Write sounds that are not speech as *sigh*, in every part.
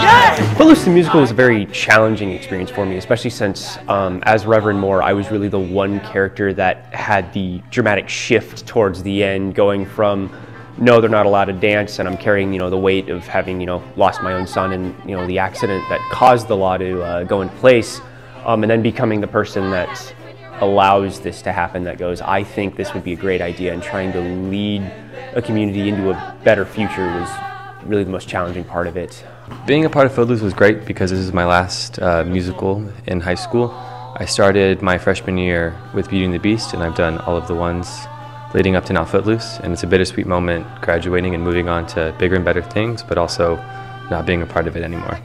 Yes! Footloose the Musical was a very challenging experience for me, especially since um, as Reverend Moore, I was really the one character that had the dramatic shift towards the end, going from no, they're not allowed to dance, and I'm carrying, you know, the weight of having, you know, lost my own son and, you know, the accident that caused the law to uh, go in place, um, and then becoming the person that allows this to happen, that goes, I think this would be a great idea, and trying to lead a community into a better future was really the most challenging part of it. Being a part of Footloose was great because this is my last uh, musical in high school. I started my freshman year with Beauty and the Beast, and I've done all of the ones leading up to now Footloose. And it's a bittersweet moment graduating and moving on to bigger and better things, but also not being a part of it anymore.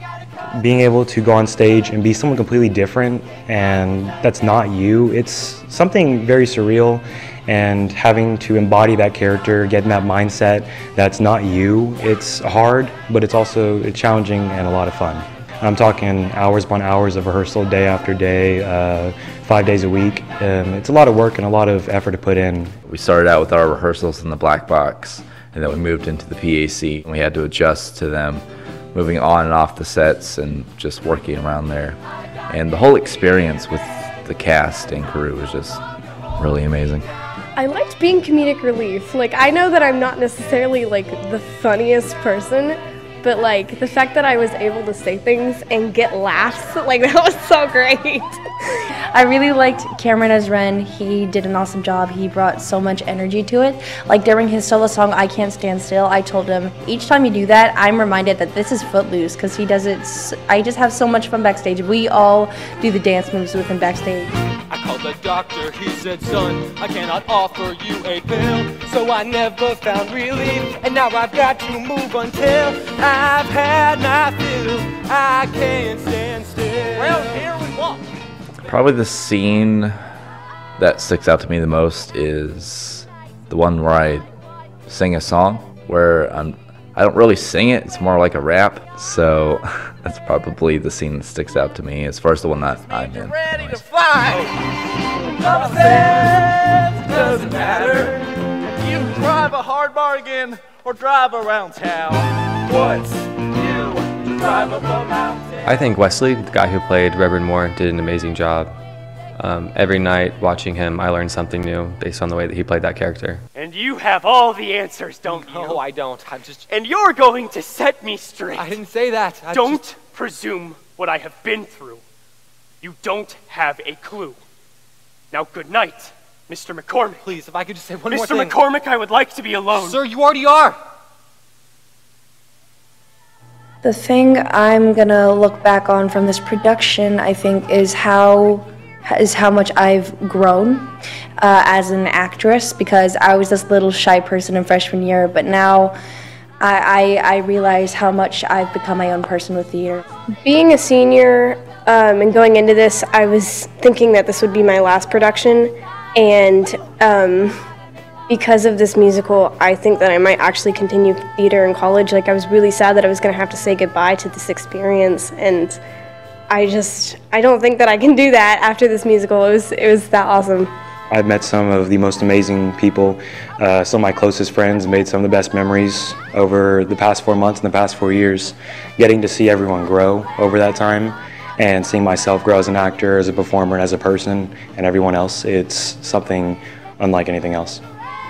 Being able to go on stage and be someone completely different and that's not you, it's something very surreal and having to embody that character, getting that mindset that's not you, it's hard, but it's also challenging and a lot of fun. I'm talking hours upon hours of rehearsal, day after day, uh, five days a week. Um, it's a lot of work and a lot of effort to put in. We started out with our rehearsals in the black box, and then we moved into the PAC, and we had to adjust to them moving on and off the sets and just working around there. And the whole experience with the cast and crew was just really amazing. I liked being comedic relief. Like, I know that I'm not necessarily like the funniest person, but like the fact that I was able to say things and get laughs, like that was so great. I really liked Cameron as Ren. He did an awesome job. He brought so much energy to it. Like during his solo song, I Can't Stand Still, I told him each time you do that, I'm reminded that this is Footloose because he does it. I just have so much fun backstage. We all do the dance moves with him backstage. I called the doctor, he said, son, I cannot offer you a pill. So I never found relief, and now I've got to move until I've had my fill. I can't stand still. Well, here we walk. Probably the scene that sticks out to me the most is the one where I sing a song where I'm I don't really sing it, it's more like a rap. So *laughs* that's probably the scene that sticks out to me as far as the one that I'm in. Ready to fly. Doesn't matter. You drive a hard bargain or drive around town. What's new? Drive up a mountain. I think Wesley, the guy who played Reverend Moore, did an amazing job. Um, every night watching him, I learned something new based on the way that he played that character. And you have all the answers, don't you? No, I don't. I'm just. And you're going to set me straight. I didn't say that. I don't just- presume what I have been through. You don't have a clue. Now, good night, Mr. McCormick. Please, if I could just say one more thing. Mr. McCormick, I would like to be alone. Sir, you already are. The thing I'm gonna look back on from this production, I think, is how is how much I've grown uh, as an actress because I was this little shy person in freshman year, but now I, I, I realize how much I've become my own person with theater. Being a senior um, and going into this, I was thinking that this would be my last production, and um, because of this musical, I think that I might actually continue theater in college. Like, I was really sad that I was going to have to say goodbye to this experience, and I just I don't think that I can do that after this musical. It was it was that awesome. I've met some of the most amazing people, uh, some of my closest friends, made some of the best memories over the past four months and the past four years. Getting to see everyone grow over that time and seeing myself grow as an actor, as a performer, and as a person, and everyone else, it's something unlike anything else.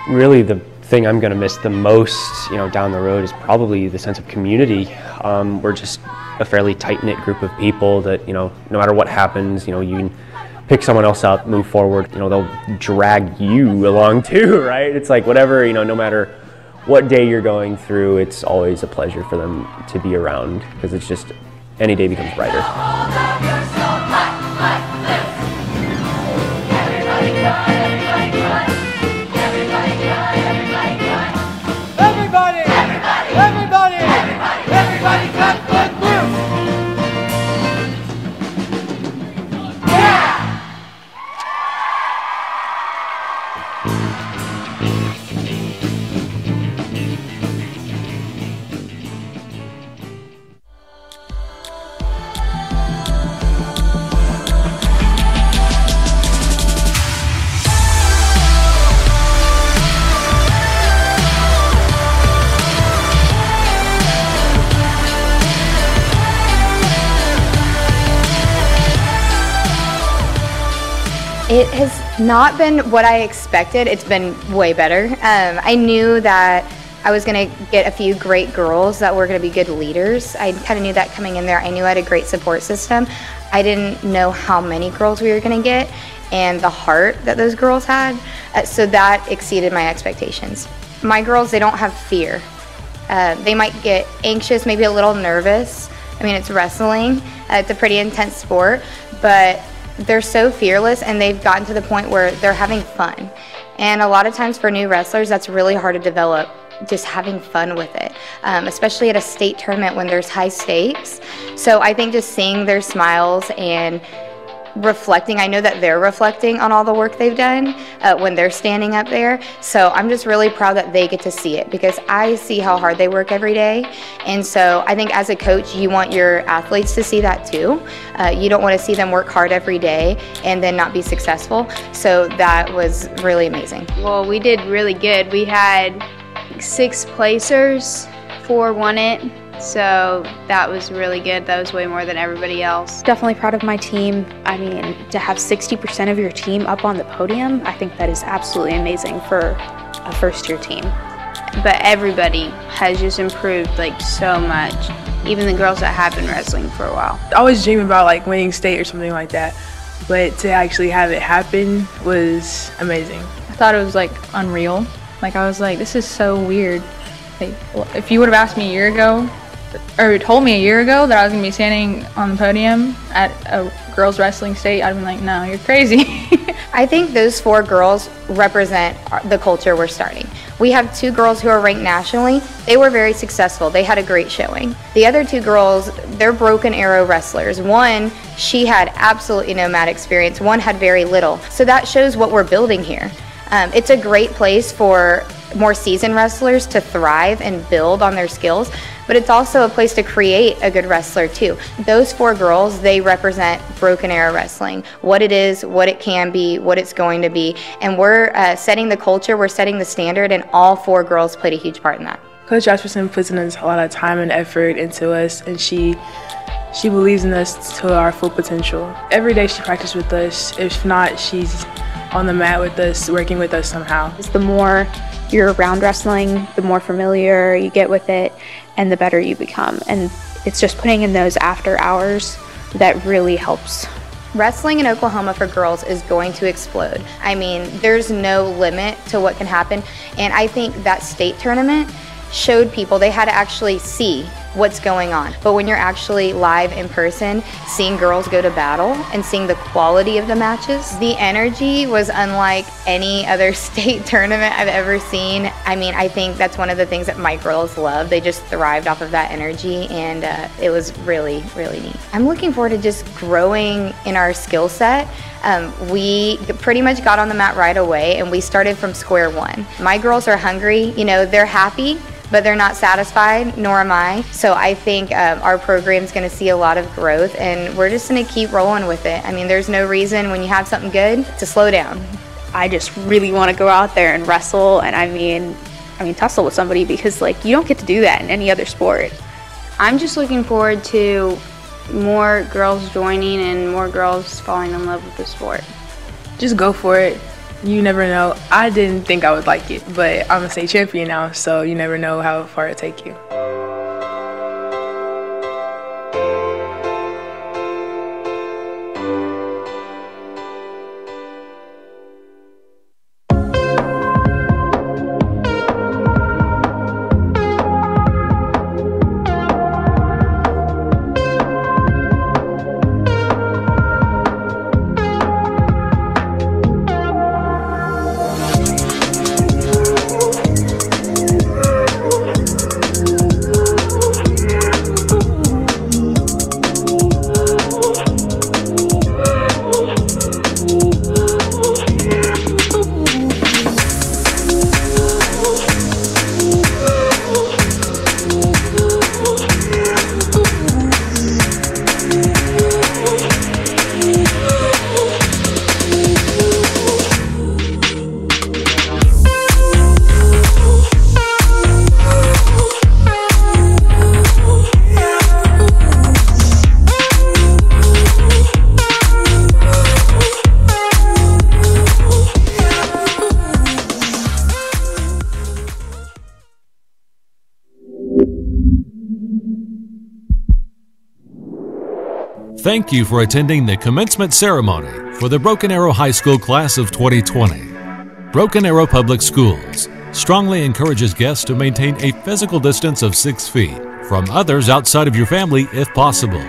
really the thing I'm going to miss the most, you know, down the road is probably the sense of community. Um, we're just a fairly tight knit group of people that, you know, no matter what happens, you know, you pick someone else up, move forward. You know, they'll drag you along too, *laughs* right? It's like whatever, you know, no matter what day you're going through, it's always a pleasure for them to be around because it's just any day becomes brighter. It has not been what I expected. It's been way better. Um, I knew that I was going to get a few great girls that were going to be good leaders. I kind of knew that coming in there. I knew I had a great support system. I didn't know how many girls we were going to get and the heart that those girls had. Uh, so that exceeded my expectations. My girls, they don't have fear. Uh, they might get anxious, maybe a little nervous. I mean, it's wrestling, uh, it's a pretty intense sport, but they're so fearless and they've gotten to the point where they're having fun. And a lot of times for new wrestlers, that's really hard to develop just having fun with it, um, especially at a state tournament when there's high stakes. So I think just seeing their smiles and reflecting. I know that they're reflecting on all the work they've done uh, when they're standing up there. So I'm just really proud that they get to see it because I see how hard they work every day. And so I think as a coach, you want your athletes to see that too. Uh, you don't want to see them work hard every day and then not be successful. So that was really amazing. Well, we did really good. We had six placers, four won it. So that was really good. That was way more than everybody else. Definitely proud of my team. I mean, to have 60% of your team up on the podium, I think that is absolutely amazing for a first year team. But everybody has just improved like so much. Even the girls that have been wrestling for a while. I always dream about like winning state or something like that. But to actually have it happen was amazing. I thought it was like unreal. Like I was like, this is so weird. Like, if you would have asked me a year ago or told me a year ago that I was gonna be standing on the podium at a girls wrestling state, I'd been like, no, you're crazy. *laughs* I think those four girls represent the culture we're starting. We have two girls who are ranked nationally. They were very successful. They had a great showing. The other two girls, they're broken arrow wrestlers. One, she had absolutely no mat experience. One had very little. So that shows what we're building here. Um, it's a great place for more seasoned wrestlers to thrive and build on their skills, but it's also a place to create a good wrestler too. Those four girls, they represent Broken Arrow Wrestling, what it is, what it can be, what it's going to be, and we're uh, setting the culture, we're setting the standard, and all four girls played a huge part in that. Coach Jasperson puts in a lot of time and effort into us, and she she believes in us to our full potential. Every day she practices with us. If not, she's on the mat with us, working with us somehow. It's the more you're around wrestling, the more familiar you get with it, and the better you become. And it's just putting in those after hours that really helps. Wrestling in Oklahoma for girls is going to explode. I mean, there's no limit to what can happen. And I think that state tournament showed people they had to actually see what's going on. But when you're actually live in person, seeing girls go to battle and seeing the quality of the matches, the energy was unlike any other *laughs* state tournament I've ever seen. I mean, I think that's one of the things that my girls love. They just thrived off of that energy, and uh, it was really, really neat. I'm looking forward to just growing in our skill set. Um, we pretty much got on the mat right away and we started from square one. My girls are hungry, you know, they're happy, but they're not satisfied, nor am I. So I think um, our program is going to see a lot of growth, and we're just going to keep rolling with it. I mean, there's no reason when you have something good to slow down. I just really want to go out there and wrestle, and I mean, I mean, tussle with somebody because like you don't get to do that in any other sport. I'm just looking forward to more girls joining and more girls falling in love with the sport. Just go for it you never know. I didn't think I would like it, but I'm a state champion now, so you never know how far it take you. Thank you for attending the commencement ceremony for the Broken Arrow High School class of 2020. Broken Arrow Public Schools strongly encourages guests to maintain a physical distance of six feet from others outside of your family if possible.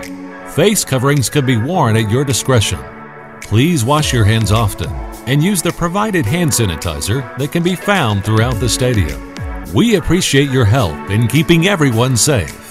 Face coverings can be worn at your discretion. Please wash your hands often and use the provided hand sanitizer that can be found throughout the stadium. We appreciate your help in keeping everyone safe.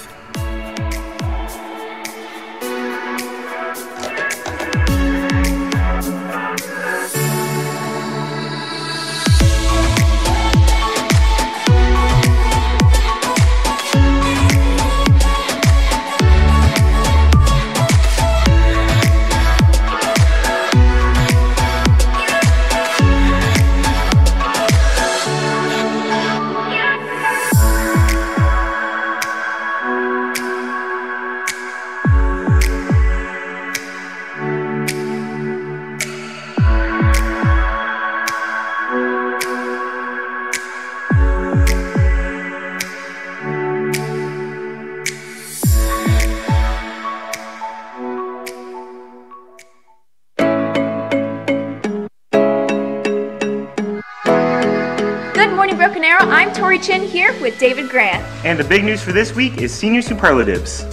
With David Grant. And the big news for this week is senior superlatives.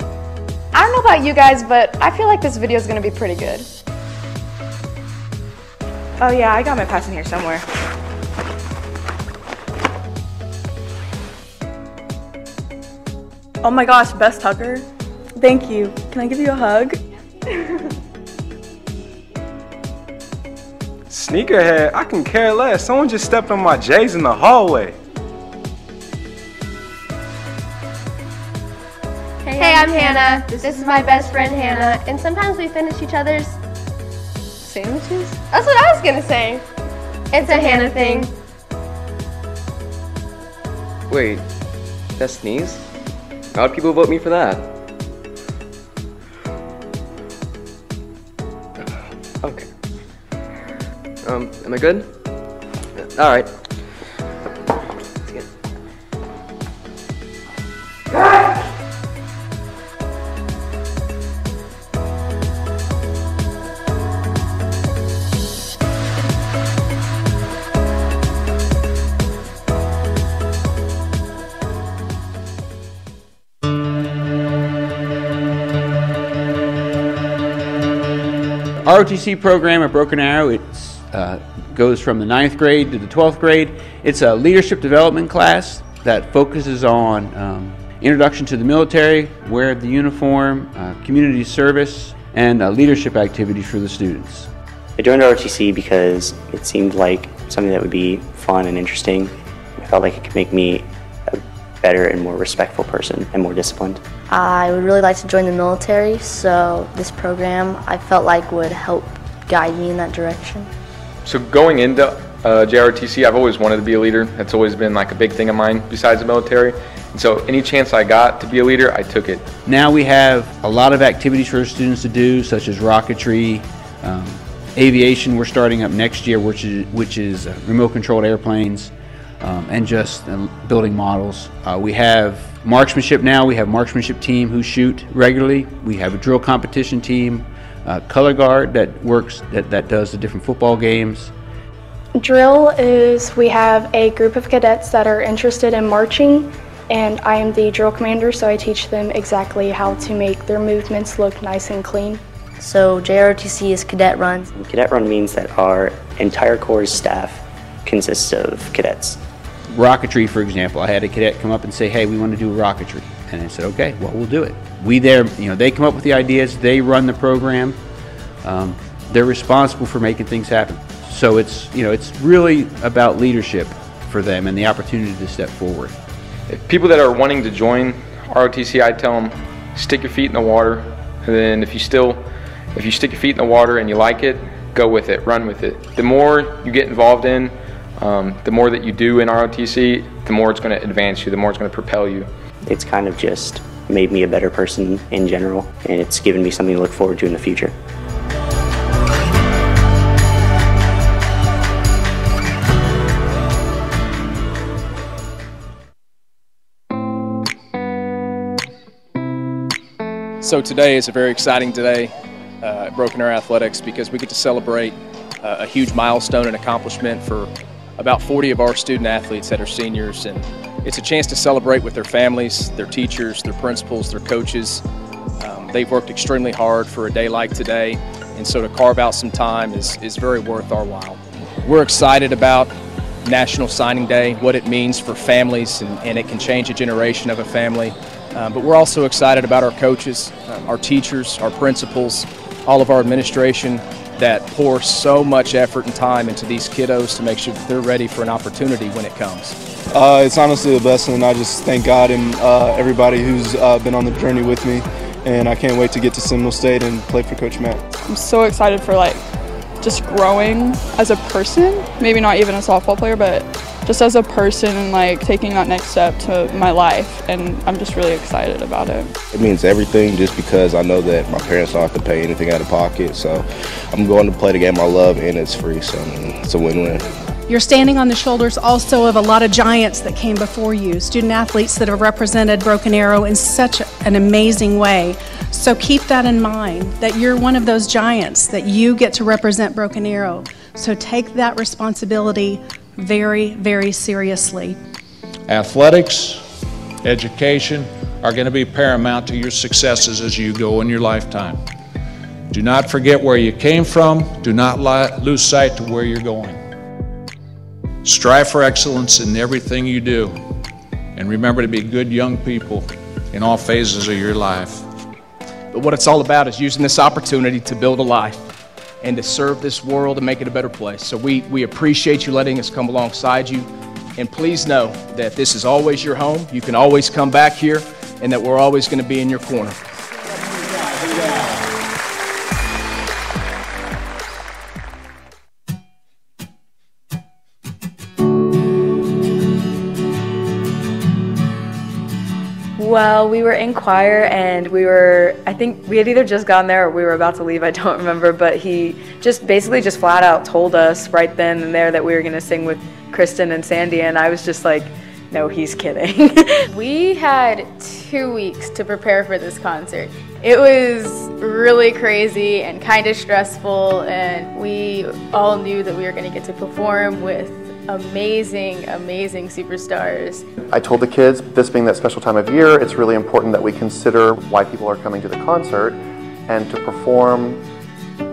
I don't know about you guys, but I feel like this video is going to be pretty good. Oh yeah, I got my pass in here somewhere. Oh my gosh, best hugger. Thank you. Can I give you a hug? Sneakerhead, I can care less. Someone just stepped on my J's in the hallway. Hannah. This is my best friend Hannah, and sometimes we finish each other's sandwiches. That's what I was gonna say. It's a Hannah thing. Wait, that sneeze? How'd people vote me for that? *sighs* Okay. Um, am I good? Alright. ROTC program at Broken Arrow, it uh, goes from the ninth grade to the 12th grade. It's a leadership development class that focuses on um, introduction to the military, wear of the uniform, uh, community service, and uh, leadership activities for the students. I joined ROTC because it seemed like something that would be fun and interesting. I felt like it could make me a better and more respectful person and more disciplined. I would really like to join the military, so this program I felt like would help guide me in that direction. So going into uh, JROTC, I've always wanted to be a leader. That's always been like a big thing of mine besides the military. And so any chance I got to be a leader, I took it. Now we have a lot of activities for students to do, such as rocketry, um, aviation. We're starting up next year, which is, which is uh, remote-controlled airplanes, um, and just uh, building models. Uh, we have marksmanship now. We have marksmanship team who shoot regularly. We have a drill competition team, uh, color guard that works that, that does the different football games. Drill is we have a group of cadets that are interested in marching, and I am the drill commander, so I teach them exactly how to make their movements look nice and clean. So JROTC is cadet run. Cadet Run means that our entire Corps staff consists of cadets. Rocketry, for example, I had a cadet come up and say, "Hey, we want to do rocketry," and I said, "Okay, well, we'll do it." We there, you know, they come up with the ideas, they run the program, um, they're responsible for making things happen. So it's, you know, it's really about leadership for them and the opportunity to step forward. If people that are wanting to join ROTC, I tell them stick your feet in the water, and then if you still, if you stick your feet in the water and you like it, go with it, run with it. The more you get involved in, um, the more that you do in ROTC, the more it's going to advance you, the more it's going to propel you. It's kind of just made me a better person in general, and it's given me something to look forward to in the future. So today is a very exciting day uh, at Broken Arrow Athletics because we get to celebrate uh, a huge milestone and accomplishment for about 40 of our student athletes that are seniors. And it's a chance to celebrate with their families, their teachers, their principals, their coaches. Um, they've worked extremely hard for a day like today. And so to carve out some time is, is very worth our while. We're excited about National Signing Day, what it means for families, and, and it can change a generation of a family. Uh, but we're also excited about our coaches, uh, our teachers, our principals, all of our administration that pour so much effort and time into these kiddos to make sure that they're ready for an opportunity when it comes. Uh, it's honestly a blessing, and I just thank God and uh, everybody who's uh, been on the journey with me. And I can't wait to get to Seminole State and play for Coach Matt. I'm so excited for like just growing as a person. Maybe not even a softball player, but just as a person and like taking that next step to my life and I'm just really excited about it. It means everything just because I know that my parents don't have to pay anything out of pocket so I'm going to play the game I love and it's free so it's a win-win. You're standing on the shoulders also of a lot of giants that came before you, student athletes that have represented Broken Arrow in such an amazing way. So keep that in mind that you're one of those giants, that you get to represent Broken Arrow. So take that responsibility very, very seriously. Athletics, education are going to be paramount to your successes as you go in your lifetime. Do not forget where you came from. Do not lose sight to where you're going. Strive for excellence in everything you do. And remember to be good young people in all phases of your life. But what it's all about is using this opportunity to build a life and to serve this world and make it a better place. So we, we appreciate you letting us come alongside you. And please know that this is always your home. You can always come back here and that we're always going to be in your corner. Well, we were in choir and we were, I think we had either just gotten there or we were about to leave, I don't *laughs* remember, but he just basically just flat out told us right then and there that we were going to sing with Kristin and Sandi, and I was just like, no, he's kidding. *laughs* we had two weeks to prepare for this concert. It was really crazy and kind of stressful, and we all knew that we were going to get to perform with amazing, amazing superstars. I told the kids, this being that special time of year, it's really important that we consider why people are coming to the concert and to perform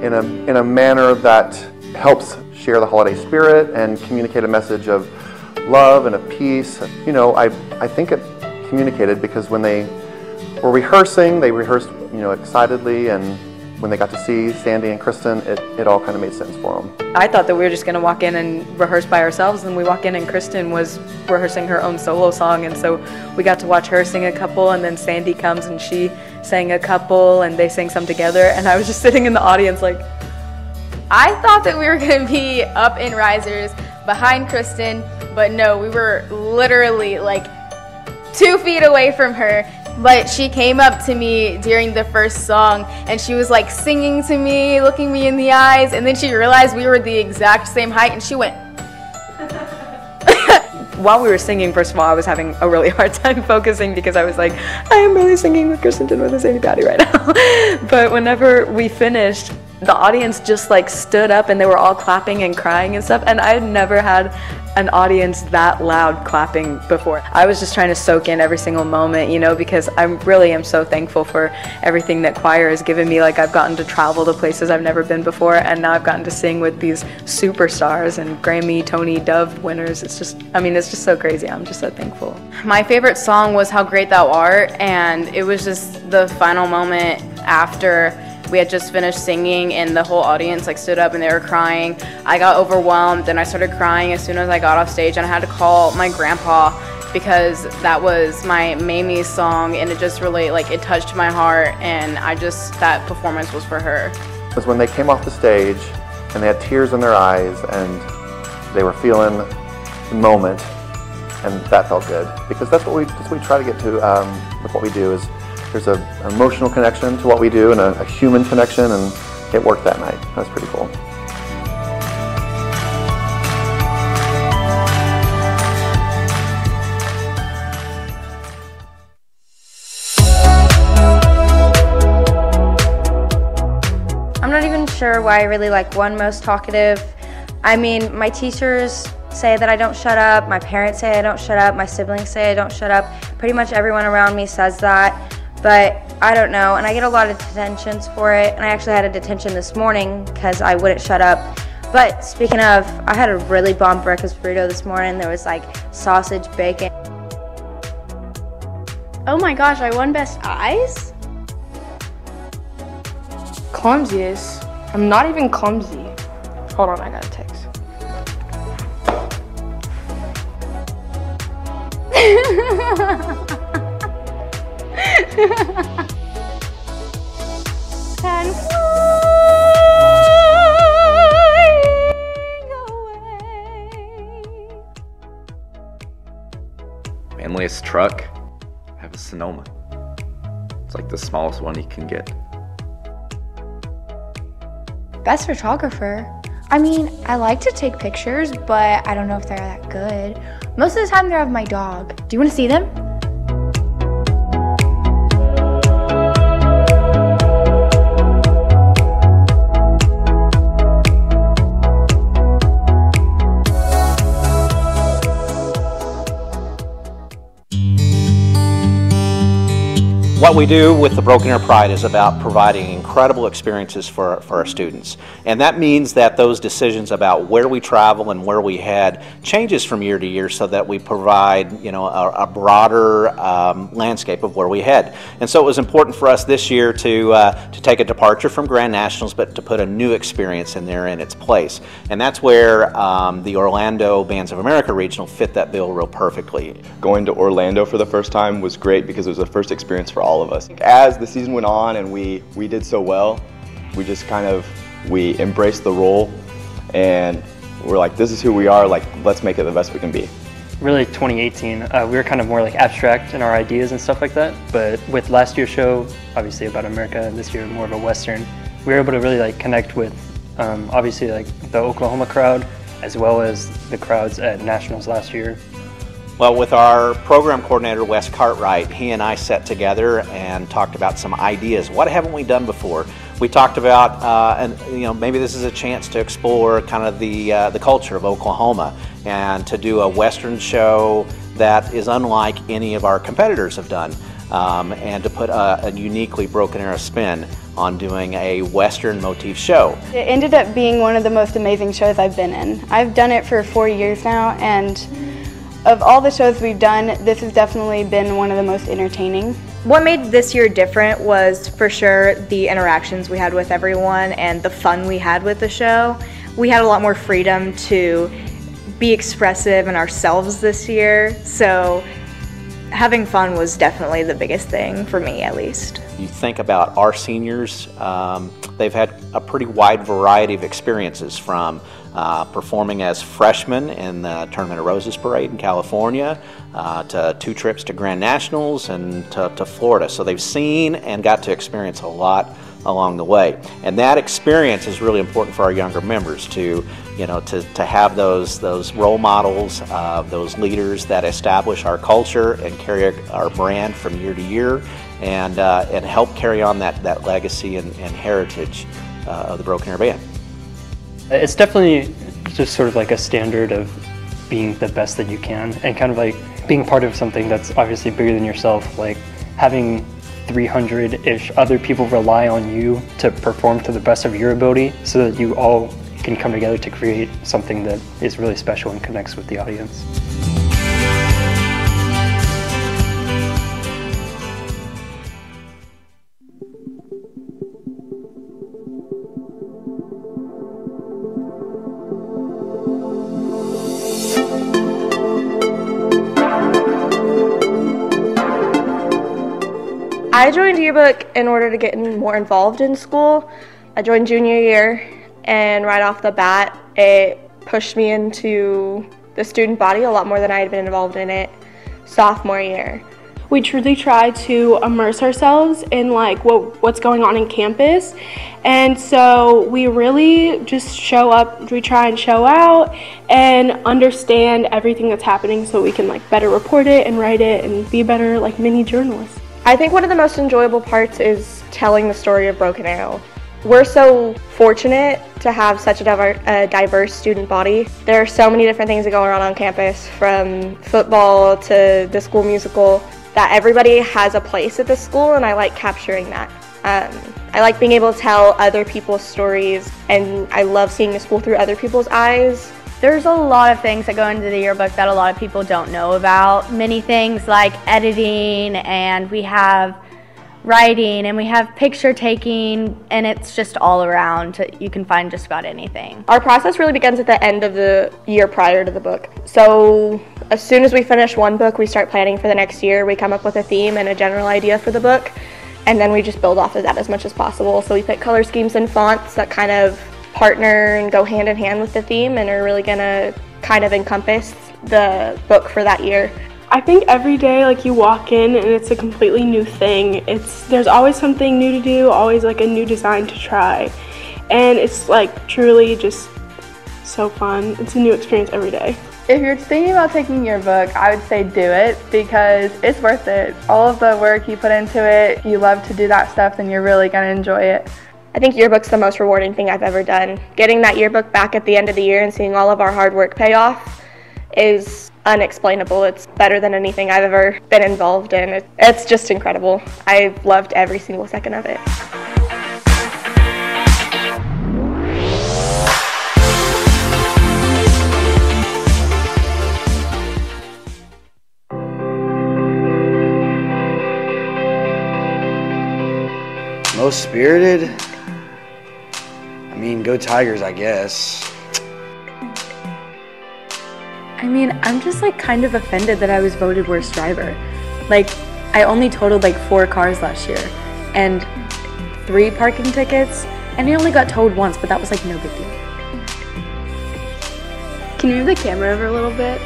in a, in a manner that helps share the holiday spirit and communicate a message of love and of peace. You know, I, I think it communicated because when they were rehearsing, they rehearsed, you know, excitedly and when they got to see Sandi and Kristin, it, it all kind of made sense for them. I thought that we were just going to walk in and rehearse by ourselves, and we walk in and Kristin was rehearsing her own solo song, and so we got to watch her sing a couple, and then Sandi comes and she sang a couple, and they sang some together, and I was just *laughs* sitting in the audience like. I thought that we were going to be up in risers behind Kristin, but no, we were literally like two feet away from her but she came up to me during the first song and she was like singing to me, looking me in the eyes, and then she realized we were the exact same height and she went. *laughs* While we were singing, first of all, I was having a really *laughs* hard time focusing because I was like, I am really singing with Kristin with this anybody right now. *laughs* but whenever we finished, the audience just like stood up and they were all clapping and crying and stuff. And I had never had an audience that loud clapping before. I was just trying to soak in every single moment, you know, because I really am so thankful for everything that choir has given me. Like I've gotten to travel to places I've never been before, and now I've gotten to sing with these superstars and Grammy, Tony, Dove winners. It's just, I mean, it's just so crazy. I'm just so thankful. My favorite song was How Great Thou Art, and it was just the final moment after we had just finished singing and the whole audience like stood up and they were crying. I got overwhelmed and I started crying as soon as I got off stage and I had to call my grandpa because that was my Mamie's song and it just really like it touched my heart and I just that performance was for her. It was when they came off the stage and they had tears in their eyes and they were feeling the moment and that felt good because that's what we that's what we try to get to um, with what we do is there's a, an emotional connection to what we do and a, a human connection, and it worked that night. That's pretty cool. I'm not even sure why I really like one most talkative. I mean, my teachers say that I don't shut up, my parents say I don't shut up, my siblings say I don't shut up. Pretty much everyone around me says that but I don't know, and I get a lot of detentions for it. And I actually had a detention this morning because I wouldn't shut up. But speaking of, I had a really bomb breakfast burrito this morning. There was like sausage, bacon. Oh my gosh, I won Best Eyes? Clumsiest? I'm not even clumsy. Hold on, I got a text. *laughs* and Manliest truck? I have a Sonoma. It's like the smallest one you can get. Best photographer. I mean, I like to take pictures, but I don't know if they're that good. Most of the time, they're of my dog. Do you want to see them? What we do with the Broken Arrow Pride is about providing incredible experiences for, for our students. And that means that those decisions about where we travel and where we head changes from year to year so that we provide you know, a, a broader um, landscape of where we head. And so it was important for us this year to, uh, to take a departure from Grand Nationals but to put a new experience in there in its place. And that's where um, the Orlando Bands of America Regional fit that bill real perfectly. Going to Orlando for the first time was great because it was the first experience for all of us. As the season went on and we, we did so well, we just kind of, we embraced the role and we're like, this is who we are, like, let's make it the best we can be. Really 2018, uh, we were kind of more like abstract in our ideas and stuff like that. But with last year's show, obviously about America, and this year more of a Western, we were able to really like connect with um, obviously like the Oklahoma crowd as well as the crowds at Nationals last year. Well, with our program coordinator, Wes Cartwright, he and I sat together and talked about some ideas. What haven't we done before? We talked about, uh, and you know, maybe this is a chance to explore kind of the uh, the culture of Oklahoma and to do a Western show that is unlike any of our competitors have done, um, and to put a, a uniquely Broken Arrow spin on doing a Western motif show. It ended up being one of the most amazing shows I've been in. I've done it for four years now, and of all the shows we've done, this has definitely been one of the most entertaining. What made this year different was for sure the interactions we had with everyone and the fun we had with the show. We had a lot more freedom to be expressive in ourselves this year, so having fun was definitely the biggest thing for me at least. You think about our seniors, um, they've had a pretty wide variety of experiences from uh, performing as freshmen in the Tournament of Roses Parade in California, uh, to two trips to Grand Nationals and to, to Florida. So they've seen and got to experience a lot along the way. And that experience is really important for our younger members to, you know, to, to have those, those role models, uh, those leaders that establish our culture and carry our brand from year to year and, uh, and help carry on that, that legacy and, and heritage uh, of the Broken Arrow Band. It's definitely just sort of like a standard of being the best that you can and kind of like being part of something that's obviously bigger than yourself, like having 300-ish other people rely on you to perform to the best of your ability so that you all can come together to create something that is really special and connects with the audience. I joined yearbook in order to get more involved in school. I joined junior year, and right off the bat, it pushed me into the student body a lot more than I had been involved in it sophomore year. We truly try to immerse ourselves in like what what's going on in campus. And so we really just show up, we try and show out and understand everything that's happening so we can like better report it and write it and be better like mini journalists. I think one of the most enjoyable parts is telling the story of Broken Arrow. We're so fortunate to have such a, diverse student body. There are so many different things that go on on campus, from football to the school musical. that everybody has a place at the school, and I like capturing that. Um, I like being able to tell other people's stories, and I love seeing the school through other people's eyes. There's a lot of things that go into the yearbook that a lot of people don't know about. Many things like editing, and we have writing, and we have picture taking, and it's just all around. You can find just about anything. Our process really begins at the end of the year prior to the book. So as soon as we finish one book, we start planning for the next year. We come up with a theme and a general idea for the book, and then we just build off of that as much as possible. So we pick color schemes and fonts that kind of partner and go hand in hand with the theme and are really gonna kind of encompass the book for that year. I think every day like you walk in and it's a completely new thing. It's there's always something new to do, always like a new design to try. And it's like truly just so fun. It's a new experience every day. If you're thinking about taking your book, I would say do it because it's worth it. All of the work you put into it, you love to do that stuff, then you're really going to enjoy it. I think yearbook's the most rewarding thing I've ever done. Getting that yearbook back at the end of the year and seeing all of our hard work pay off is unexplainable. It's better than anything I've ever been involved in. It's just incredible. I've loved every single second of it. Most spirited? I mean, go Tigers, I guess. I mean, I'm just like kind of offended that I was voted worst driver. Like, I only totaled like four cars last year and three parking tickets, and I only got towed once, but that was like no big deal. Can you move the camera over a little bit?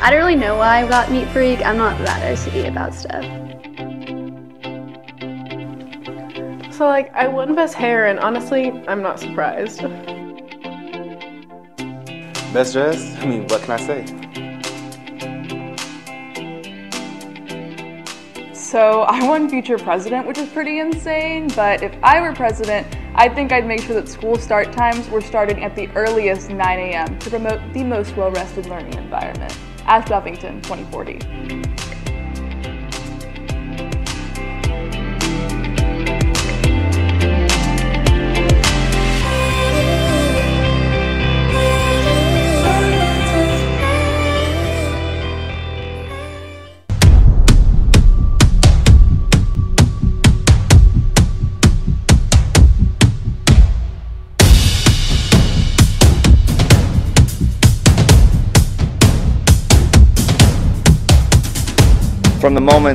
I don't really know why I got meat Freak. I'm not that OCD about stuff. So like I won best hair and honestly, I'm not surprised. *laughs* Best dress? I mean, what can I say? So I won future president, which is pretty insane, but if I were president, I think I'd make sure that school start times were starting at the earliest 9 a.m. to promote the most well-rested learning environment. Ask Buffington 2040.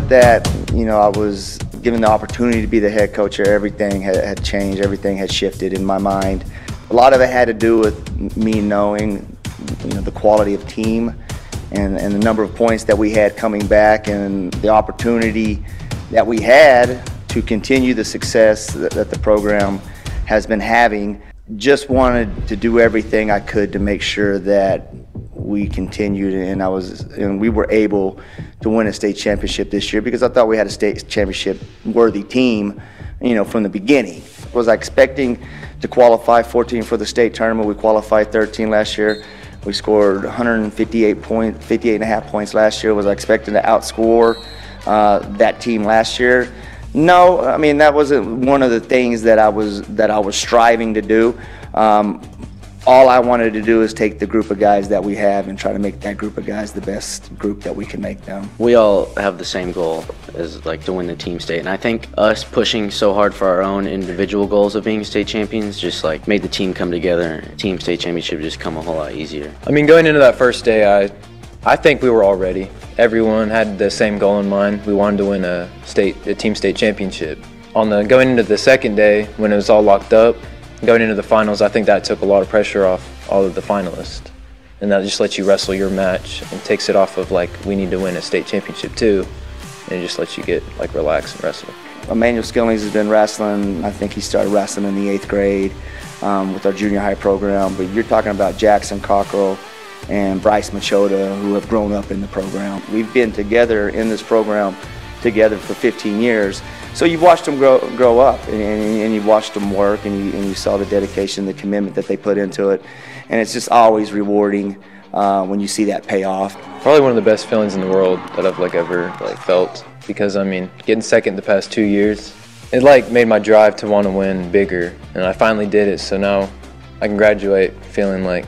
Moment that, you know, I was given the opportunity to be the head coach here, everything had, had changed, everything had shifted in my mind. A lot of it had to do with me knowing, you know, the quality of team and, and the number of points that we had coming back and the opportunity that we had to continue the success that, that the program has been having. Just wanted to do everything I could to make sure that we continued and I was and we were able to win a state championship this year because I thought we had a state championship worthy team, you know, from the beginning. Was I expecting to qualify 14 for the state tournament? We qualified 13 last year. We scored 158 points, 58 and a half points last year. Was I expecting to outscore uh, that team last year? No, I mean that wasn't one of the things that I was that I was striving to do. Um, all I wanted to do is take the group of guys that we have and try to make that group of guys the best group that we can make them. We all have the same goal as like to win the team state, and I think us pushing so hard for our own individual goals of being state champions just like made the team come together. Team state championship just come a whole lot easier. I mean, going into that first day, I I think we were all ready. Everyone had the same goal in mind. We wanted to win a state a team state championship. On the going into the second day when it was all locked up, going into the finals, I think that took a lot of pressure off all of the finalists. And that just lets you wrestle your match and takes it off of like, we need to win a state championship too. And it just lets you get like relaxed and wrestle. Emmanuel Skillings has been wrestling. I think he started wrestling in the eighth grade um, with our junior high program. But you're talking about Jackson Cockrell and Bryce Machota, who have grown up in the program. We've been together in this program together for 15 years. So you've watched them grow, grow up and, and, you've watched them work and you, and you saw the dedication, the commitment that they put into it. And it's just always rewarding uh, when you see that pay off. Probably one of the best feelings in the world that I've like ever like felt because I mean getting second the past two years it like made my drive to want to win bigger and I finally did it so now I can graduate feeling like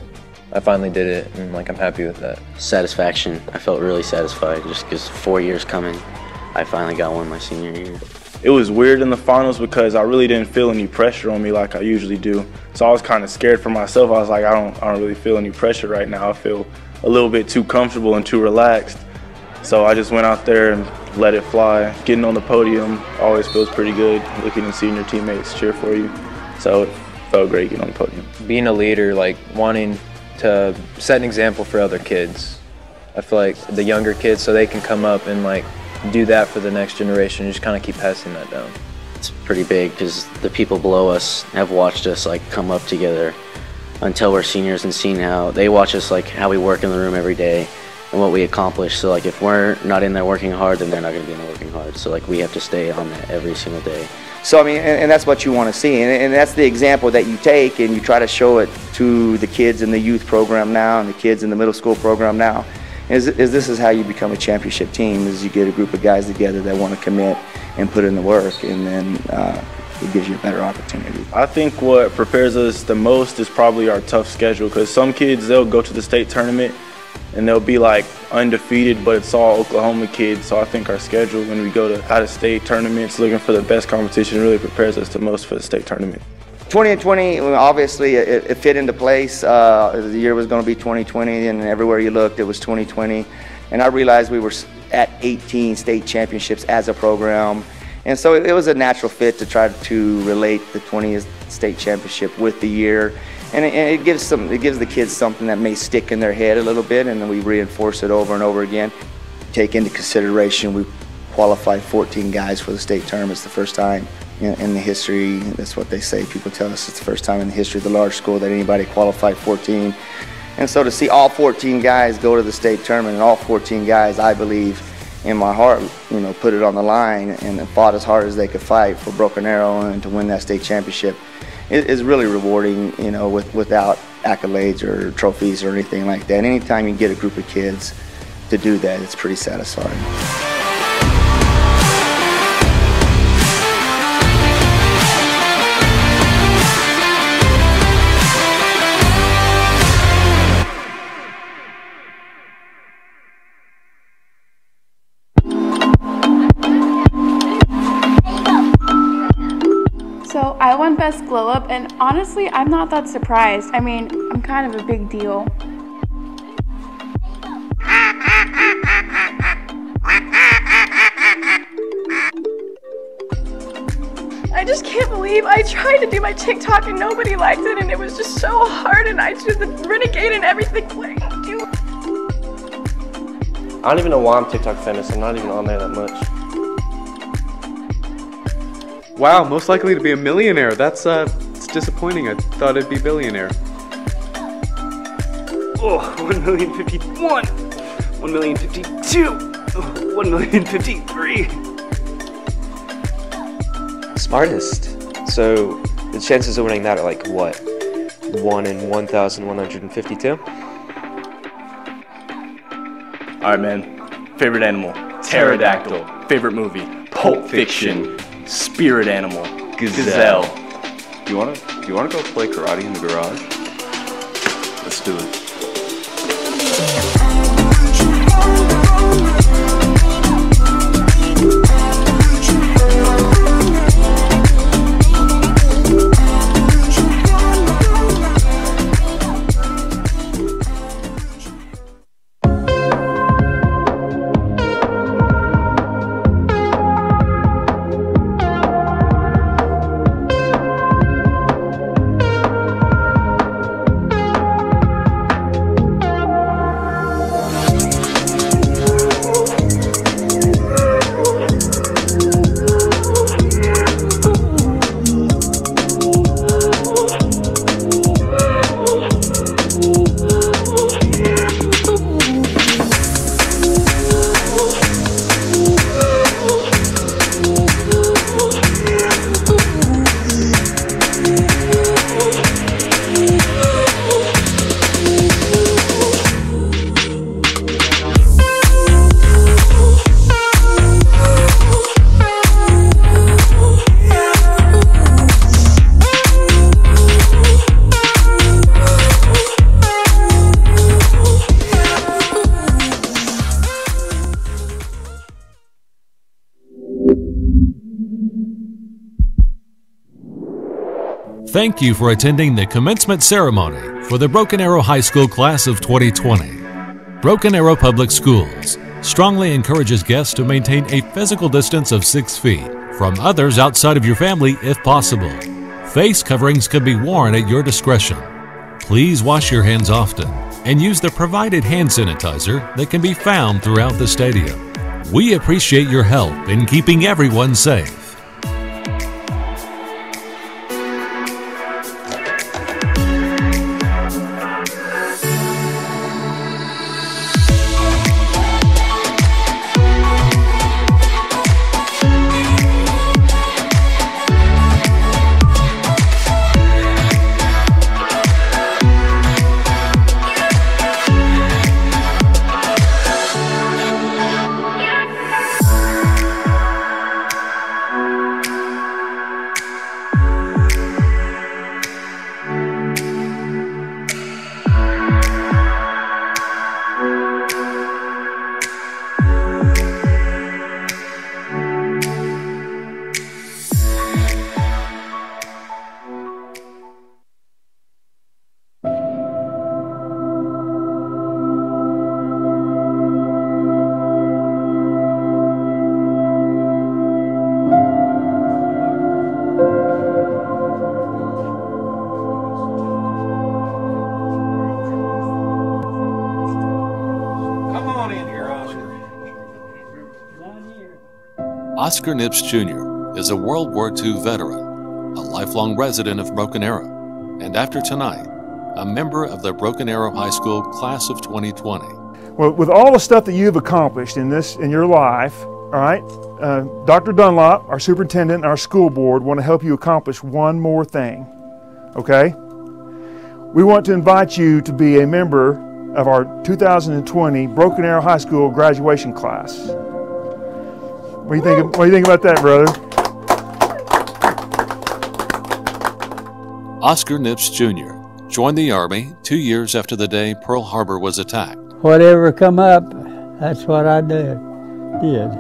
I finally did it and like I'm happy with that. Satisfaction. I felt really satisfied just because four years coming, I finally got one my senior year. It was weird in the finals because I really didn't feel any pressure on me like I usually do. So I was kind of scared for myself. I was like, I don't, I don't really feel any pressure right now. I feel a little bit too comfortable and too relaxed. So I just went out there and let it fly. Getting on the podium always feels pretty good. Looking and seeing your teammates cheer for you. So it felt great getting on the podium. Being a leader, like wanting to set an example for other kids. I feel like the younger kids, so they can come up and like do that for the next generation. Just kind of keep passing that down. It's pretty big because the people below us have watched us like come up together until we're seniors and seen how they watch us like how we work in the room every day and what we accomplish. So like if we're not in there working hard, then they're not going to be in there working hard. So like we have to stay on that every single day. So I mean, and, and that's what you want to see, and, and that's the example that you take, and you try to show it to the kids in the youth program now, and the kids in the middle school program now. Is, is this is how you become a championship team? Is you get a group of guys together that want to commit and put in the work, and then uh, it gives you a better opportunity. I think what prepares us the most is probably our tough schedule because some kids they'll go to the state tournament and they'll be like undefeated, but it's all Oklahoma kids. So I think our schedule when we go to out-of-state tournaments, looking for the best competition, really prepares us the most for the state tournament. 20 and 20, obviously, it, it fit into place. Uh, the year was going to be 2020, and everywhere you looked, it was 2020. And I realized we were at 18 state championships as a program. And so it, it was a natural fit to try to relate the 20th state championship with the year and it, and it, gives some it gives the kids something that may stick in their head a little bit and then we reinforce it over and over again take into consideration we qualified 14 guys for the state tournament it's the first time in, in, the history that's what they say people tell us it's the first time in the history of the large school that anybody qualified 14 and so to see all 14 guys go to the state tournament and all 14 guys i believe in my heart you know put it on the line and fought as hard as they could fight for broken arrow and to win that state championship is really rewarding, you know, with, without accolades or trophies or anything like that. Anytime you get a group of kids to do that, it's pretty satisfying. Best Glow Up, and honestly, I'm not that surprised. I mean, I'm kind of a big deal. I just can't believe I tried to do my TikTok and nobody liked it, and it was just so hard, and I did the renegade and everything. What do I don't even know why I'm TikTok famous. I'm not even on there that much. Wow, most likely to be a millionaire. That's uh, it's disappointing. I thought it'd be billionaire. Oh, 1 million 51, 1 million 52, 1 million 53. Smartest. So the chances of winning that are like what? 1 in 1,152? Alright, man. Favorite animal? Pterodactyl. Favorite movie? Pulp Fiction. Spirit animal. Gazelle. Do you wanna do you wanna go play karate in the garage? Let's do it. Thank you for attending the commencement ceremony for the Broken Arrow High School class of 2020. Broken Arrow Public Schools strongly encourages guests to maintain a physical distance of six feet from others outside of your family if possible. Face coverings can be worn at your discretion. Please wash your hands often and use the provided hand sanitizer that can be found throughout the stadium. We appreciate your help in keeping everyone safe. Oscar Nips Jr. is a World War II veteran, a lifelong resident of Broken Arrow, and after tonight, a member of the Broken Arrow High School class of 2020. Well, with all the stuff that you've accomplished in this in your life, all right, uh, Dr. Dunlop, our superintendent, and our school board want to help you accomplish one more thing. Okay? We want to invite you to be a member of our 2020 Broken Arrow High School graduation class. What do you think? What do you think about that, brother? Oscar Nips Jr. joined the Army two years after the day Pearl Harbor was attacked. Whatever come up, that's what I did. Did.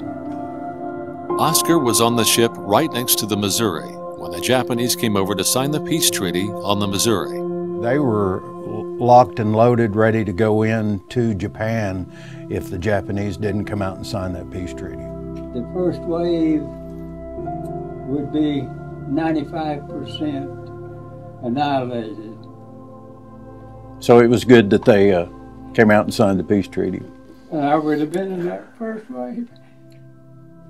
Oscar was on the ship right next to the Missouri when the Japanese came over to sign the peace treaty on the Missouri. They were locked and loaded, ready to go in to Japan if the Japanese didn't come out and sign that peace treaty. The first wave would be 95% annihilated. So it was good that they uh, came out and signed the peace treaty. And I would have been in that first wave.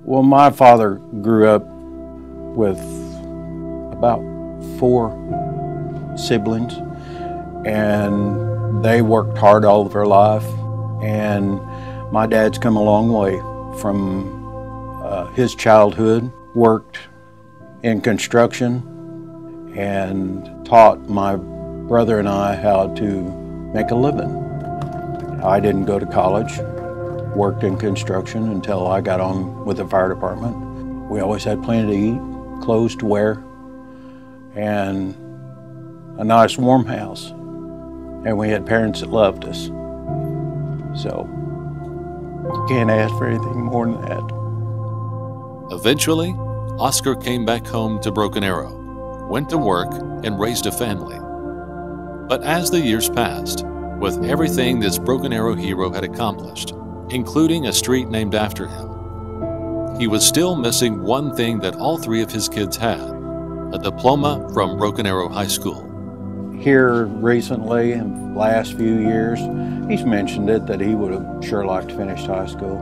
Well, my father grew up with about four siblings, and they worked hard all of their life. And my dad's come a long way from uh, his childhood, worked in construction, and taught my brother and I how to make a living. I didn't go to college, worked in construction until I got on with the fire department. We always had plenty to eat, clothes to wear, and a nice warm house. And we had parents that loved us. So, you can't ask for anything more than that. Eventually, Oscar came back home to Broken Arrow, went to work, and raised a family. But as the years passed, with everything this Broken Arrow hero had accomplished, including a street named after him, he was still missing one thing that all three of his kids had a diploma from Broken Arrow High School. Here recently, in the last few years, he's mentioned it that he would have sure liked to finish high school.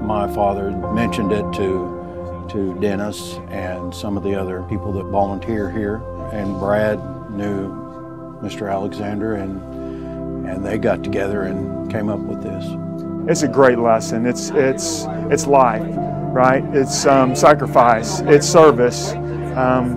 My father mentioned it to, to Dennis and some of the other people that volunteer here, and Brad knew Mr. Alexander, and, and they got together and came up with this. It's a great lesson. It's it's it's life, right? It's um, sacrifice. It's service, um,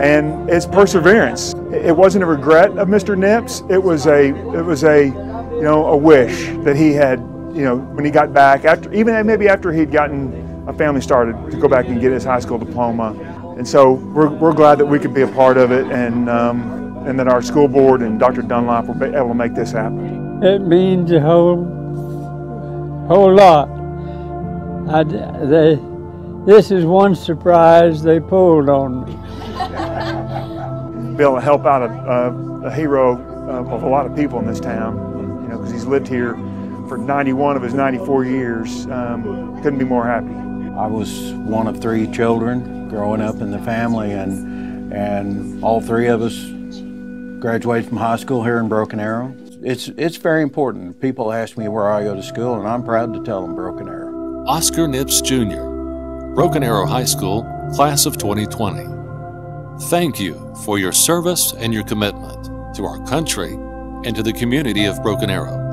and it's perseverance. It wasn't a regret of Mr. Nips. It was a it was a you know a wish that he had you know when he got back after even maybe after he'd gotten a family started to go back and get his high school diploma. And so we're, we're glad that we could be a part of it and um, and that our school board and Dr. Dunlop were able to make this happen. It means a whole whole lot. I, they, this is one surprise they pulled on me. be able to help out a, a, a hero of, of a lot of people in this town, you know, because he's lived here for 91 of his 94 years. Um, couldn't be more happy. I was one of three children growing up in the family, and and all three of us graduated from high school here in Broken Arrow. It's it's very important. People ask me where I go to school, and I'm proud to tell them Broken Arrow. Oscar Nips Jr., Broken Arrow High School, class of 2020. Thank you for your service and your commitment to our country and to the community of Broken Arrow.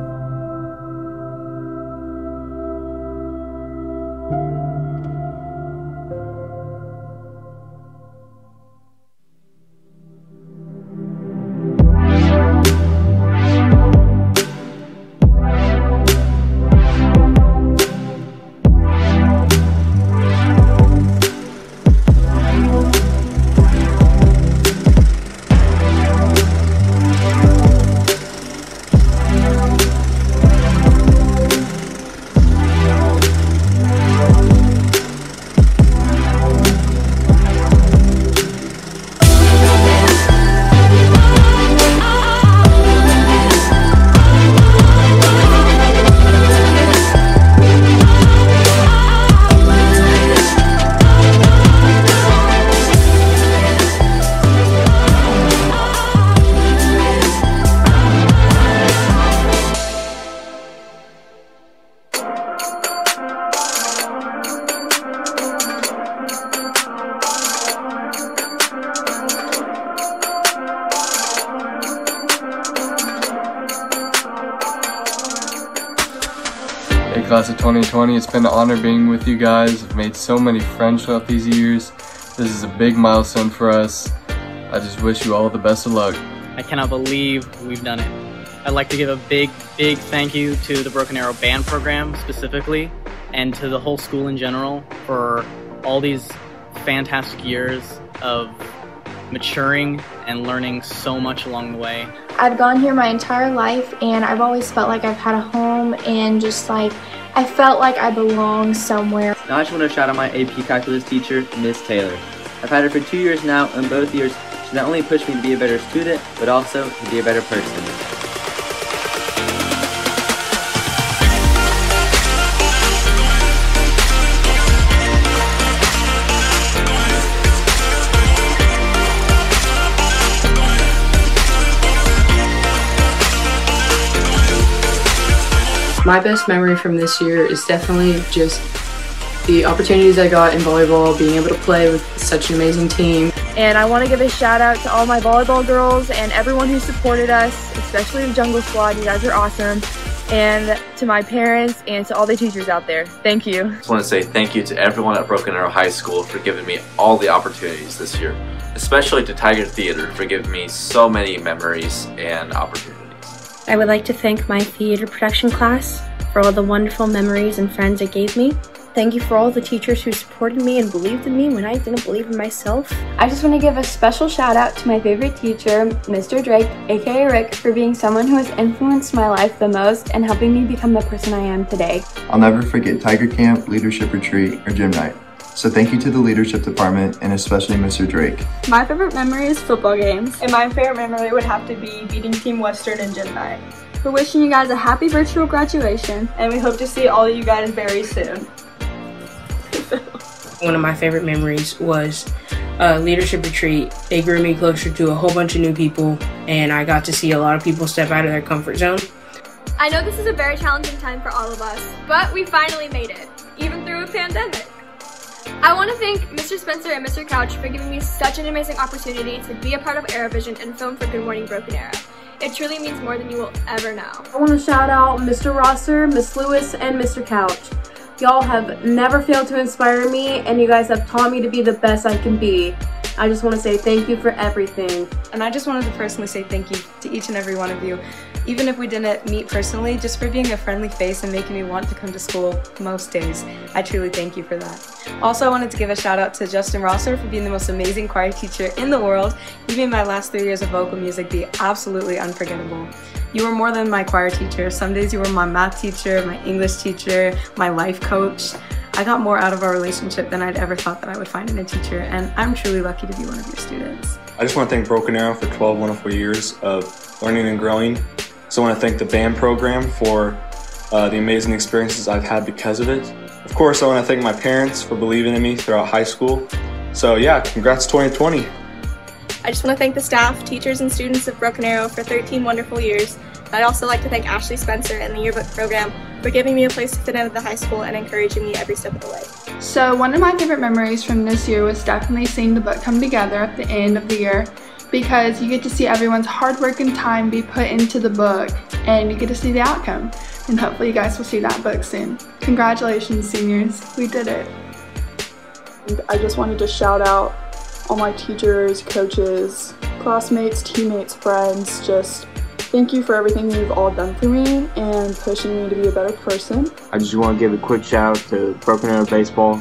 You guys. I've made so many friends throughout these years. This is a big milestone for us. I just wish you all the best of luck. I cannot believe we've done it. I'd like to give a big, big thank you to the Broken Arrow Band program specifically, and to the whole school in general for all these fantastic years of maturing and learning so much along the way. I've gone here my entire life and I've always felt like I've had a home and just like I felt like I belonged somewhere. Now I just want to shout out my AP calculus teacher, Miss Taylor. I've had her for two years now and both years she not only pushed me to be a better student, but also to be a better person. My best memory from this year is definitely just the opportunities I got in volleyball, being able to play with such an amazing team. And I want to give a shout out to all my volleyball girls and everyone who supported us, especially the Jungle Squad. You guys are awesome. And to my parents and to all the teachers out there, thank you. I just want to say thank you to everyone at Broken Arrow High School for giving me all the opportunities this year, especially to Tiger Theater for giving me so many memories and opportunities. I would like to thank my theater production class for all the wonderful memories and friends it gave me. Thank you for all the teachers who supported me and believed in me when I didn't believe in myself. I just want to give a special shout out to my favorite teacher, Mr. Drake, aka Rick, for being someone who has influenced my life the most and helping me become the person I am today. I'll never forget Tiger Camp, Leadership Retreat, or Gym Night. So thank you to the leadership department and especially Mr. Drake. My favorite memory is football games, and my favorite memory would have to be beating Team Western in gym night. We're wishing you guys a happy virtual graduation, and we hope to see all of you guys very soon. *laughs* One of my favorite memories was a leadership retreat. It grew me closer to a whole bunch of new people, and I got to see a lot of people step out of their comfort zone. I know this is a very challenging time for all of us, but we finally made it, even through a pandemic. I want to thank Mr. Spencer and Mr. Couch for giving me such an amazing opportunity to be a part of ArrowVision and film for Good Morning Broken Arrow. It truly means more than you will ever know. I want to shout out Mr. Rosser, Miss Lewis, and Mr. Couch. Y'all have never failed to inspire me, and you guys have taught me to be the best I can be. I just want to say thank you for everything. And I just wanted to personally say thank you to each and every one of you, even if we didn't meet personally, just for being a friendly face and making me want to come to school most days. I truly thank you for that. Also, I wanted to give a shout out to Justin Rosser for being the most amazing choir teacher in the world. You made my last three years of vocal music be absolutely unforgettable. You were more than my choir teacher. Some days you were my math teacher, my English teacher, my life coach. I got more out of our relationship than I'd ever thought that I would find in a teacher, and I'm truly lucky to be one of your students. I just want to thank Broken Arrow for 12 wonderful years of learning and growing. So I want to thank the band program for uh, the amazing experiences I've had because of it. Of course, I want to thank my parents for believing in me throughout high school. So yeah, congrats 2020. I just want to thank the staff, teachers, and students of Broken Arrow for 13 wonderful years. I'd also like to thank Ashley Spencer and the yearbook program for giving me a place to fit into the high school and encouraging me every step of the way. So one of my favorite memories from this year was definitely seeing the book come together at the end of the year because you get to see everyone's hard work and time be put into the book and you get to see the outcome. And hopefully you guys will see that book soon. Congratulations seniors, we did it. I just wanted to shout out all my teachers, coaches, classmates, teammates, friends, just thank you for everything you've all done for me and pushing me to be a better person. I just want to give a quick shout out to Broken Arrow Baseball.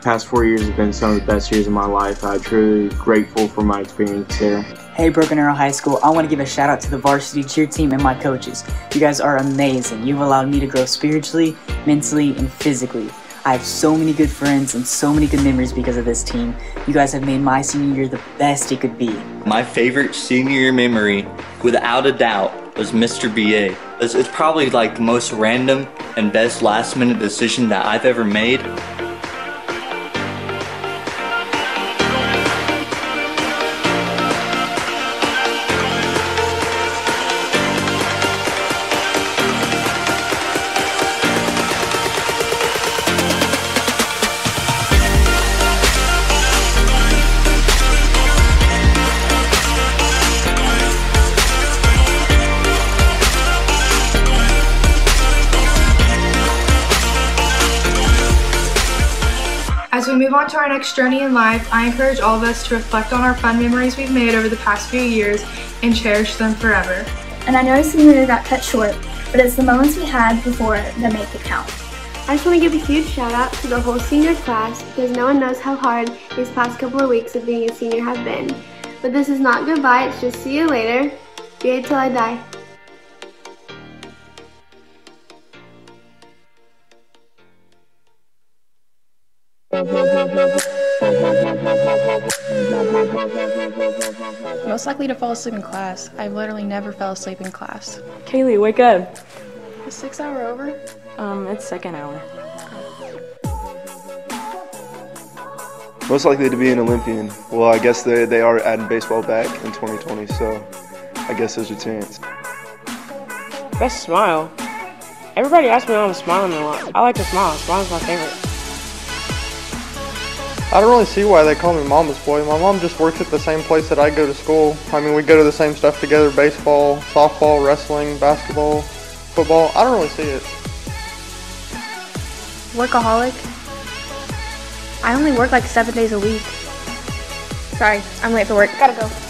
The past four years have been some of the best years of my life. I'm truly grateful for my experience there. Hey Broken Arrow High School, I want to give a shout out to the varsity cheer team and my coaches. You guys are amazing. You've allowed me to grow spiritually, mentally, and physically. I have so many good friends and so many good memories because of this team. You guys have made my senior year the best it could be. My favorite senior year memory, without a doubt, was Mr. BA. It's, it's probably like the most random and best last minute decision that I've ever made. On to our next journey in life, I encourage all of us to reflect on our fun memories we've made over the past few years and cherish them forever. And I know senior year got cut short, but it's the moments we had before that make it count. I just want to give a huge shout out to the whole senior class because no one knows how hard these past couple of weeks of being a senior have been. But this is not goodbye, it's just see you later. BA till I die. Most likely to fall asleep in class. I've literally never fell asleep in class. Kaylee, wake up. Is six hour over? Um, it's second hour. Most likely to be an Olympian. Well, I guess they, they are adding baseball back in 2020, so I guess there's a chance. Best smile. Everybody asks me why I'm smiling a lot. I like to smile. Smiling's my favorite. I don't really see why they call me Mama's Boy. My mom just works at the same place that I go to school. I mean, we go to the same stuff together baseball, softball, wrestling, basketball, football. I don't really see it. Workaholic. I only work like seven days a week. Sorry, I'm late for work. Gotta go.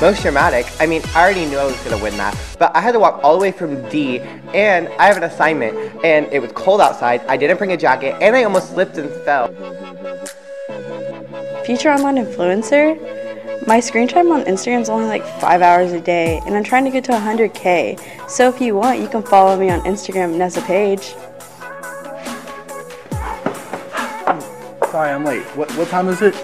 Most dramatic. I mean, I already knew I was gonna win that, but I had to walk all the way from D, and I have an assignment, and it was cold outside. I didn't bring a jacket, and I almost slipped and fell. Future online influencer? My screen time on Instagram is only like five hours a day, and I'm trying to get to 100k. So if you want, you can follow me on Instagram, Nessa Page. Sorry, I'm late. What, what time is it?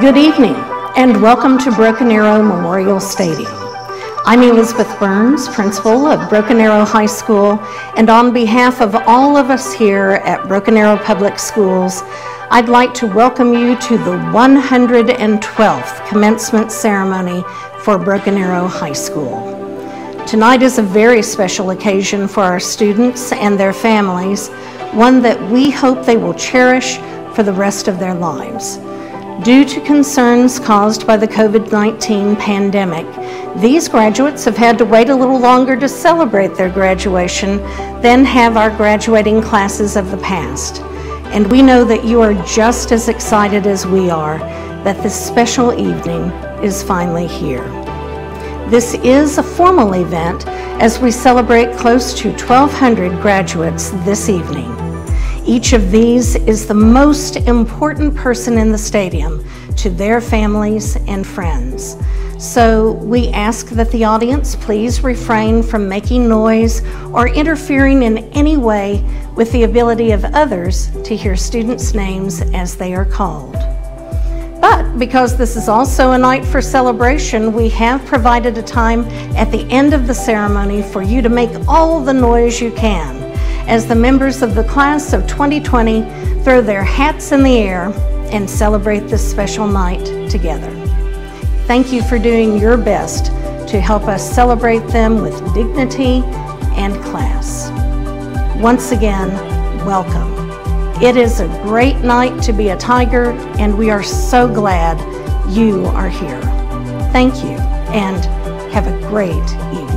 Good evening, and welcome to Broken Arrow Memorial Stadium. I'm Elizabeth Burns, principal of Broken Arrow High School, and on behalf of all of us here at Broken Arrow Public Schools, I'd like to welcome you to the 112th commencement ceremony for Broken Arrow High School. Tonight is a very special occasion for our students and their families, one that we hope they will cherish for the rest of their lives. Due to concerns caused by the COVID 19 pandemic, these graduates have had to wait a little longer to celebrate their graduation than have our graduating classes of the past. And we know that you are just as excited as we are that this special evening is finally here. This is a formal event as we celebrate close to 1,200 graduates this evening. Each of these is the most important person in the stadium to their families and friends. So we ask that the audience please refrain from making noise or interfering in any way with the ability of others to hear students' names as they are called. But because this is also a night for celebration, we have provided a time at the end of the ceremony for you to make all the noise you can as the members of the class of 2020 throw their hats in the air and celebrate this special night together. Thank you for doing your best to help us celebrate them with dignity and class. Once again, welcome. It is a great night to be a Tiger, and we are so glad you are here. Thank you, and have a great evening.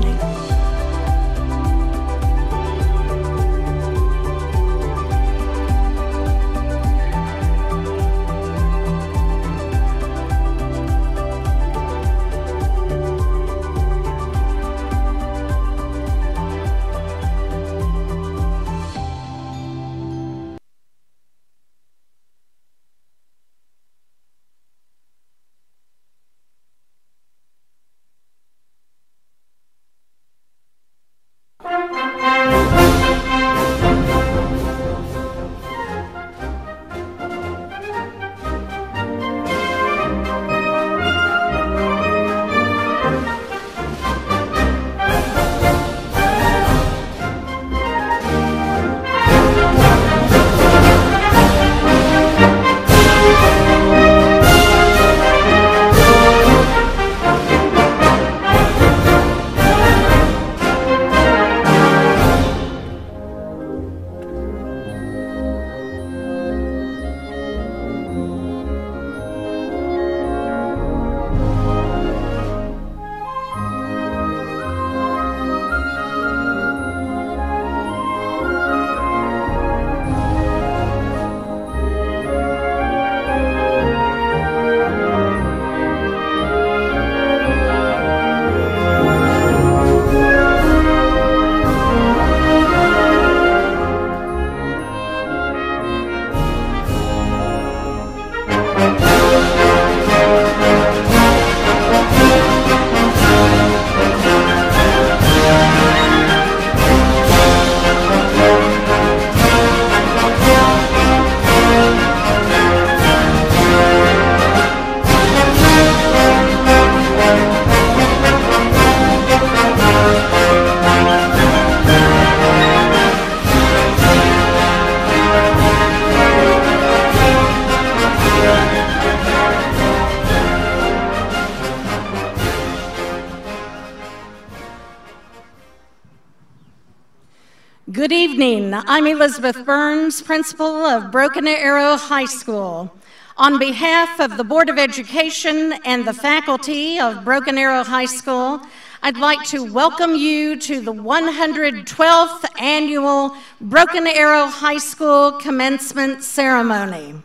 I'm Elizabeth Burns, principal of Broken Arrow High School. On behalf of the Board of Education and the faculty of Broken Arrow High School, I'd like to welcome you to the 112th annual Broken Arrow High School commencement ceremony.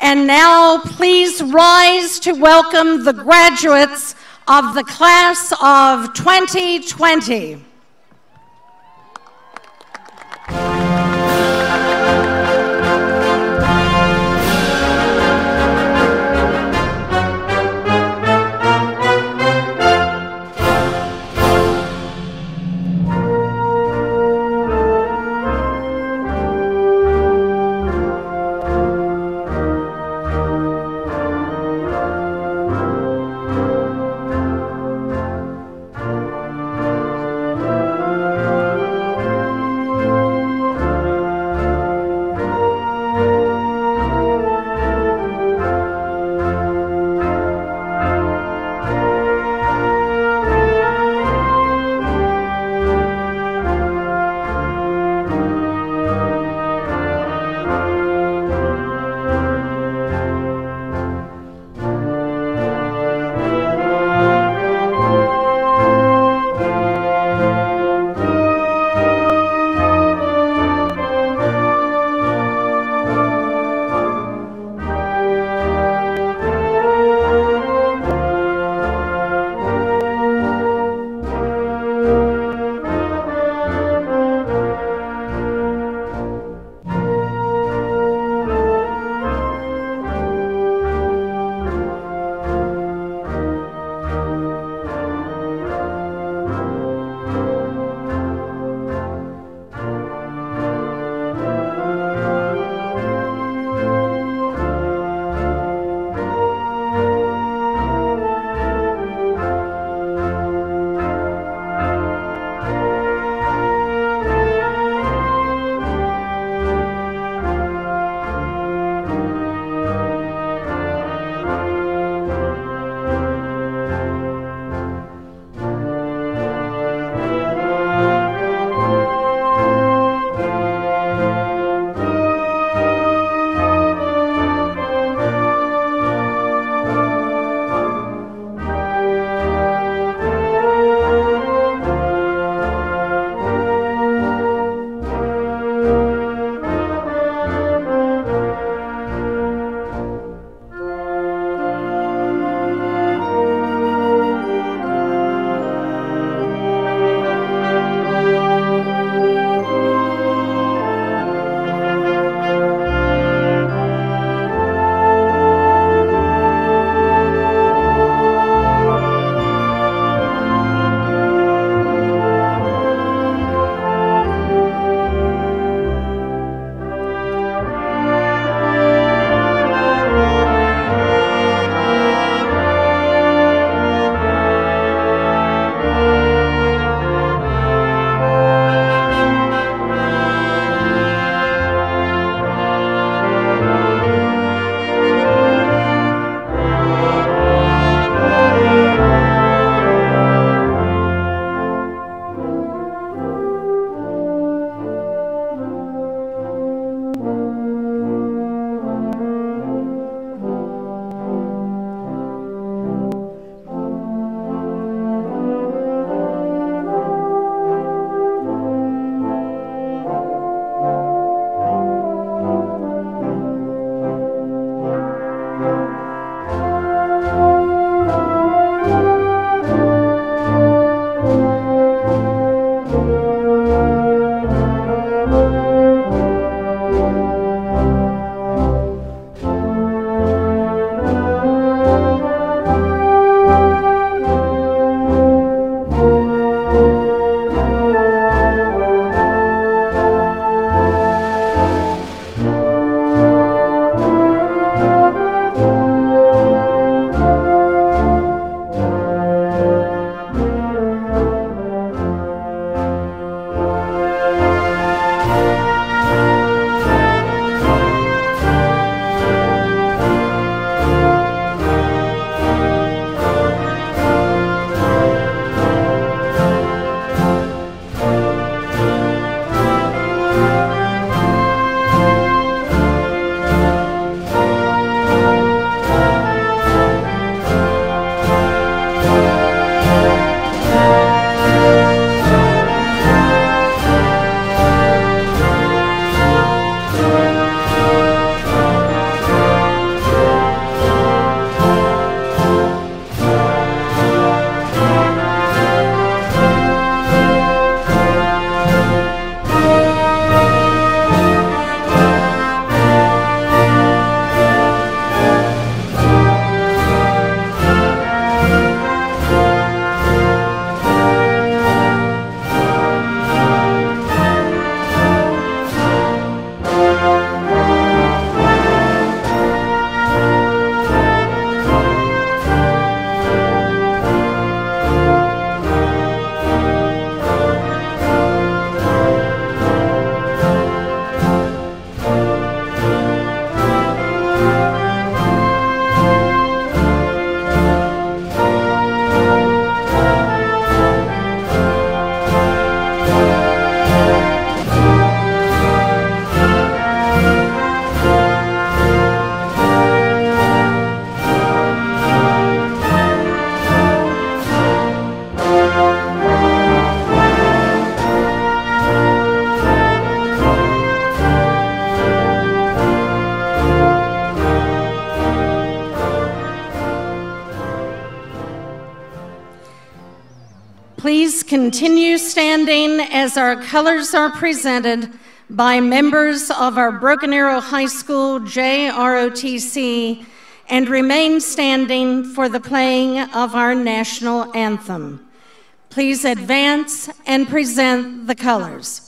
And now, please rise to welcome the graduates of the class of 2020. Colors are presented by members of our Broken Arrow High School JROTC and remain standing for the playing of our national anthem. Please advance and present the colors.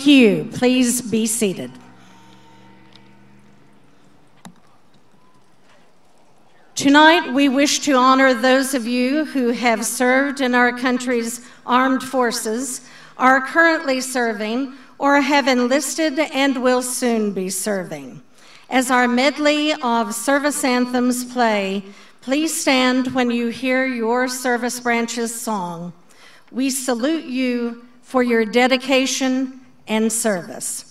Thank you. Please be seated. Tonight, we wish to honor those of you who have served in our country's armed forces, are currently serving, or have enlisted and will soon be serving. As our medley of service anthems play, please stand when you hear your service branch's song. We salute you for your dedication and service.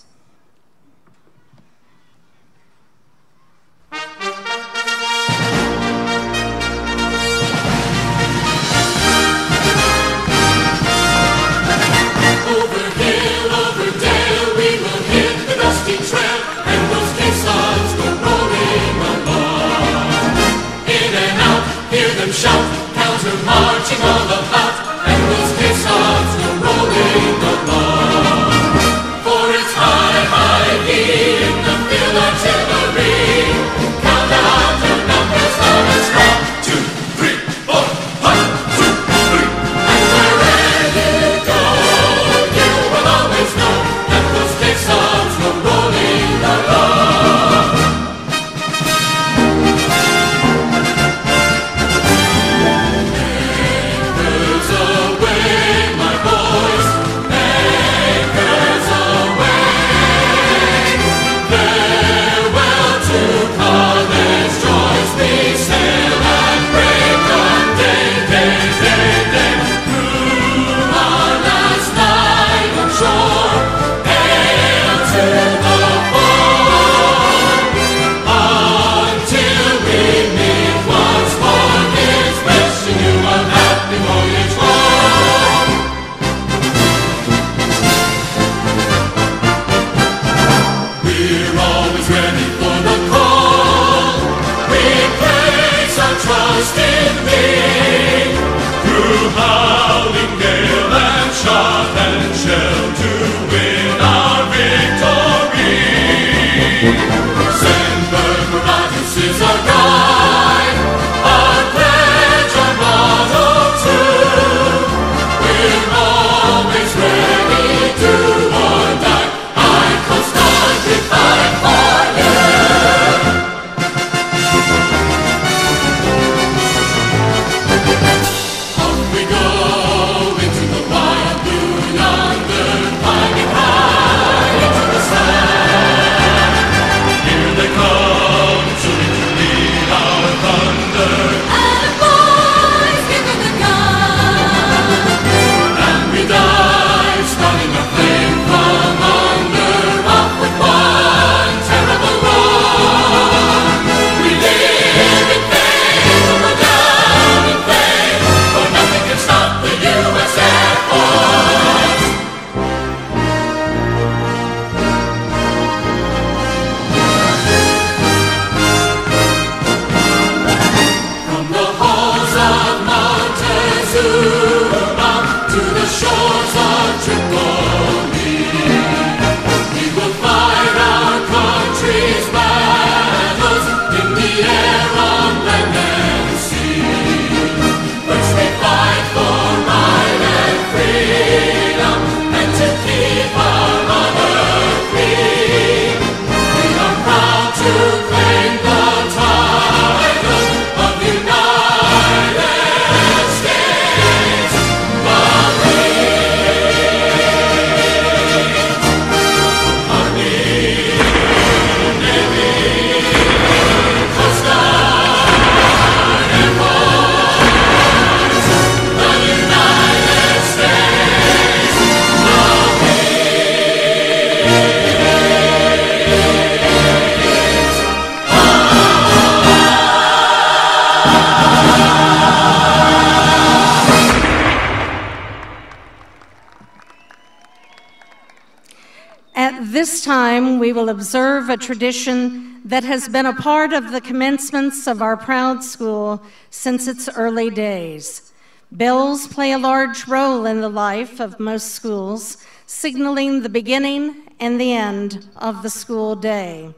Time, we will observe a tradition that has been a part of the commencements of our proud school since its early days. Bells play a large role in the life of most schools, signaling the beginning and the end of the school day.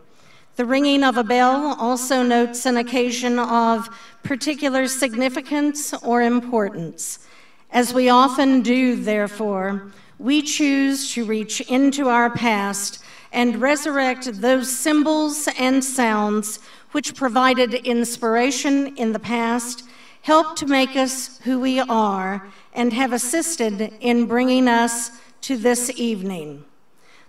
The ringing of a bell also notes an occasion of particular significance or importance. As we often do, therefore, we choose to reach into our past and resurrect those symbols and sounds which provided inspiration in the past, helped to make us who we are, and have assisted in bringing us to this evening.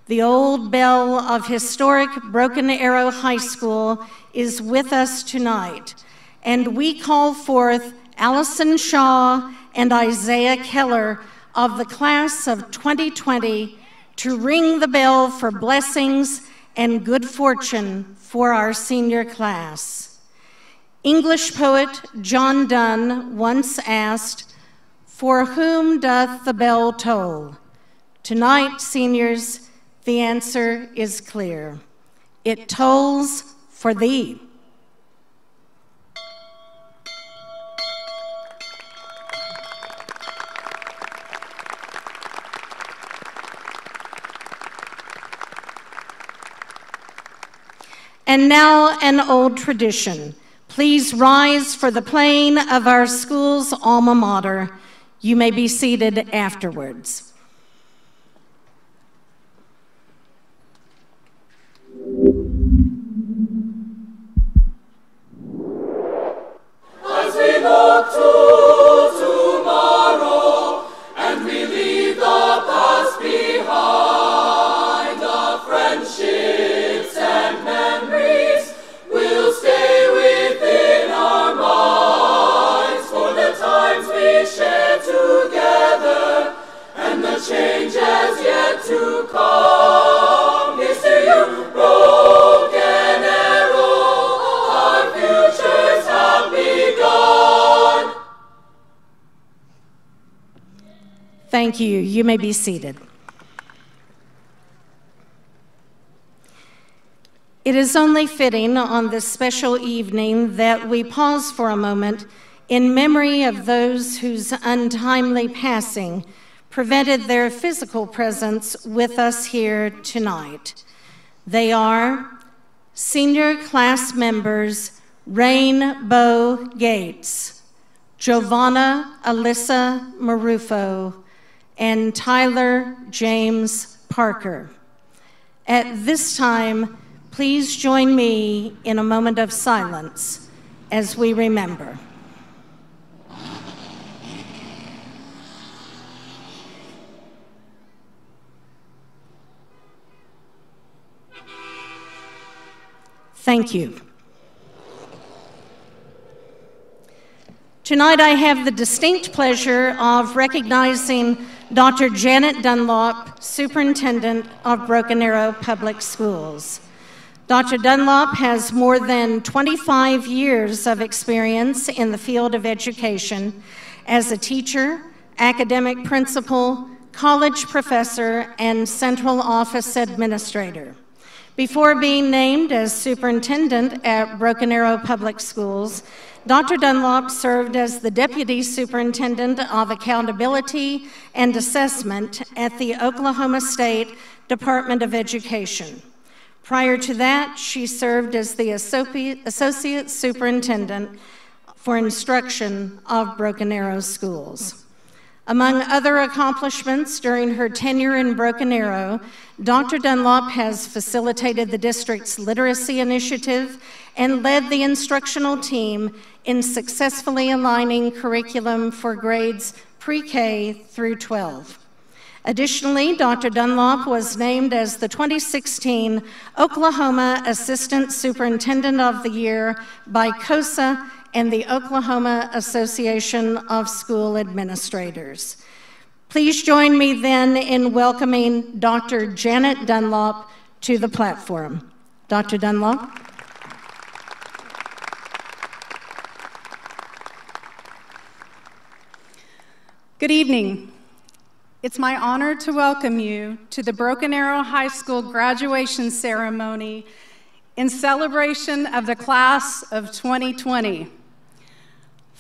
The old bell of historic Broken Arrow High School is with us tonight, and we call forth Allison Shaw and Isaiah Keller of the class of 2020 to ring the bell for blessings and good fortune for our senior class. English poet John Donne once asked, For whom doth the bell toll? Tonight, seniors, the answer is clear. It tolls for thee. And now, an old tradition. Please rise for the playing of our school's alma mater. You may be seated afterwards. As we look to Thank you. You may be seated. It is only fitting on this special evening that we pause for a moment in memory of those whose untimely passing prevented their physical presence with us here tonight. They are senior class members Rainbow Gates, Giovanna Alyssa Marufo, and Tyler James Parker. At this time, please join me in a moment of silence as we remember. Thank you. Tonight, I have the distinct pleasure of recognizing Dr. Janet Dunlop, Superintendent of Broken Arrow Public Schools. Dr. Dunlop has more than 25 years of experience in the field of education as a teacher, academic principal, college professor, and central office administrator. Before being named as superintendent at Broken Arrow Public Schools, Dr. Dunlop served as the Deputy Superintendent of Accountability and Assessment at the Oklahoma State Department of Education. Prior to that, she served as the Associate Superintendent for Instruction of Broken Arrow Schools. Among other accomplishments during her tenure in Broken Arrow, Dr. Dunlop has facilitated the district's literacy initiative and led the instructional team in successfully aligning curriculum for grades pre K through 12. Additionally, Dr. Dunlop was named as the 2016 Oklahoma Assistant Superintendent of the Year by COSA and the Oklahoma Association of School Administrators. Please join me then in welcoming Dr. Janet Dunlop to the platform. Dr. Dunlop. Good evening. It's my honor to welcome you to the Broken Arrow High School graduation ceremony in celebration of the class of 2020.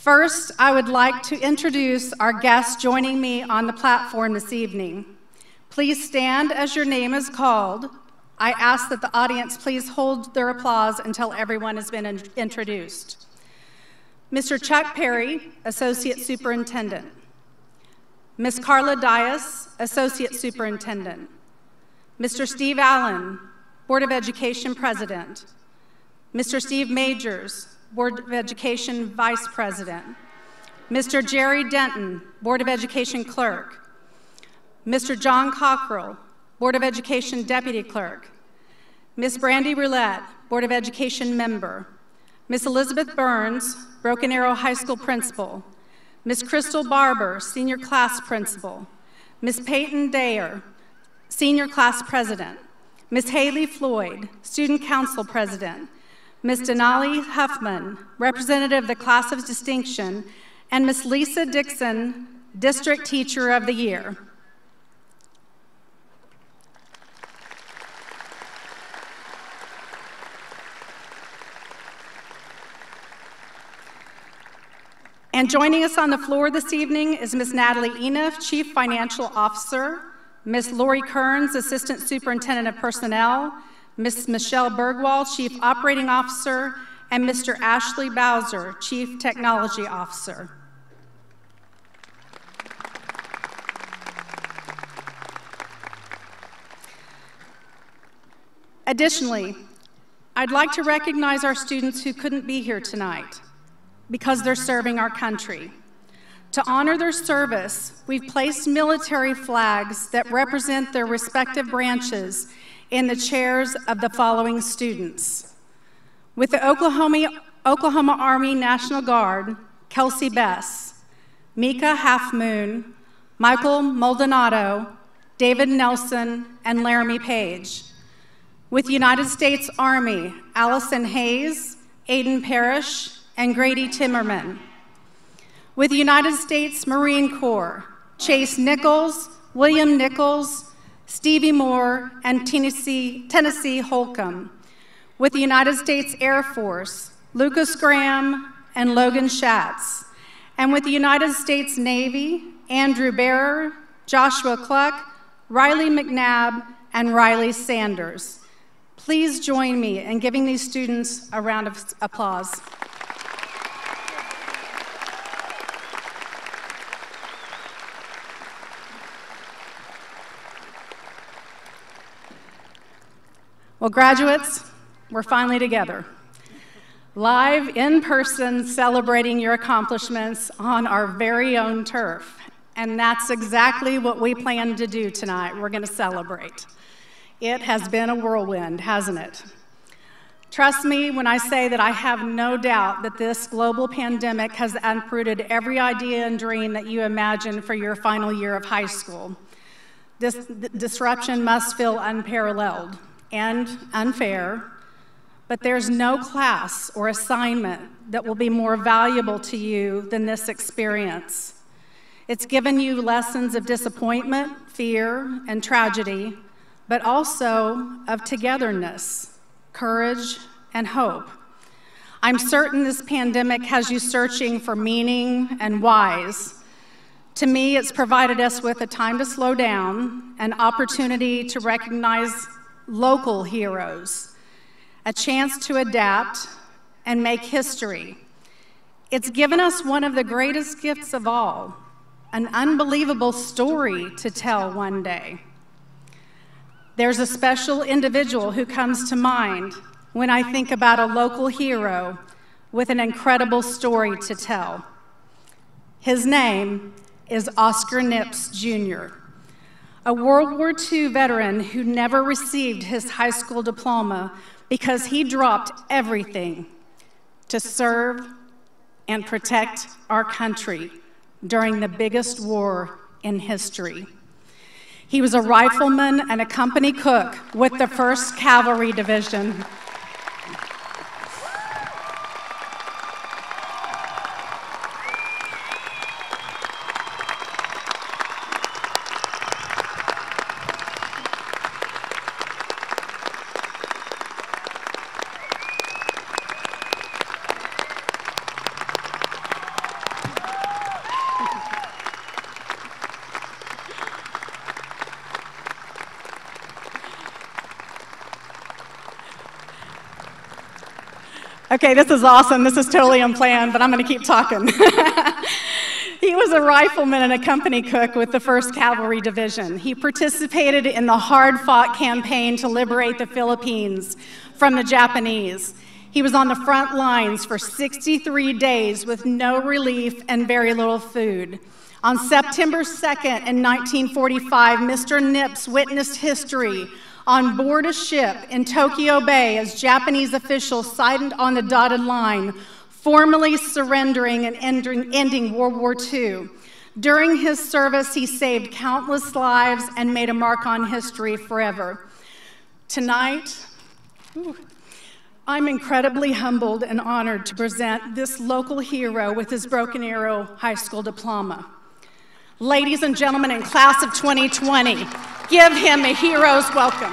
First, I would like to introduce our guests joining me on the platform this evening. Please stand as your name is called. I ask that the audience please hold their applause until everyone has been in introduced. Mr. Chuck Perry, Associate Superintendent. Ms. Carla Dias, Associate Superintendent. Mr. Steve Allen, Board of Education President. Mr. Steve Majors, Board of Education Vice President. Mr. Jerry Denton, Board of Education Clerk. Mr. John Cockrell, Board of Education Deputy Clerk. Ms. Brandy Roulette, Board of Education Member. Ms. Elizabeth Burns, Broken Arrow High School Principal. Ms. Crystal Barber, Senior Class Principal, Ms. Peyton Dayer, Senior Class President, Ms. Haley Floyd, Student Council President, Ms. Denali Huffman, Representative of the Class of Distinction, and Ms. Lisa Dixon, District Teacher of the Year. And joining us on the floor this evening is Ms. Natalie Enoff, Chief Financial Officer, Ms. Lori Kearns, Assistant Superintendent of Personnel, Ms. Michelle Bergwall, Chief Operating Officer, and Mr. Ashley Bowser, Chief Technology Officer. Additionally, I'd like to recognize our students who couldn't be here tonight because they're serving our country. To honor their service, we've placed military flags that represent their respective branches in the chairs of the following students. With the Oklahoma, Oklahoma Army National Guard, Kelsey Bess, Mika Half Moon, Michael Maldonado, David Nelson, and Laramie Page. With United States Army, Allison Hayes, Aiden Parrish, and Grady Timmerman. With United States Marine Corps, Chase Nichols, William Nichols, Stevie Moore, and Tennessee, Tennessee Holcomb. With the United States Air Force, Lucas Graham and Logan Schatz. And with the United States Navy, Andrew Bearer, Joshua Cluck, Riley McNabb, and Riley Sanders. Please join me in giving these students a round of applause. Well, graduates, we're finally together. Live in person, celebrating your accomplishments on our very own turf. And that's exactly what we plan to do tonight. We're going to celebrate. It has been a whirlwind, hasn't it? Trust me when I say that I have no doubt that this global pandemic has uprooted every idea and dream that you imagined for your final year of high school. This disruption must feel unparalleled and unfair, but there's no class or assignment that will be more valuable to you than this experience. It's given you lessons of disappointment, fear, and tragedy, but also of togetherness, courage, and hope. I'm certain this pandemic has you searching for meaning and whys. To me, it's provided us with a time to slow down, an opportunity to recognize local heroes, a chance to adapt and make history. It's given us one of the greatest gifts of all an unbelievable story to tell one day. There's a special individual who comes to mind when I think about a local hero with an incredible story to tell. His name is Oscar Nips Jr a World War II veteran who never received his high school diploma because he dropped everything to serve and protect our country during the biggest war in history. He was a rifleman and a company cook with the 1st Cavalry Division. Okay, this is awesome. This is totally unplanned, but I'm going to keep talking. *laughs* he was a rifleman and a company cook with the 1st Cavalry Division. He participated in the hard fought campaign to liberate the Philippines from the Japanese. He was on the front lines for 63 days with no relief and very little food. On September 2nd in 1945, Mr. Nips witnessed history on board a ship in Tokyo Bay as Japanese officials signed on the dotted line, formally surrendering and ending World War II. During his service, he saved countless lives and made a mark on history forever. Tonight, I'm incredibly humbled and honored to present this local hero with his Broken Arrow High School diploma. Ladies and gentlemen, in class of 2020, give him a hero's welcome.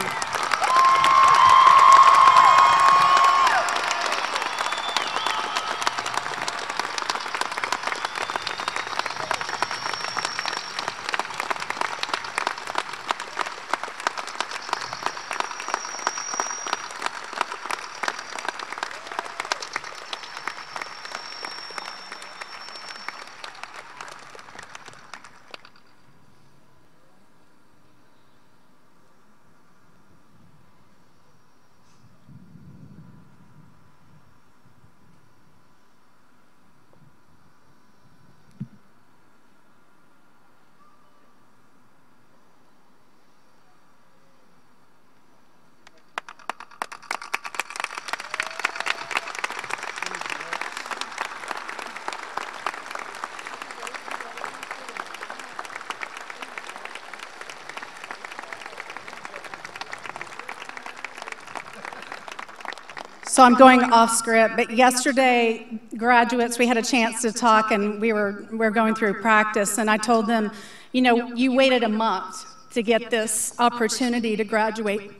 So I'm going off script, but yesterday, graduates, we had a chance to talk and we were, we were going through practice, and I told them, you know, you waited a month to get this opportunity to graduate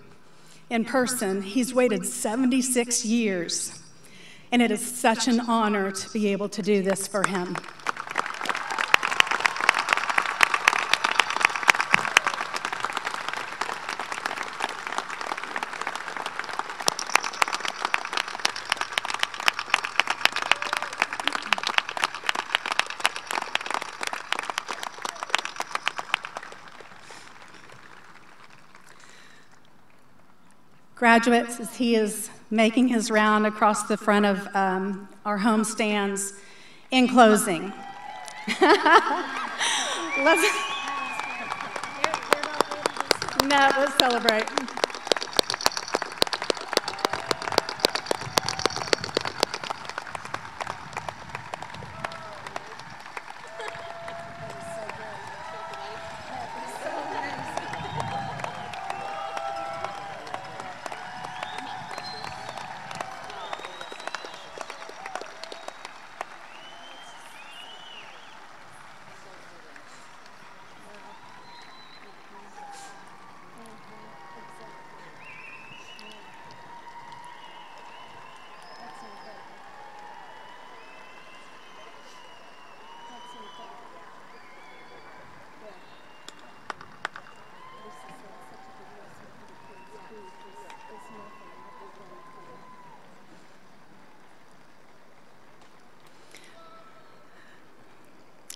in person. He's waited 76 years, and it is such an honor to be able to do this for him. Graduates as he is making his round across the front of um, our home stands. In closing, *laughs* let's, *laughs* no, let's celebrate.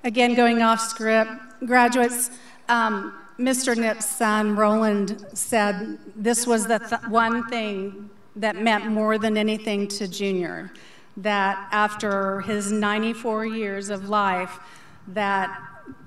Again, going off script, graduates, um, Mr. Nips' son, Roland, said this was the th one thing that meant more than anything to Junior, that after his 94 years of life, that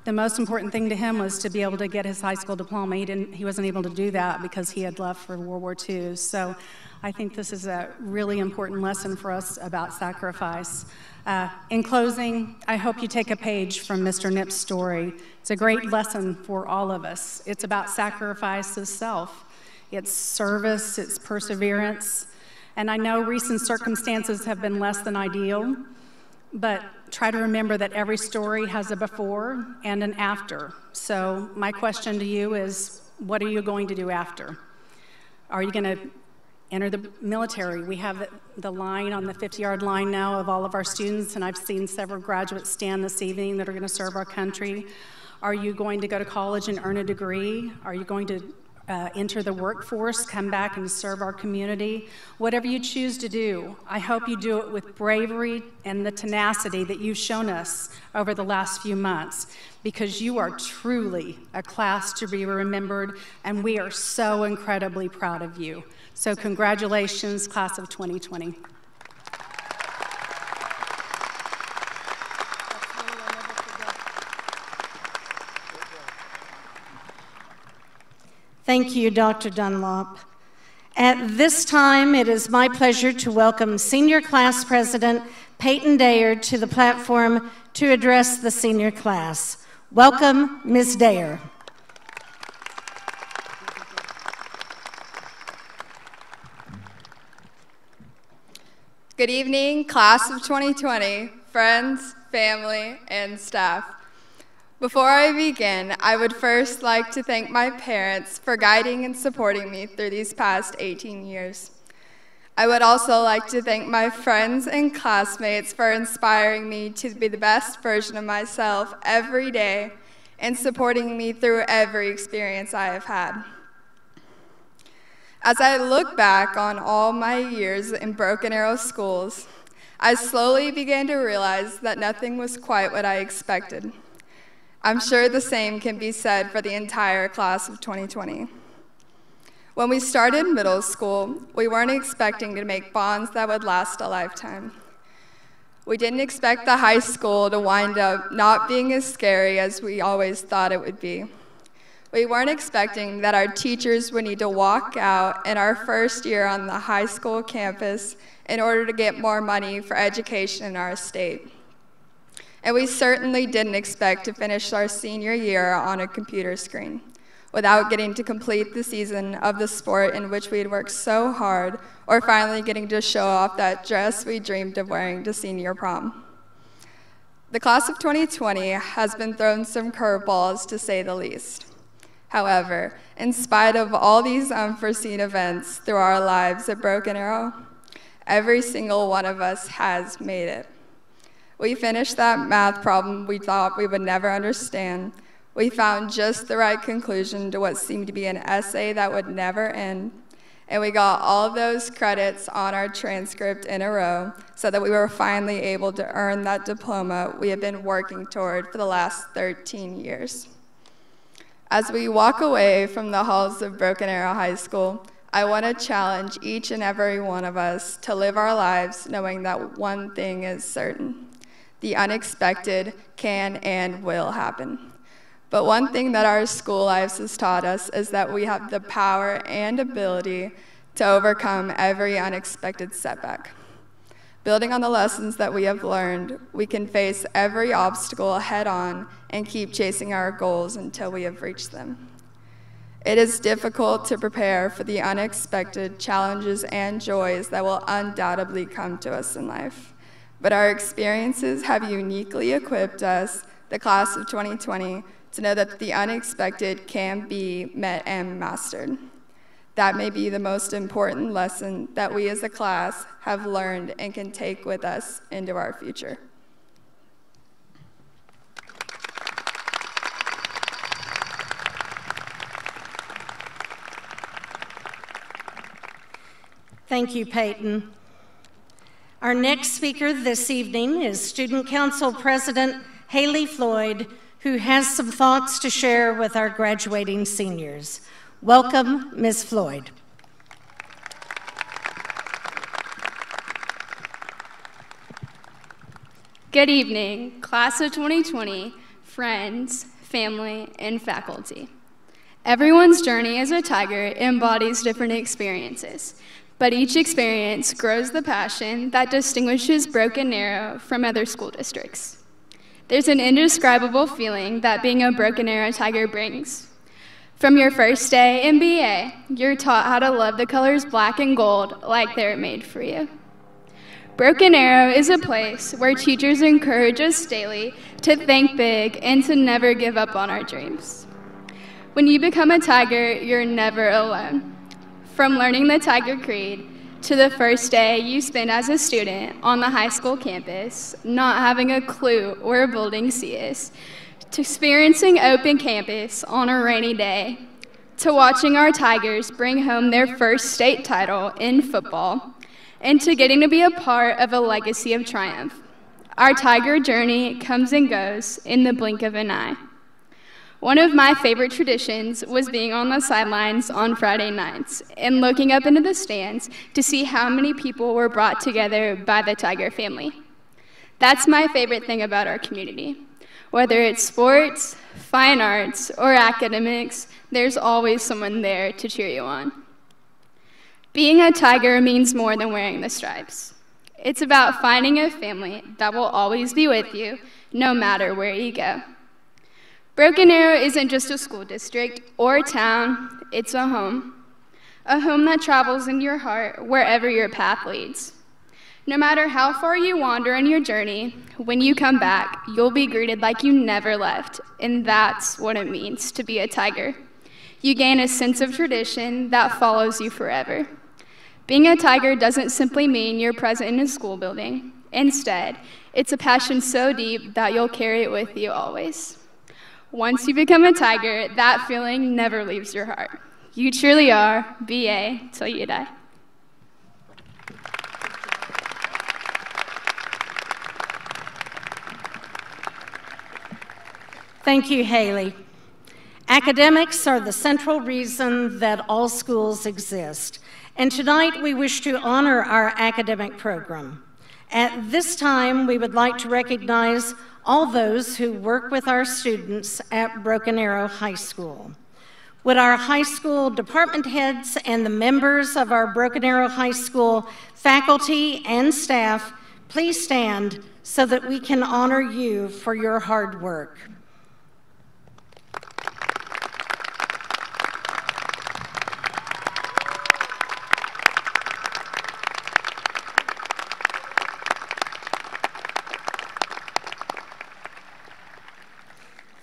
the most important thing to him was to be able to get his high school diploma. He, didn't, he wasn't able to do that because he had left for World War II. So I think this is a really important lesson for us about sacrifice. Uh, in closing, I hope you take a page from Mr. Nips' story. It's a great lesson for all of us. It's about sacrifice of self, it's service, it's perseverance. And I know recent circumstances have been less than ideal, but try to remember that every story has a before and an after. So, my question to you is what are you going to do after? Are you going to enter the military. We have the, line on the 50 yard line now of all of our students, and I've seen several graduates stand this evening that are going to serve our country. Are you going to go to college and earn a degree? Are you going to uh, enter the workforce, come back and serve our community. Whatever you choose to do, I hope you do it with bravery and the tenacity that you've shown us over the last few months, because you are truly a class to be remembered, and we are so incredibly proud of you. So, congratulations, class of 2020. Thank you, Dr. Dunlop. At this time, it is my pleasure to welcome Senior Class President Peyton Dayer to the platform to address the senior class. Welcome, Ms. Dayer. Good evening, class of 2020, friends, family, and staff. Before I begin, I would first like to thank my parents for guiding and supporting me through these past 18 years. I would also like to thank my friends and classmates for inspiring me to be the best version of myself every day and supporting me through every experience I have had. As I look back on all my years in Broken Arrow schools, I slowly began to realize that nothing was quite what I expected. I'm sure the same can be said for the entire class of 2020. When we started middle school, we weren't expecting to make bonds that would last a lifetime. We didn't expect the high school to wind up not being as scary as we always thought it would be. We weren't expecting that our teachers would need to walk out in our first year on the high school campus in order to get more money for education in our state. And we certainly didn't expect to finish our senior year on a computer screen without getting to complete the season of the sport in which we had worked so hard or finally getting to show off that dress we dreamed of wearing to senior prom. The class of 2020 has been thrown some curveballs to say the least. However, in spite of all these unforeseen events through our lives at Broken Arrow, every single one of us has made it. We finished that math problem we thought we would never understand. We found just the right conclusion to what seemed to be an essay that would never end. And we got all those credits on our transcript in a row so that we were finally able to earn that diploma we have been working toward for the last 13 years. As we walk away from the halls of Broken Arrow High School, I want to challenge each and every one of us to live our lives knowing that one thing is certain the unexpected can and will happen. But one thing that our school lives has taught us is that we have the power and ability to overcome every unexpected setback. Building on the lessons that we have learned, we can face every obstacle head on and keep chasing our goals until we have reached them. It is difficult to prepare for the unexpected challenges and joys that will undoubtedly come to us in life but our experiences have uniquely equipped us, the class of 2020, to know that the unexpected can be met and mastered. That may be the most important lesson that we as a class have learned and can take with us into our future. Thank you, Peyton. Our next speaker this evening is Student Council President Haley Floyd, who has some thoughts to share with our graduating seniors. Welcome, Ms. Floyd. Good evening, class of 2020, friends, family, and faculty. Everyone's journey as a tiger embodies different experiences, but each experience grows the passion that distinguishes Broken Arrow from other school districts. There's an indescribable feeling that being a Broken Arrow Tiger brings. From your first day in BA, you're taught how to love the colors black and gold like they're made for you. Broken Arrow is a place where teachers encourage us daily to think big and to never give up on our dreams. When you become a Tiger, you're never alone. From learning the Tiger Creed to the first day you spend as a student on the high school campus, not having a clue where a building C is, to experiencing open campus on a rainy day, to watching our Tigers bring home their first state title in football, and to getting to be a part of a legacy of triumph. Our Tiger journey comes and goes in the blink of an eye. One of my favorite traditions was being on the sidelines on Friday nights and looking up into the stands to see how many people were brought together by the Tiger family. That's my favorite thing about our community. Whether it's sports, fine arts, or academics, there's always someone there to cheer you on. Being a Tiger means more than wearing the stripes. It's about finding a family that will always be with you, no matter where you go. Broken Arrow isn't just a school district or a town, it's a home. A home that travels in your heart wherever your path leads. No matter how far you wander in your journey, when you come back, you'll be greeted like you never left, and that's what it means to be a tiger. You gain a sense of tradition that follows you forever. Being a tiger doesn't simply mean you're present in a school building. Instead, it's a passion so deep that you'll carry it with you always. Once you become a tiger, that feeling never leaves your heart. You truly are BA till you die. Thank you, Haley. Academics are the central reason that all schools exist. And tonight we wish to honor our academic program. At this time, we would like to recognize all those who work with our students at Broken Arrow High School. Would our high school department heads and the members of our Broken Arrow High School faculty and staff please stand so that we can honor you for your hard work.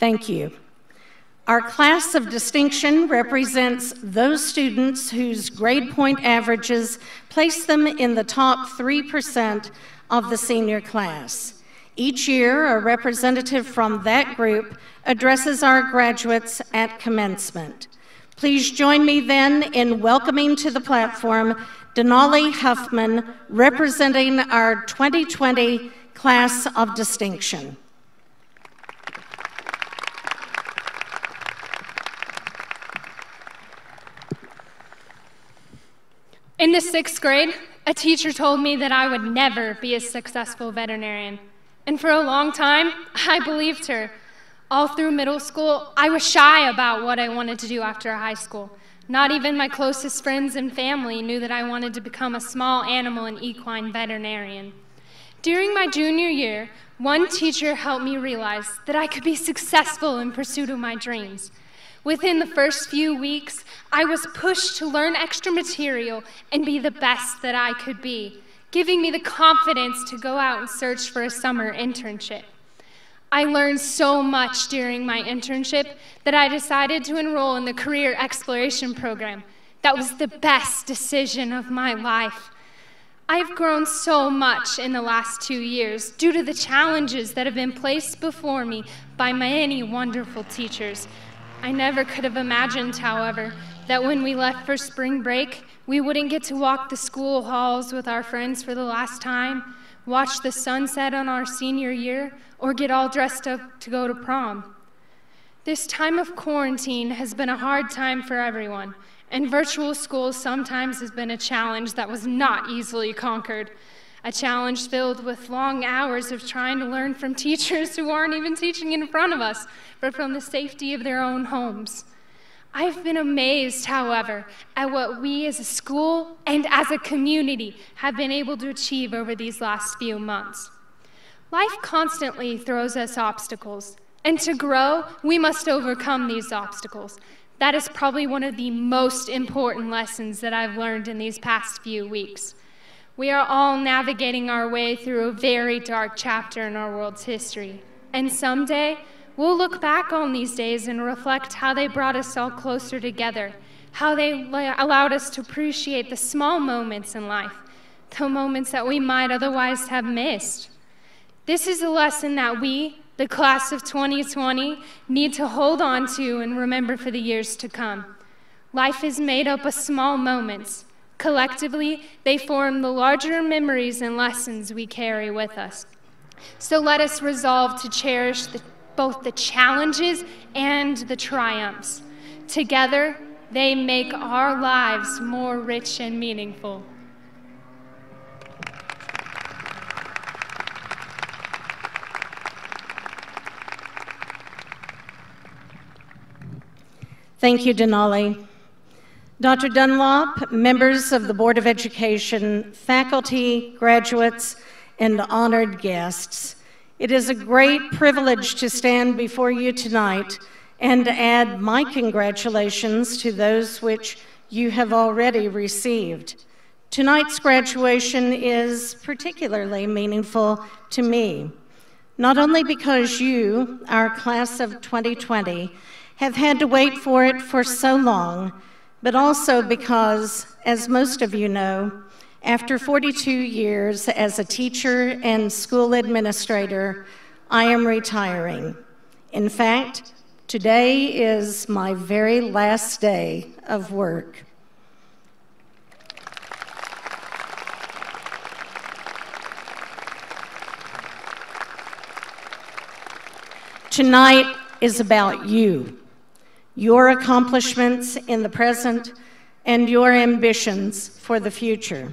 Thank you. Our class of distinction represents those students whose grade point averages place them in the top 3% of the senior class. Each year, a representative from that group addresses our graduates at commencement. Please join me then in welcoming to the platform Denali Huffman, representing our 2020 class of distinction. In the sixth grade, a teacher told me that I would never be a successful veterinarian. And for a long time, I believed her. All through middle school, I was shy about what I wanted to do after high school. Not even my closest friends and family knew that I wanted to become a small animal and equine veterinarian. During my junior year, one teacher helped me realize that I could be successful in pursuit of my dreams. Within the first few weeks, I was pushed to learn extra material and be the best that I could be, giving me the confidence to go out and search for a summer internship. I learned so much during my internship that I decided to enroll in the Career Exploration Program. That was the best decision of my life. I've grown so much in the last two years due to the challenges that have been placed before me by many wonderful teachers. I never could have imagined, however, that when we left for spring break, we wouldn't get to walk the school halls with our friends for the last time, watch the sunset on our senior year, or get all dressed up to go to prom. This time of quarantine has been a hard time for everyone, and virtual school sometimes has been a challenge that was not easily conquered a challenge filled with long hours of trying to learn from teachers who aren't even teaching in front of us, but from the safety of their own homes. I've been amazed, however, at what we as a school and as a community have been able to achieve over these last few months. Life constantly throws us obstacles, and to grow, we must overcome these obstacles. That is probably one of the most important lessons that I've learned in these past few weeks. We are all navigating our way through a very dark chapter in our world's history. And someday, we'll look back on these days and reflect how they brought us all closer together, how they allowed us to appreciate the small moments in life, the moments that we might otherwise have missed. This is a lesson that we, the class of 2020, need to hold on to and remember for the years to come. Life is made up of small moments. Collectively, they form the larger memories and lessons we carry with us. So let us resolve to cherish the, both the challenges and the triumphs. Together, they make our lives more rich and meaningful. Thank you, Denali. Dr. Dunlop, members of the Board of Education, faculty, graduates, and honored guests, it is a great privilege to stand before you tonight and add my congratulations to those which you have already received. Tonight's graduation is particularly meaningful to me, not only because you, our class of 2020, have had to wait for it for so long, but also because, as most of you know, after 42 years as a teacher and school administrator, I am retiring. In fact, today is my very last day of work. Tonight is about you your accomplishments in the present, and your ambitions for the future.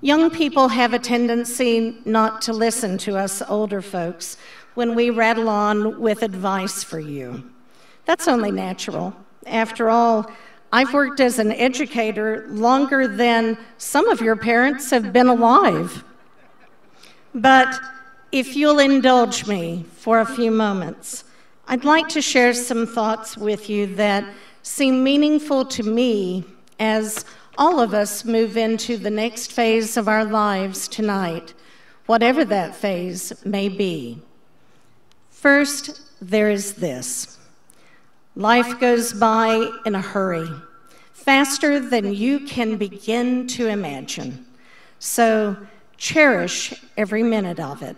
Young people have a tendency not to listen to us older folks when we rattle on with advice for you. That's only natural. After all, I've worked as an educator longer than some of your parents have been alive. But if you'll indulge me for a few moments, I'd like to share some thoughts with you that seem meaningful to me as all of us move into the next phase of our lives tonight, whatever that phase may be. First, there is this life goes by in a hurry, faster than you can begin to imagine. So cherish every minute of it.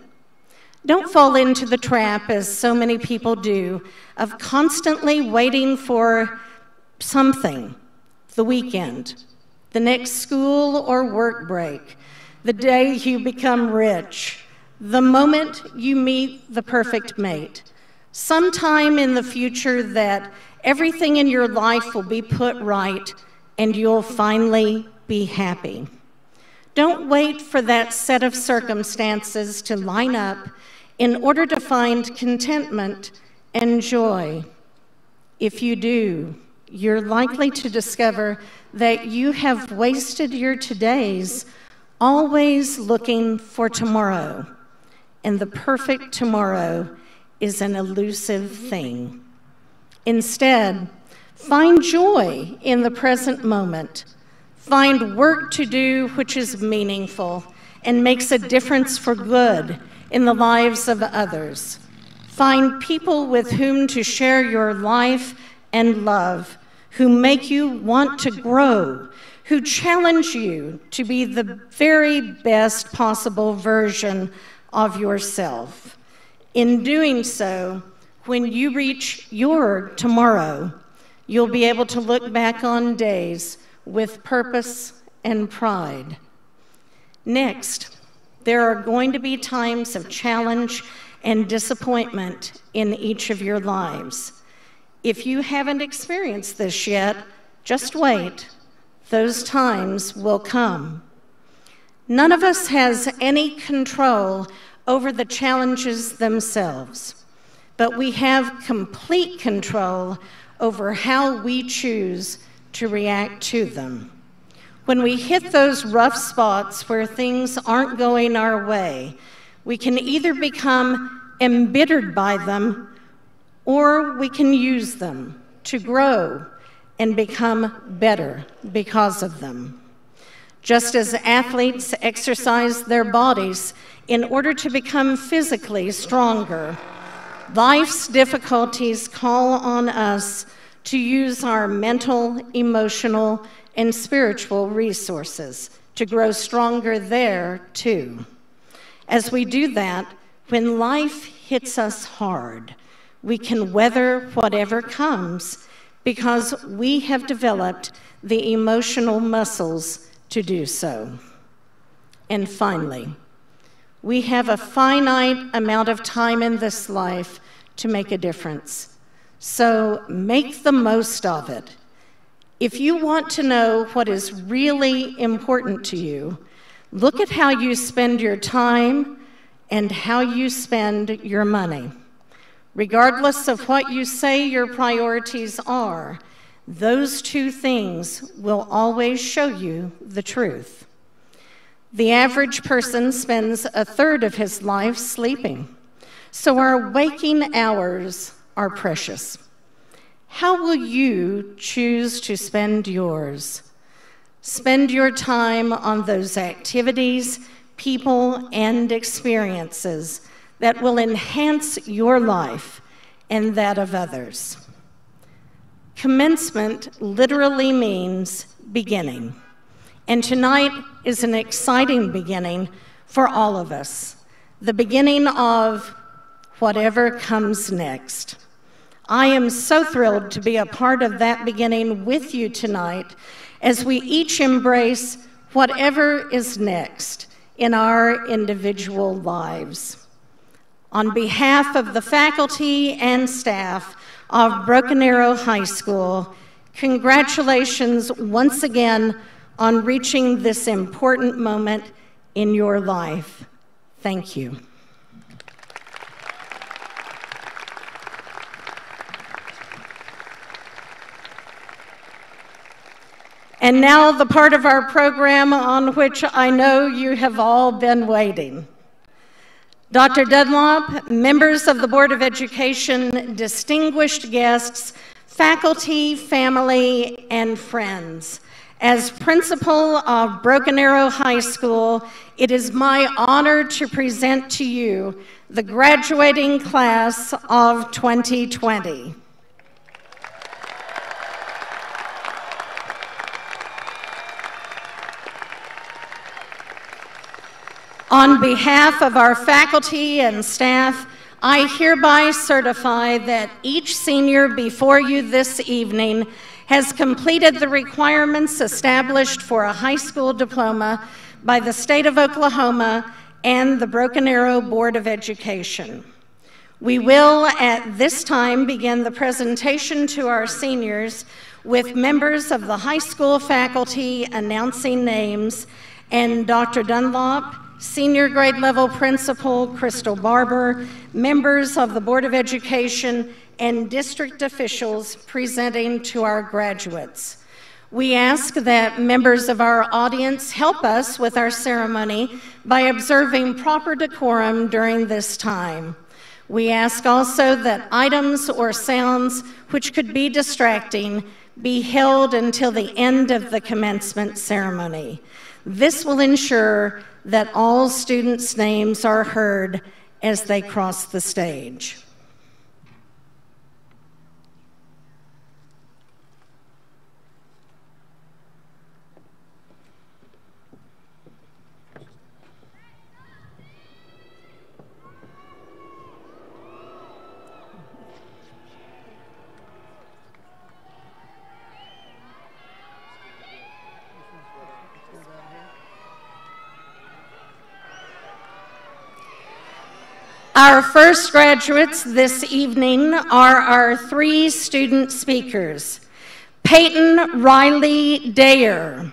Don't fall into the trap, as so many people do, of constantly waiting for something the weekend, the next school or work break, the day you become rich, the moment you meet the perfect mate. Sometime in the future, that everything in your life will be put right and you'll finally be happy. Don't wait for that set of circumstances to line up in order to find contentment and joy. If you do, you're likely to discover that you have wasted your todays always looking for tomorrow, and the perfect tomorrow is an elusive thing. Instead, find joy in the present moment. Find work to do which is meaningful and makes a difference for good in the lives of others. Find people with whom to share your life and love, who make you want to grow, who challenge you to be the very best possible version of yourself. In doing so, when you reach your tomorrow, you'll be able to look back on days with purpose and pride. Next, there are going to be times of challenge and disappointment in each of your lives. If you haven't experienced this yet, just wait. Those times will come. None of us has any control over the challenges themselves, but we have complete control over how we choose to react to them. When we hit those rough spots where things aren't going our way, we can either become embittered by them or we can use them to grow and become better because of them. Just as athletes exercise their bodies in order to become physically stronger, life's difficulties call on us to use our mental, emotional, and spiritual resources to grow stronger there too. As we do that, when life hits us hard, we can weather whatever comes because we have developed the emotional muscles to do so. And finally, we have a finite amount of time in this life to make a difference. So make the most of it. If you want to know what is really important to you, look at how you spend your time and how you spend your money. Regardless of what you say your priorities are, those two things will always show you the truth. The average person spends a third of his life sleeping, so our waking hours are precious. How will you choose to spend yours? Spend your time on those activities, people, and experiences that will enhance your life and that of others. Commencement literally means beginning. And tonight is an exciting beginning for all of us the beginning of whatever comes next. I am so thrilled to be a part of that beginning with you tonight as we each embrace whatever is next in our individual lives. On behalf of the faculty and staff of Broken Arrow High School, congratulations once again on reaching this important moment in your life. Thank you. And now, the part of our program on which I know you have all been waiting. Dr. Dunlop, members of the Board of Education, distinguished guests, faculty, family, and friends. As principal of Broken Arrow High School, it is my honor to present to you the graduating class of 2020. On behalf of our faculty and staff, I hereby certify that each senior before you this evening has completed the requirements established for a high school diploma by the state of Oklahoma and the Broken Arrow Board of Education. We will at this time begin the presentation to our seniors with members of the high school faculty announcing names and Dr. Dunlop, senior grade level principal Crystal Barber, members of the Board of Education, and district officials presenting to our graduates. We ask that members of our audience help us with our ceremony by observing proper decorum during this time. We ask also that items or sounds which could be distracting be held until the end of the commencement ceremony. This will ensure that all students' names are heard as they cross the stage. Our first graduates this evening are our three student speakers Peyton Riley Dayer,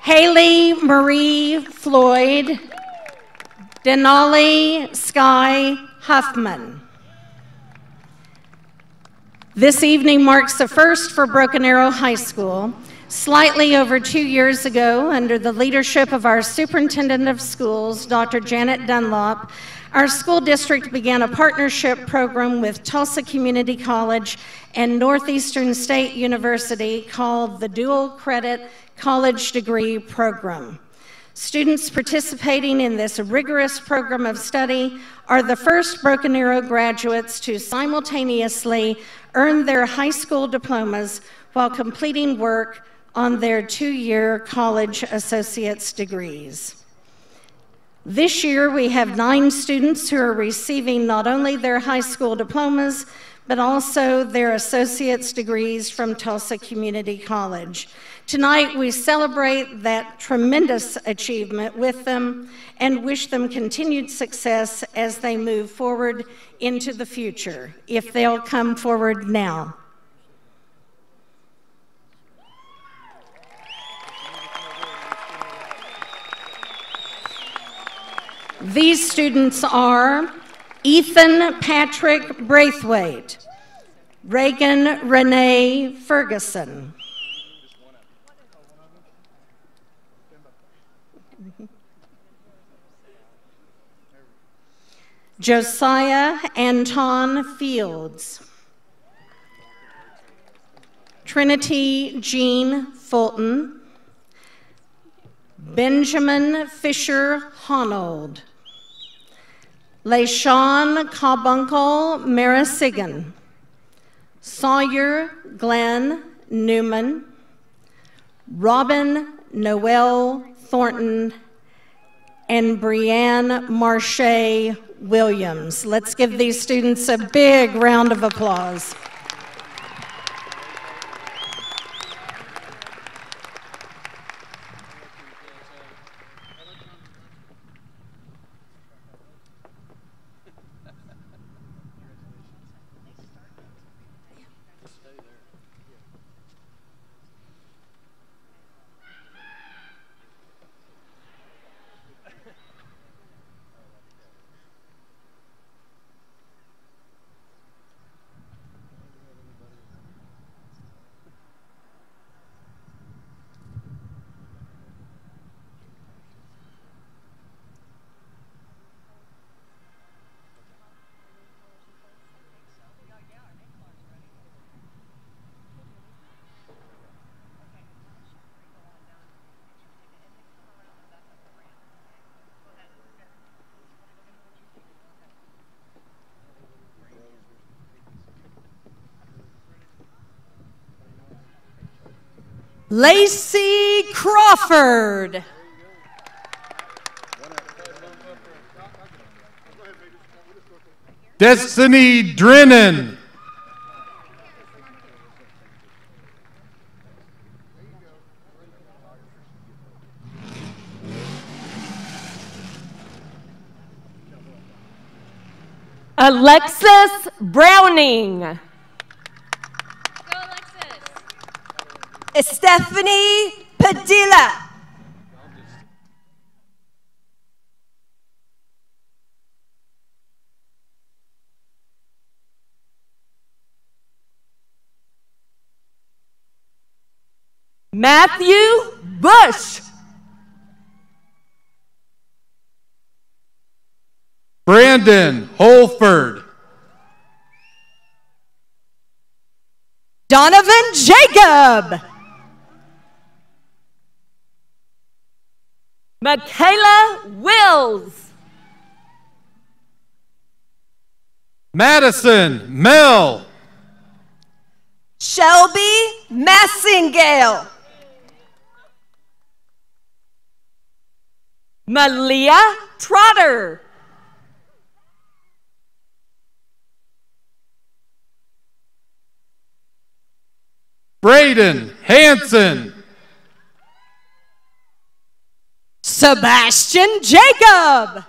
Haley Marie Floyd, Denali Sky Huffman. This evening marks the first for Broken Arrow High School. Slightly over two years ago, under the leadership of our superintendent of schools, Dr. Janet Dunlop, our school district began a partnership program with Tulsa Community College and Northeastern State University called the Dual Credit College Degree Program. Students participating in this rigorous program of study are the first Broken Arrow graduates to simultaneously earn their high school diplomas while completing work on their two year college associate's degrees. This year, we have nine students who are receiving not only their high school diplomas, but also their associate's degrees from Tulsa Community College. Tonight, we celebrate that tremendous achievement with them and wish them continued success as they move forward into the future, if they'll come forward now. These students are Ethan Patrick Braithwaite, Reagan Renee Ferguson, Josiah Anton Fields, Trinity Jean Fulton, Benjamin Fisher Honold, LaShawn Carbuncle Marasigan, Sawyer Glenn Newman, Robin Noel Thornton, and Brianne Marche Williams. Let's give these students a big round of applause. Lacey Crawford. Destiny Drennan. Alexis Browning. Stephanie Padilla. Matthew Bush. Brandon Holford. Donovan Jacob. Michaela Wills. Madison Mel. Shelby Massingale. Malia Trotter. Braden Hanson. Sebastian Jacob.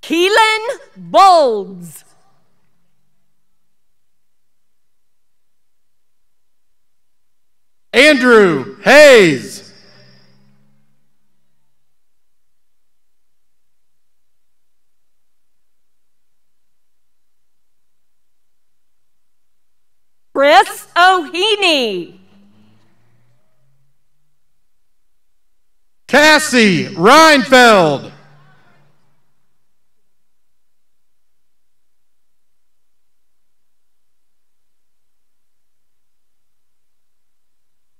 Keelan Bolds. Andrew Hayes. Chris O'Heaney. Cassie Reinfeld.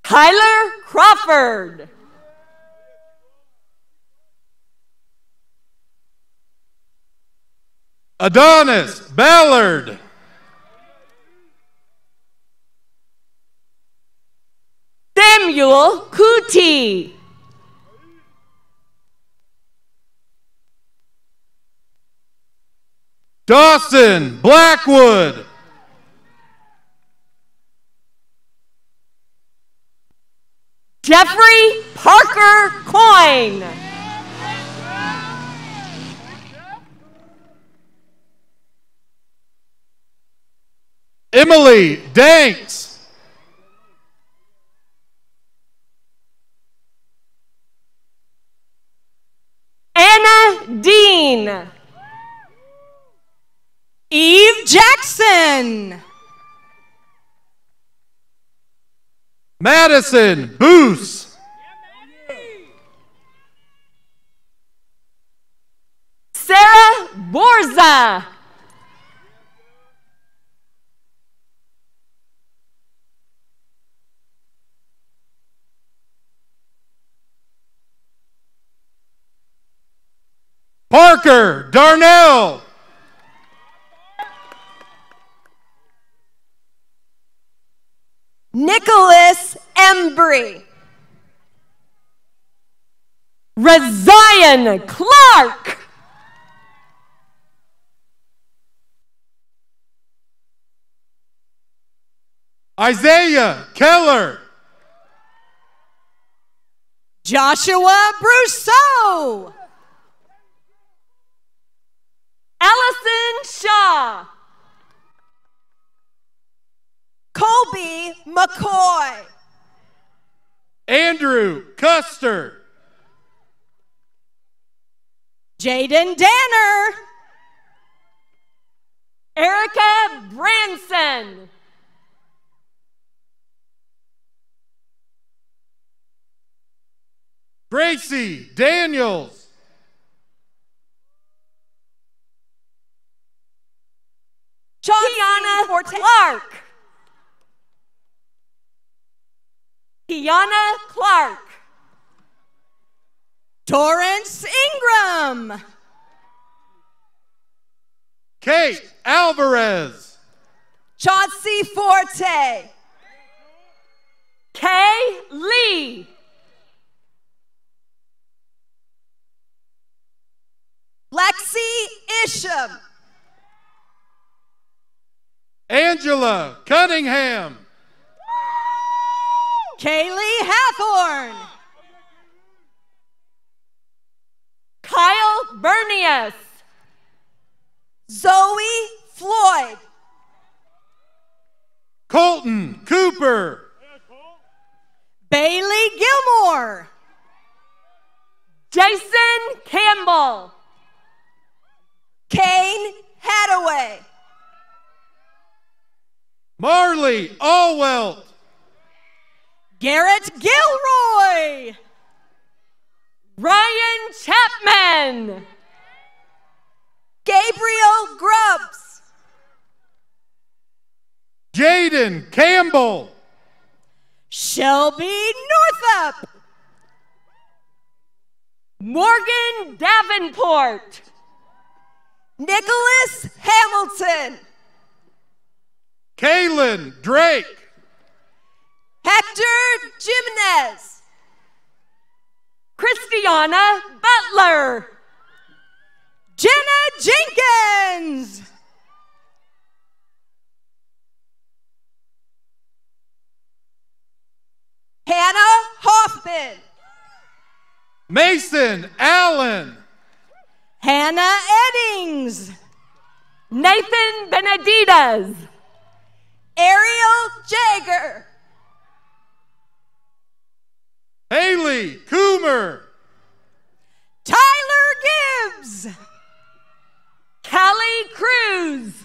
Tyler Crawford. Adonis Ballard. Samuel Cootie. Dawson Blackwood. Jeffrey Parker Coyne. Emily Danks. Anna Dean. Eve Jackson. Madison Boos. Sarah Borza. Parker Darnell. Nicholas Embry. Razion Clark. Isaiah Keller. Joshua Brousseau. Allison Shaw. Colby McCoy. Andrew Custer. Jaden Danner. Erica Branson. Gracie Daniels. Kiana Clark. Kiana Clark. Torrance Ingram. Kate Alvarez. Chauncey Forte. Kay Lee. Lexi Isham. Angela Cunningham. Kaylee Hathorn. Kyle Bernius. Zoe Floyd. Colton Cooper. Bailey Gilmore. Jason Campbell. Kane Hadaway. Marley Allwelt. Garrett Gilroy. Ryan Chapman. Gabriel Grubbs. Jaden Campbell. Shelby Northup. Morgan Davenport. Nicholas Hamilton. Kaylin Drake. Hector Jimenez. Christiana Butler. Jenna Jenkins. Hannah Hoffman. Mason Allen. Hannah Eddings. Nathan Beneditas. Ariel Jager. Haley Coomer. Tyler Gibbs. Callie Cruz.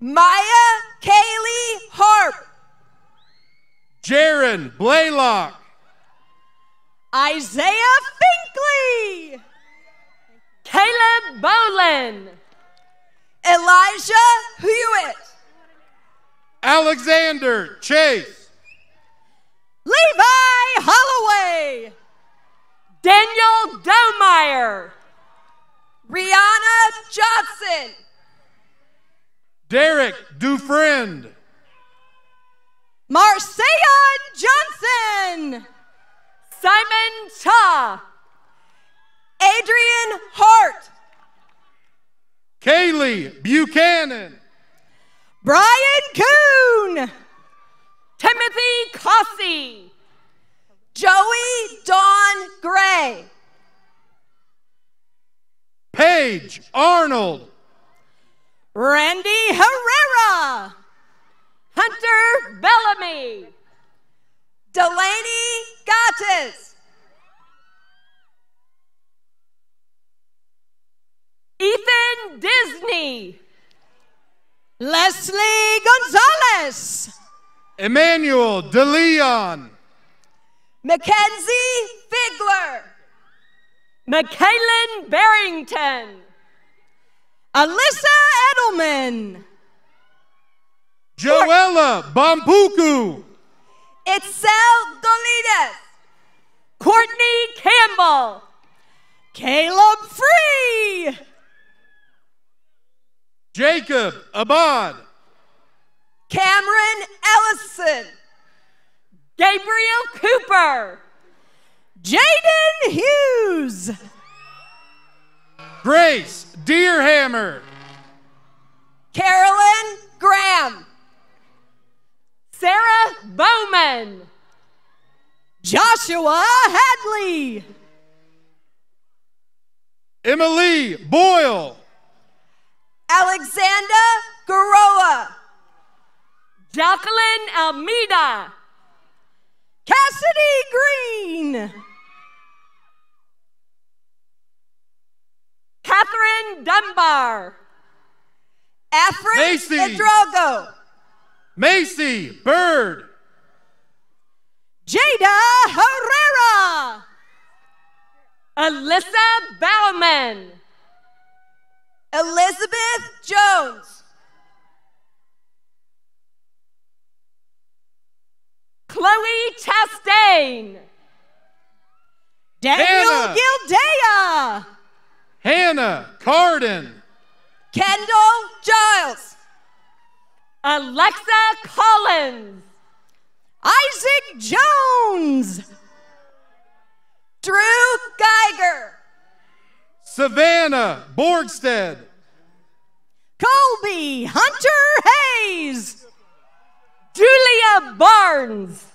Maya Kaylee Harp. Jaron Blaylock. Isaiah Finkley. Caleb Bolin. Elijah Hewitt. Alexander Chase. Levi Holloway. Daniel Domeyer. Rihanna Johnson. Derek Dufresne. Marcia Johnson. Simon Cha. Adrian Hart. Kaylee Buchanan. Brian Coon. Timothy Cossey. Joey Dawn Gray. Paige Arnold. Randy Herrera. Hunter Bellamy. Delaney Gattes. Ethan Disney. Leslie Gonzalez. Emmanuel DeLeon. Mackenzie Figler. McKaylin Barrington. Alyssa Edelman. Joella Bambuku. Itzel Dolides. Courtney Campbell. Caleb Free. Jacob Abad. Cameron Ellison. Gabriel Cooper. Jaden Hughes. Grace Deerhammer. Carolyn Graham. Sarah Bowman. Joshua Hadley. Emily Boyle. Alexander Garoa. Jacqueline Almeida. Cassidy Green. Catherine Dunbar. Efren Macy. Idrogo. Macy Bird. Jada Herrera. Alyssa Bauman. Elizabeth Jones. Chloe Chastain. Daniel Hannah. Gildea. Hannah Carden. Kendall Giles. Alexa Collins. Isaac Jones. Drew Geiger. Savannah Borgstead. Colby Hunter Hayes. Julia Barnes.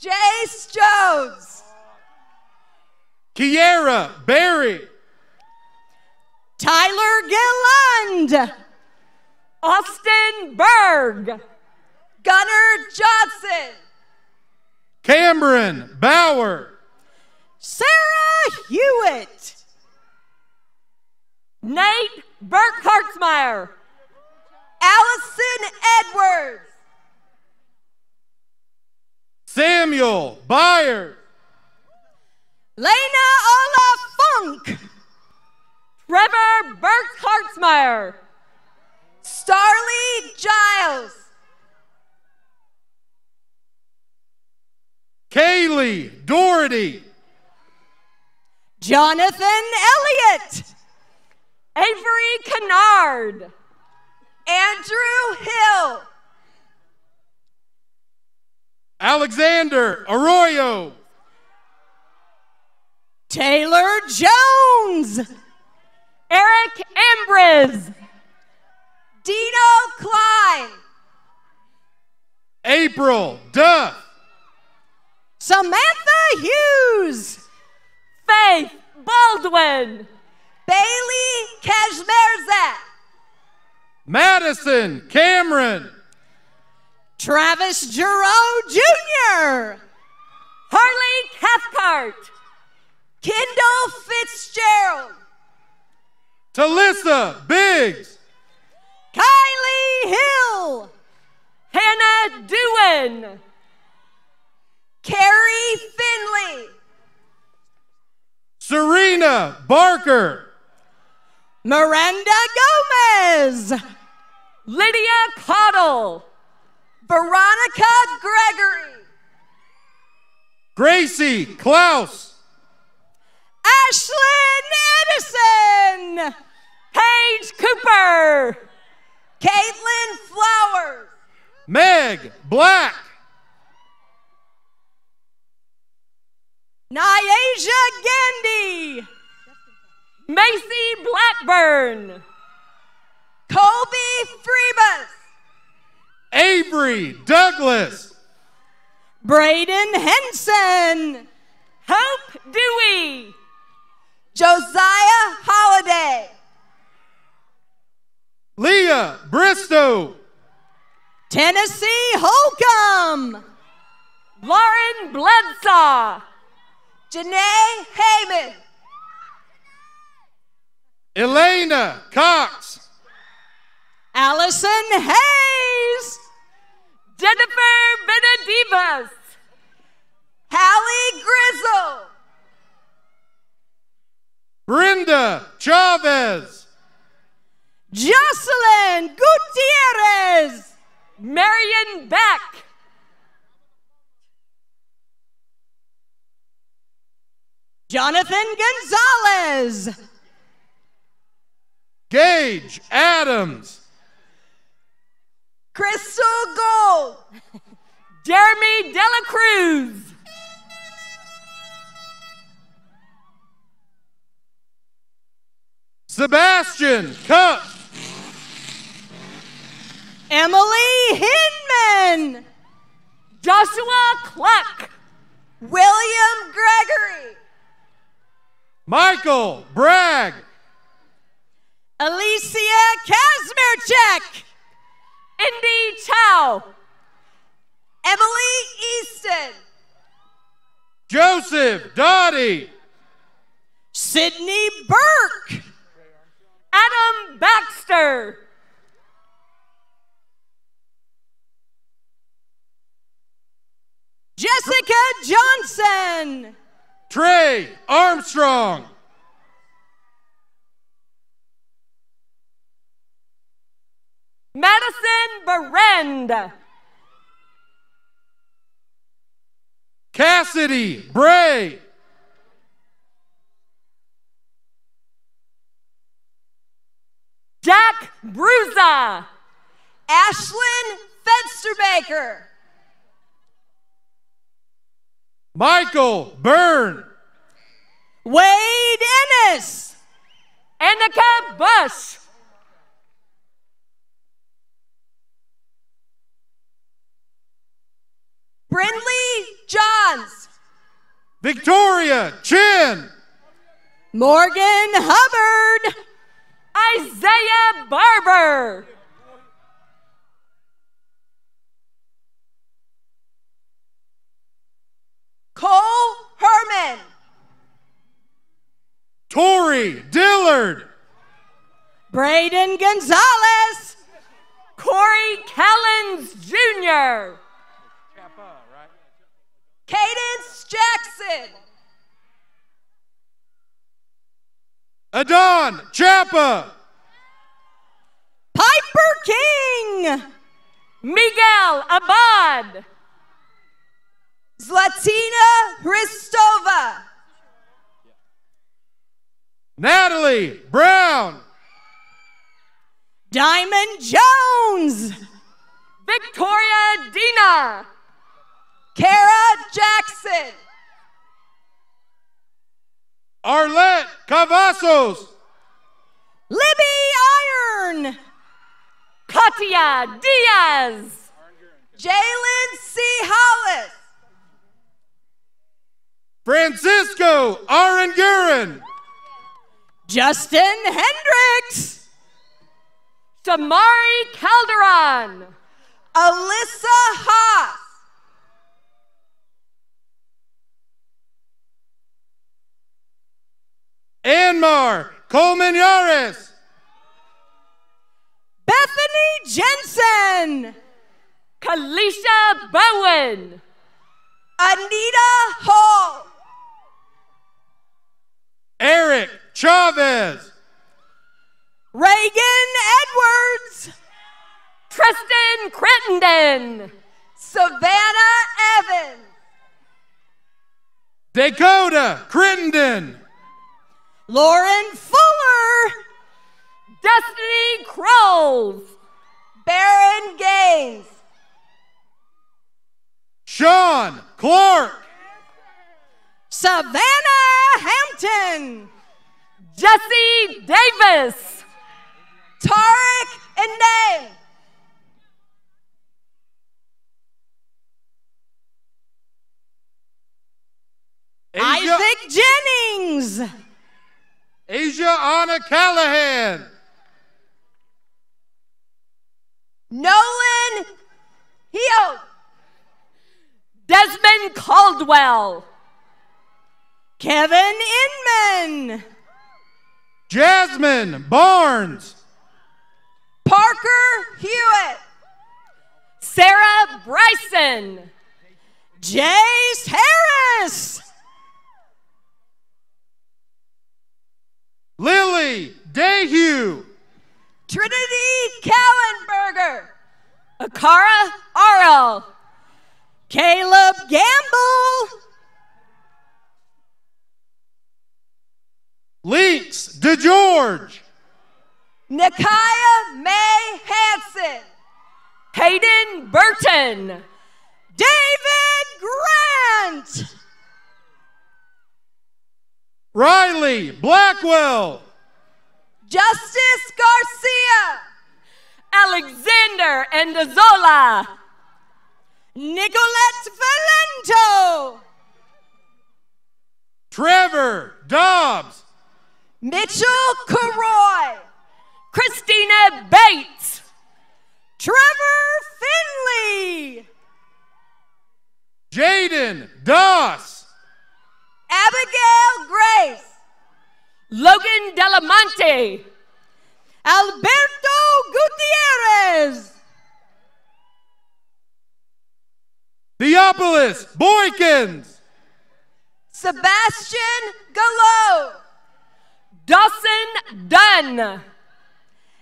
Jace Jones. Kiera Berry. Tyler Gilland. Austin Berg. Gunnar Johnson. Cameron Bauer. Sarah Hewitt. Nate Burkhardtmeyer. Allison Edwards. Samuel Byers. Lena Ola Funk. Trevor Burkhardtmeyer. Starly Giles. Kaylee Doherty. Jonathan Elliott. Avery Kennard. Andrew Hill. Alexander Arroyo. Taylor Jones. Eric Ambriz. Dino Klein. April Duff. Samantha Hughes. Faith Baldwin. Bailey Kashmerzak. Madison Cameron. Travis Giroux Jr. Harley Cathcart. Kendall Fitzgerald. Talissa Biggs. Kylie Hill. Hannah Dewan. Carrie Finley. Serena Barker. Miranda Gomez. Lydia Cottle. Veronica Gregory. Gracie Klaus. Ashlyn Edison. Paige Cooper. Caitlin Flowers. Meg Black. Nyasia Gandy. Macy Blackburn. Colby Freebus. Avery Douglas. Braden Henson. Hope Dewey. Josiah Holiday. Leah Bristow. Tennessee Holcomb. Lauren Bledsaw. Janae Heyman. Elena Cox. Allison Hayes. Jennifer Benedivas. Hallie Grizzle. Brenda Chavez. Jocelyn Gutierrez. Marion Beck. Jonathan Gonzalez. Gage Adams. Crystal Gold. Jeremy Dela Cruz. Sebastian Cup. Emily Hinman. Joshua Cluck. William Gregory. Michael Bragg. Alicia Kazmirchek. Indy Chow. Emily Easton. Joseph Dottie. Sydney Burke. Adam Baxter. Jessica Johnson. Trey Armstrong. Madison Berend. Cassidy Bray. Jack Bruza. Ashlyn Fensterbaker. Michael Byrne. Wade Ennis. Annika Bush. Brindley Johns. Victoria Chin. Morgan Hubbard. Isaiah Barber. Cole Herman. Tori Dillard. Braden Gonzalez. Corey Callens Jr. Cadence Jackson. Adon Chappa. Piper King. Miguel Abad. Zlatina Hristova. Natalie Brown. Diamond Jones. Victoria Dina. Kara Jackson. Arlette Cavazos. Libby Iron. Katia Diaz. Jalen C. Hollis. Francisco Aranguren. Justin Hendricks. Shamari Calderon. Alyssa Haas. Anmar Coleman Yaris. Bethany Jensen. Kalisha Bowen. Anita Hall. Eric Chavez. Reagan Edwards. Tristan Crittenden. Savannah Evans. Dakota Crittenden. Lauren Fuller. Destiny Crowles. Baron Gaines. Sean Clark. Savannah Hampton. Jesse Davis. Tarek and Name. Isaac Jennings. Asia Anna Callahan. Nolan Heo. Desmond Caldwell. Kevin Inman. Jasmine Barnes. Parker Hewitt. Sarah Bryson. Jace Harris. Lily Dayhue. Trinity Callenberger. Akara Arl. Caleb Gamble. Leeks DeGeorge. Nikaya May Hanson. Hayden Burton. David Grant. Riley Blackwell. Justice Garcia. Alexander Endazola. Nicolette Valento. Trevor Dobbs. Mitchell Caroy. Christina Bates. Trevor Finley. Jaden Doss. Abigail Grace. Logan Delamonte. Alberto Gutierrez. Theopolis Boykins. Sebastian Gallo. Dawson Dunn.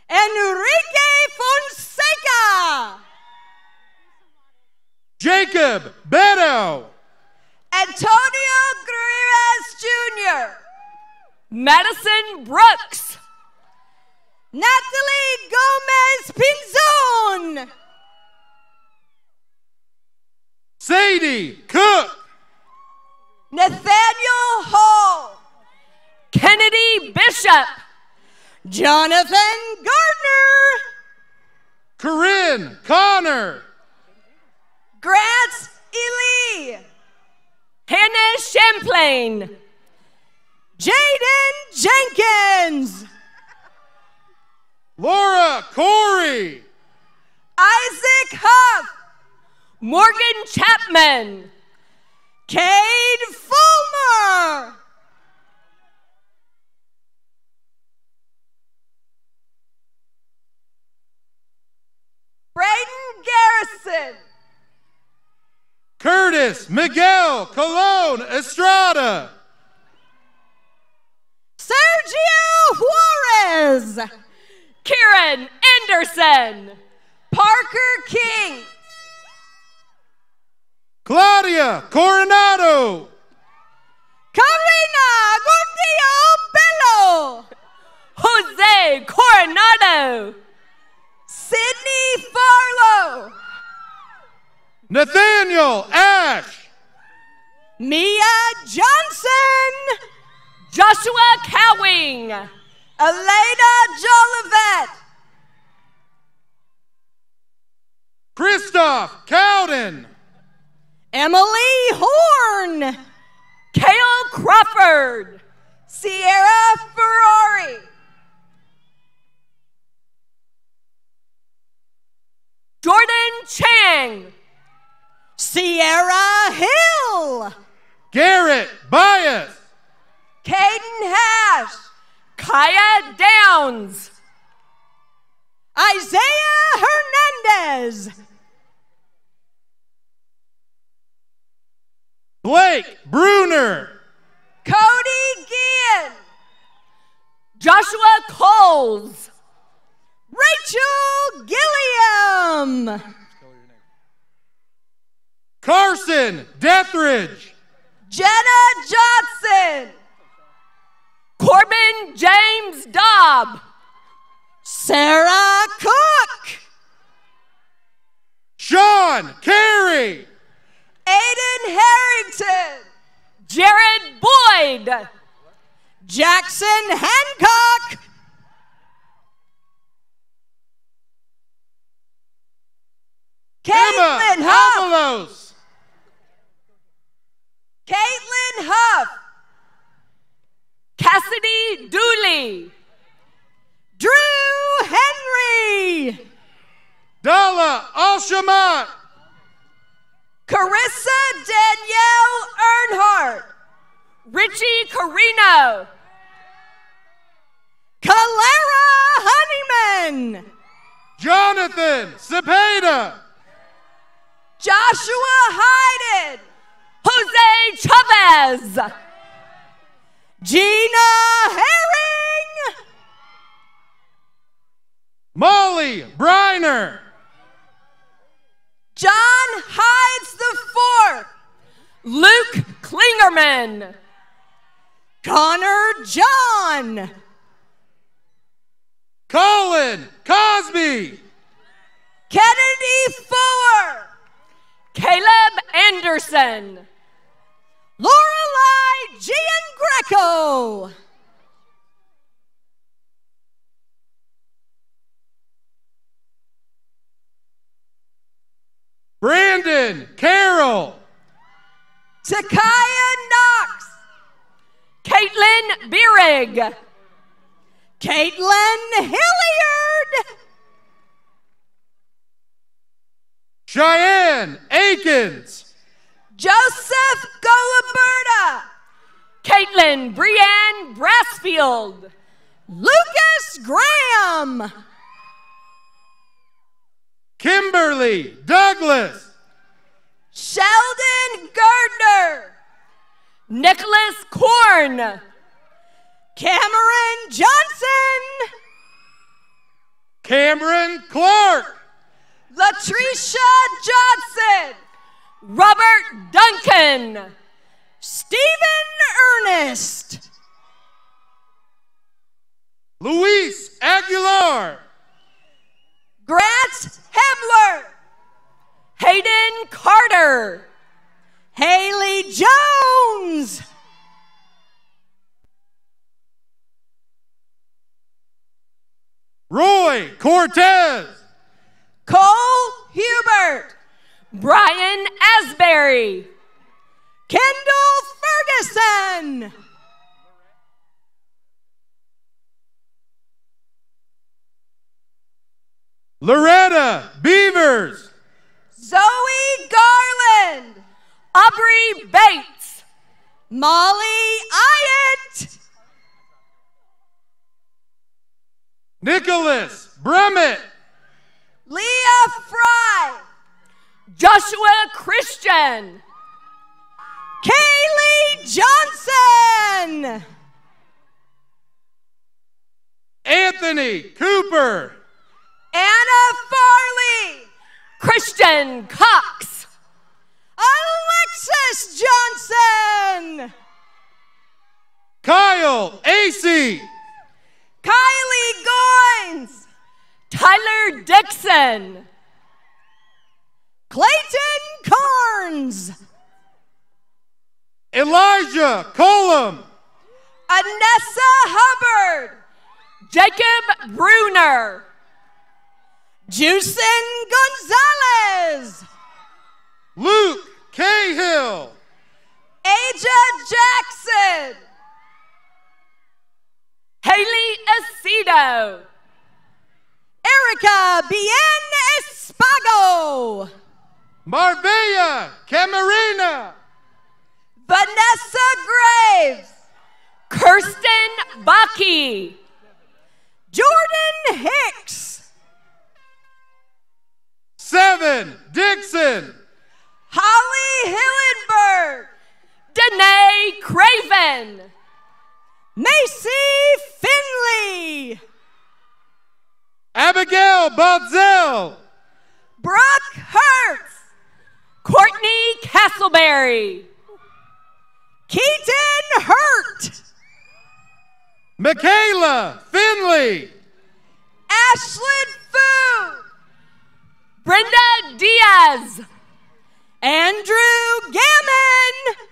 Enrique Fonseca. Jacob Beto. Antonio Guerrez Jr. Madison Brooks. Natalie Gomez Pinzon. Sadie Cook. Nathaniel Hall. Kennedy Bishop. Jonathan Gardner. Corinne Connor. Grant Ely. Hannah Champlain. Jaden Jenkins. Laura Corey. Isaac Huff. Morgan Chapman. Cade Fulmer. Braden Garrison. Curtis Miguel Colon Estrada. Sergio Juarez. Kieran Anderson. Parker King. Claudia Coronado. Karina Gordillo Bello. Jose Coronado. Sydney Farlow. Nathaniel Ash. Mia Johnson. Joshua Cowing. Elena Jolivet. Christoph Cowden. Emily Horn. Kale Crawford. Sierra Ferrari. Jordan Chang. Sierra Hill. Garrett Bias. Caden Hash. Kaya Downs. Isaiah Hernandez. Blake Bruner. Cody Ginn. Joshua Coles. Rachel Gilliam. Carson Dethridge, Jenna Johnson. Corbin James Dobb. Sarah Cook. Sean Carey. Aiden Harrington. Jared Boyd. Jackson Hancock. Caitlin Emma Avalos. Caitlin Huff, Cassidy Dooley, Drew Henry, Dalla Alshamont, Carissa Danielle Earnhardt, Richie Carino, Calera Honeyman, Jonathan Cepeda, Joshua Hyden. Jose Chavez. Gina Herring. Molly Briner. John Hides the Fourth. Luke Klingerman. Connor John. Colin Cosby. Kennedy Fuller. Caleb Anderson. Lorelei Gian Greco. Brandon Carroll. Takaya Knox. Caitlin Bierig. Caitlin Hilliard. Cheyenne Akins. Joseph Goliberta. Caitlin Brienne Brassfield. Lucas Graham. Kimberly Douglas. Sheldon Gardner. Nicholas Korn. Cameron Johnson. Cameron Clark. Latricia Johnson. Robert Duncan. Stephen Ernest. Luis Aguilar. Grant Hebler. Hayden Carter. Haley Jones. Roy Cortez. Cole Hubert. Brian Asbury. Kendall Ferguson. Loretta Beavers. Zoe Garland. Aubrey Bates. Molly Iett. Nicholas Brummett. Leah Fry. Joshua Christian. Kaylee Johnson. Anthony Cooper. Anna Farley. Christian Cox. Alexis Johnson. Kyle Acey. Kylie Goins. Tyler Dixon. Clayton Carnes. Elijah Colum. Anessa Hubbard. Jacob Bruner. Juicin Gonzalez. Luke Cahill. Aja Jackson. Haley Aceto. Erica Bien Espago. Marbella Camarena. Vanessa Graves. Kirsten Bucky. Jordan Hicks. Seven Dixon. Holly Hillenberg. Danae Craven. Macy Finley. Abigail Balzel. Brooke Hertz. Courtney Castleberry. Keaton Hurt. Michaela Finley. Ashlyn Fu. Brenda Diaz. Andrew Gammon.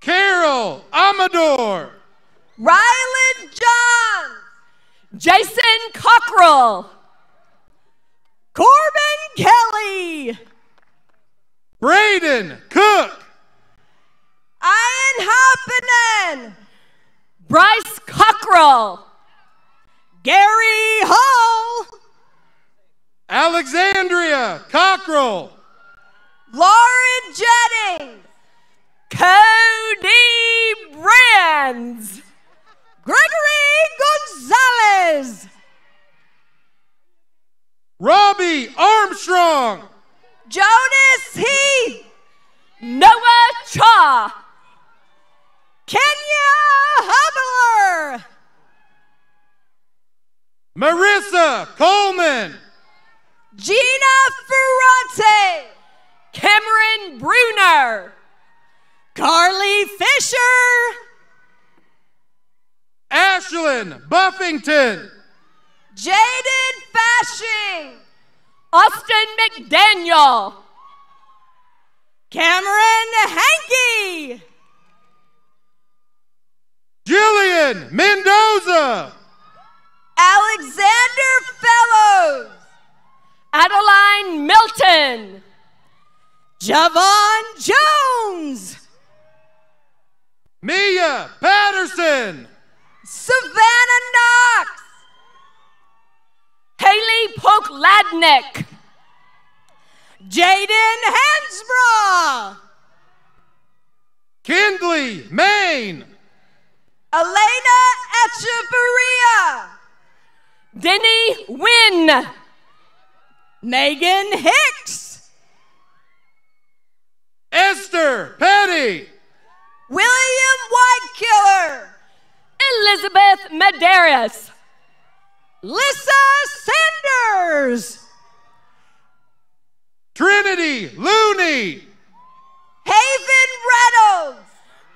Carol Amador. Rylan Johns. Jason Cockrell. Corbin Kelly. Braden Cook. Ian Hoppinen. Bryce Cockrell. Gary Hall. Alexandria Cockrell. Lauren Jennings. Cody Brands. Gregory Gonzalez. Robbie Armstrong. Jonas He, Noah Cha. Kenya Hubler. Marissa Coleman. Gina Ferrante. Cameron Bruner. Carly Fisher. Ashlyn Buffington. Jaden Fashing. Austin McDaniel. Cameron Hankey. Jillian Mendoza. Alexander Fellows. Adeline Milton. Javon Jones. Mia Patterson. Savannah Knox. Haley Polk-Ladnick. Jaden Hansbrough. Kindley Maine. Elena Echeverria. Denny Wynn. Megan Hicks. Esther Petty. William Whitekiller. Elizabeth Medeiros. Lissa Sanders. Trinity Looney. Haven Reynolds.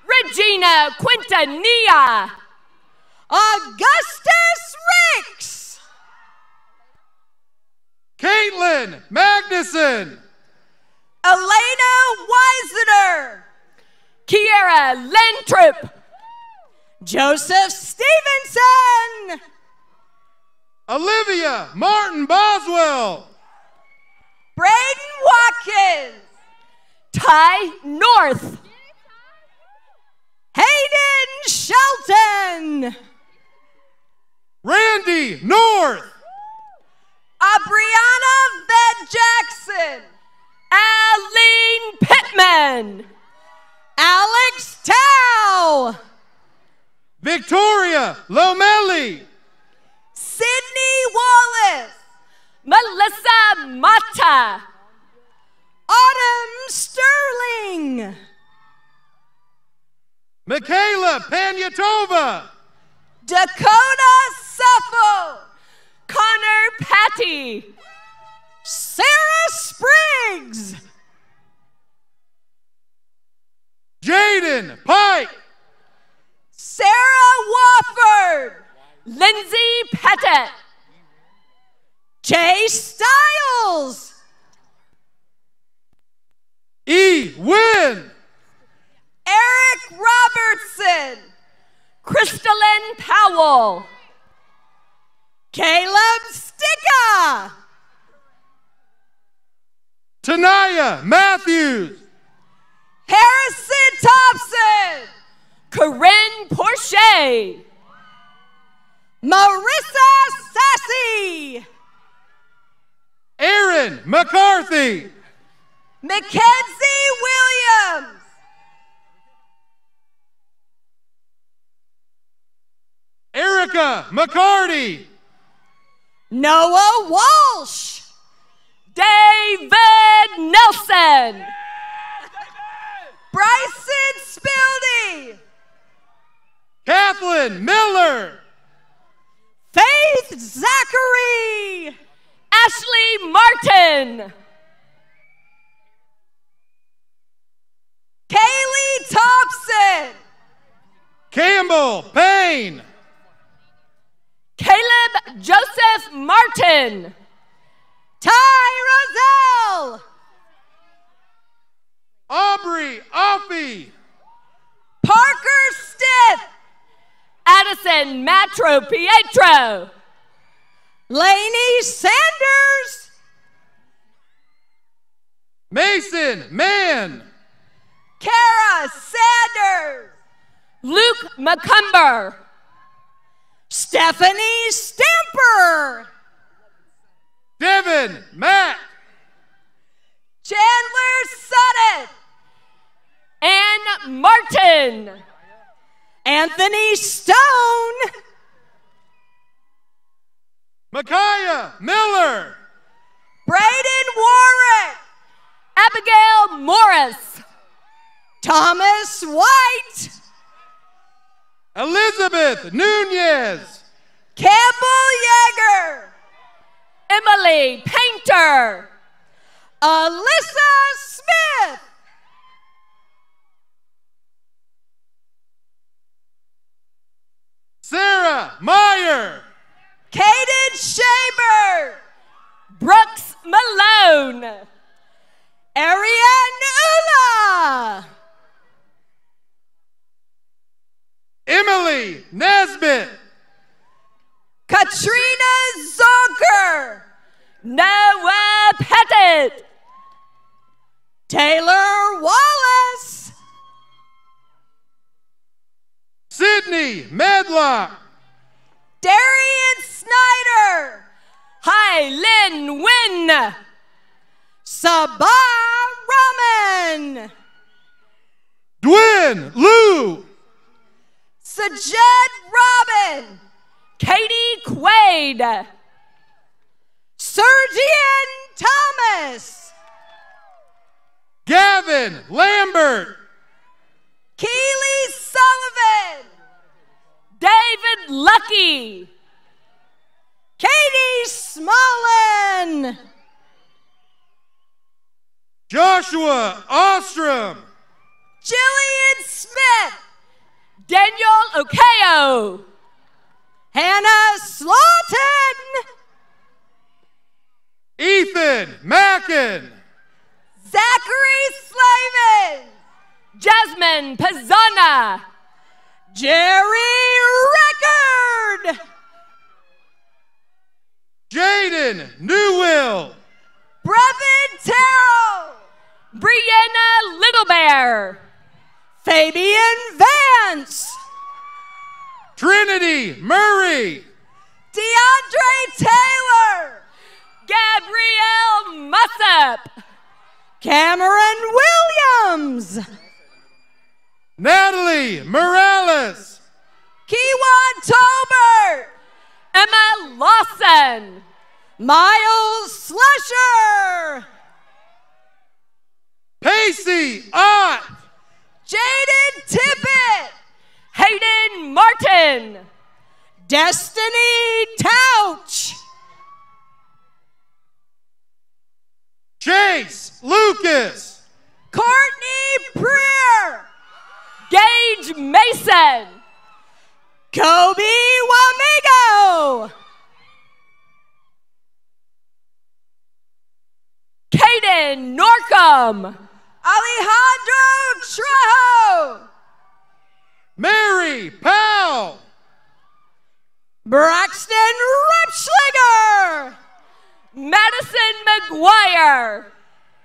Regina Quintanilla. Augustus Ricks. Caitlin Magnuson. Elena Weisener. Kiera Lentrip. Joseph Stevenson. Olivia Martin Boswell. Braden Watkins. Ty North. Hayden Shelton. Randy North. Abriana Van Jackson. Aline Pittman. Alex Tao. Victoria Lomelli. Sydney Wallace. Melissa Mata. Autumn Sterling. Michaela Panyatova. Dakota Suffo. Connor Patty. Sarah Spriggs. Jaden Pike. Sarah Wofford. Lindsay Pettit. Jay Stiles. E. Wynn. Eric Robertson. Crystalline Powell. Caleb Sticka. Tanaya Matthews. Harrison Thompson. Corinne Porche. Marissa Sassy. Aaron McCarthy. Mackenzie Williams. Erica McCarty. Noah Walsh. David Nelson. Bryson Spildy. Kathleen Miller. Faith Zachary. Ashley Martin. Kaylee Thompson. Campbell Payne. Caleb Joseph Martin. Ty Roselle. Aubrey Offie. Parker Stith. Addison Matro Pietro. Lainey Sanders. Mason Mann. Kara Sanders. Luke McCumber. Stephanie Stamper. Devin Mack. Chandler Sutton. Ann Martin. Anthony Stone. Micaiah Miller. Braden Warren. Abigail Morris. Thomas White. Elizabeth Nunez. Campbell Yeager. Emily Painter. Alyssa Smith. Sarah Meyer. Caden Shaber. Brooks Malone. Ariane Ula. Emily Nesbitt. Katrina Zonker. Noah Pettit. Taylor Wallace. Sydney Medlock. Darian Snyder. Hi, Lynn Wynn. Sabah Rahman. Dwayne Lou. Sajed Robin. Katie Quaid. Sergian Thomas. Gavin Lambert. Keely Sullivan. David Lucky. Katie Smolin. Joshua Ostrom. Jillian Smith. Daniel Okeo. Hannah Slaughton. Ethan Mackin. Zachary Slavin. Jasmine Pizzana. Jerry Rickard. Jaden Newell. Brevin Terrell. Brianna Littlebear. Fabian Vance. Trinity Murray. DeAndre Taylor. Gabrielle Mussup. Cameron Williams. Natalie Morales. Kewan Tolbert. Emma Lawson. Miles Slusher. Pacey Ott. Jaden Tippett. Hayden Martin. Destiny Touch. Chase Lucas. Courtney Preer. Gage Mason. Kobe Wamigo. Caden Norcom. Alejandro Trejo. Mary Powell. Braxton Ripschlinger. Madison McGuire.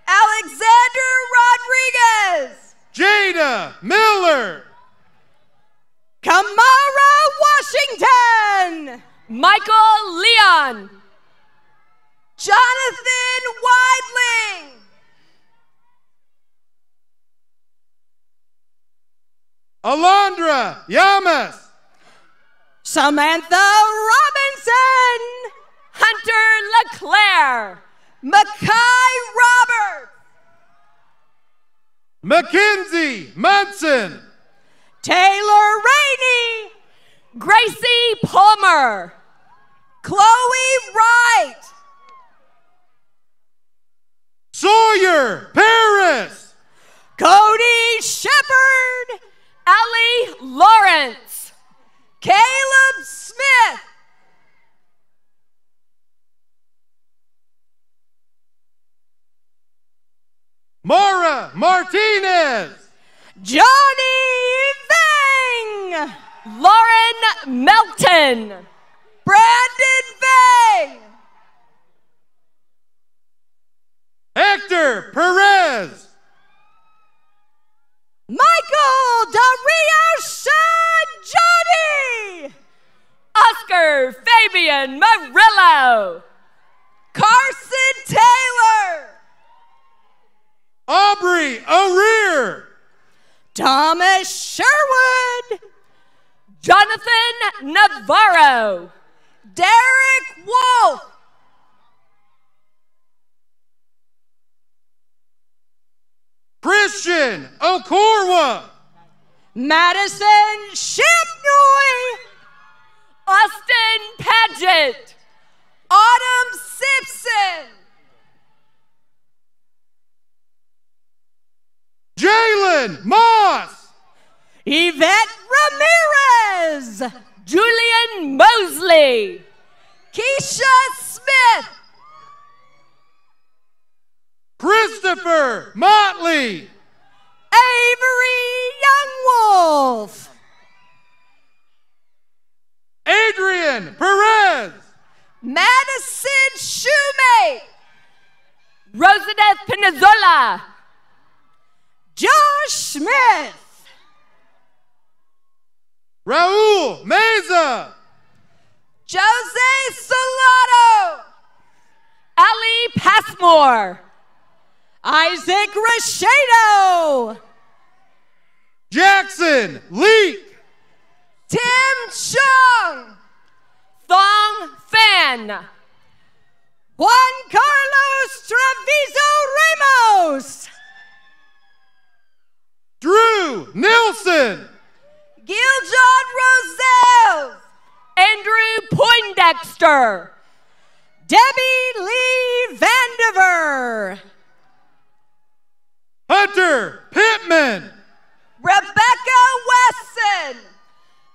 Alexander Rodriguez. Jada Miller. Kamara Washington. Michael Leon. Jonathan Widling. Alondra Yamas. Samantha Robinson. Hunter LeClaire. Mackay Roberts. Mackenzie Munson. Taylor Rainey. Gracie Palmer. Chloe Wright. Sawyer Paris. Cody Shepard. Allie Lawrence. Caleb Smith. Mara Martinez. Johnny Vang. Lauren Melton. Brandon Vang. Hector Perez. Michael Dario Johnny. Oscar Fabian Murillo. Carson Aubrey O'Rear. Thomas Sherwood. Jonathan Navarro. Derek Wolf. Christian Okorwa. Madison Shipnoy. Austin Paget. Autumn Simpson. Jalen Moss. Yvette Ramirez. Julian Mosley. Keisha Smith. Christopher Motley. Avery Youngwolf. Adrian Perez. Madison Shoemate. Rosaneth Pinazola. Josh Smith. Raul Meza. Jose Solano. Ali Passmore. Isaac Rashado. Jackson Leek, Tim Chung. Thong Fan. Juan Carlos Treviso Ramos. Drew Nilsson. Giljon Roselle. Andrew Poindexter. Debbie Lee Vandiver. Hunter Pittman. Rebecca Wesson.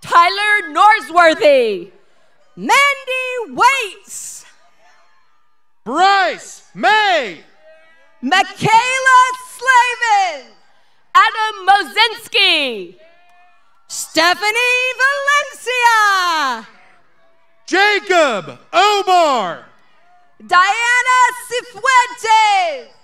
Tyler Norsworthy. Mandy Waits. Bryce May. Michaela Slavin. Adam Mozinski. Stephanie Valencia. Jacob Omar. Diana Cifuentes.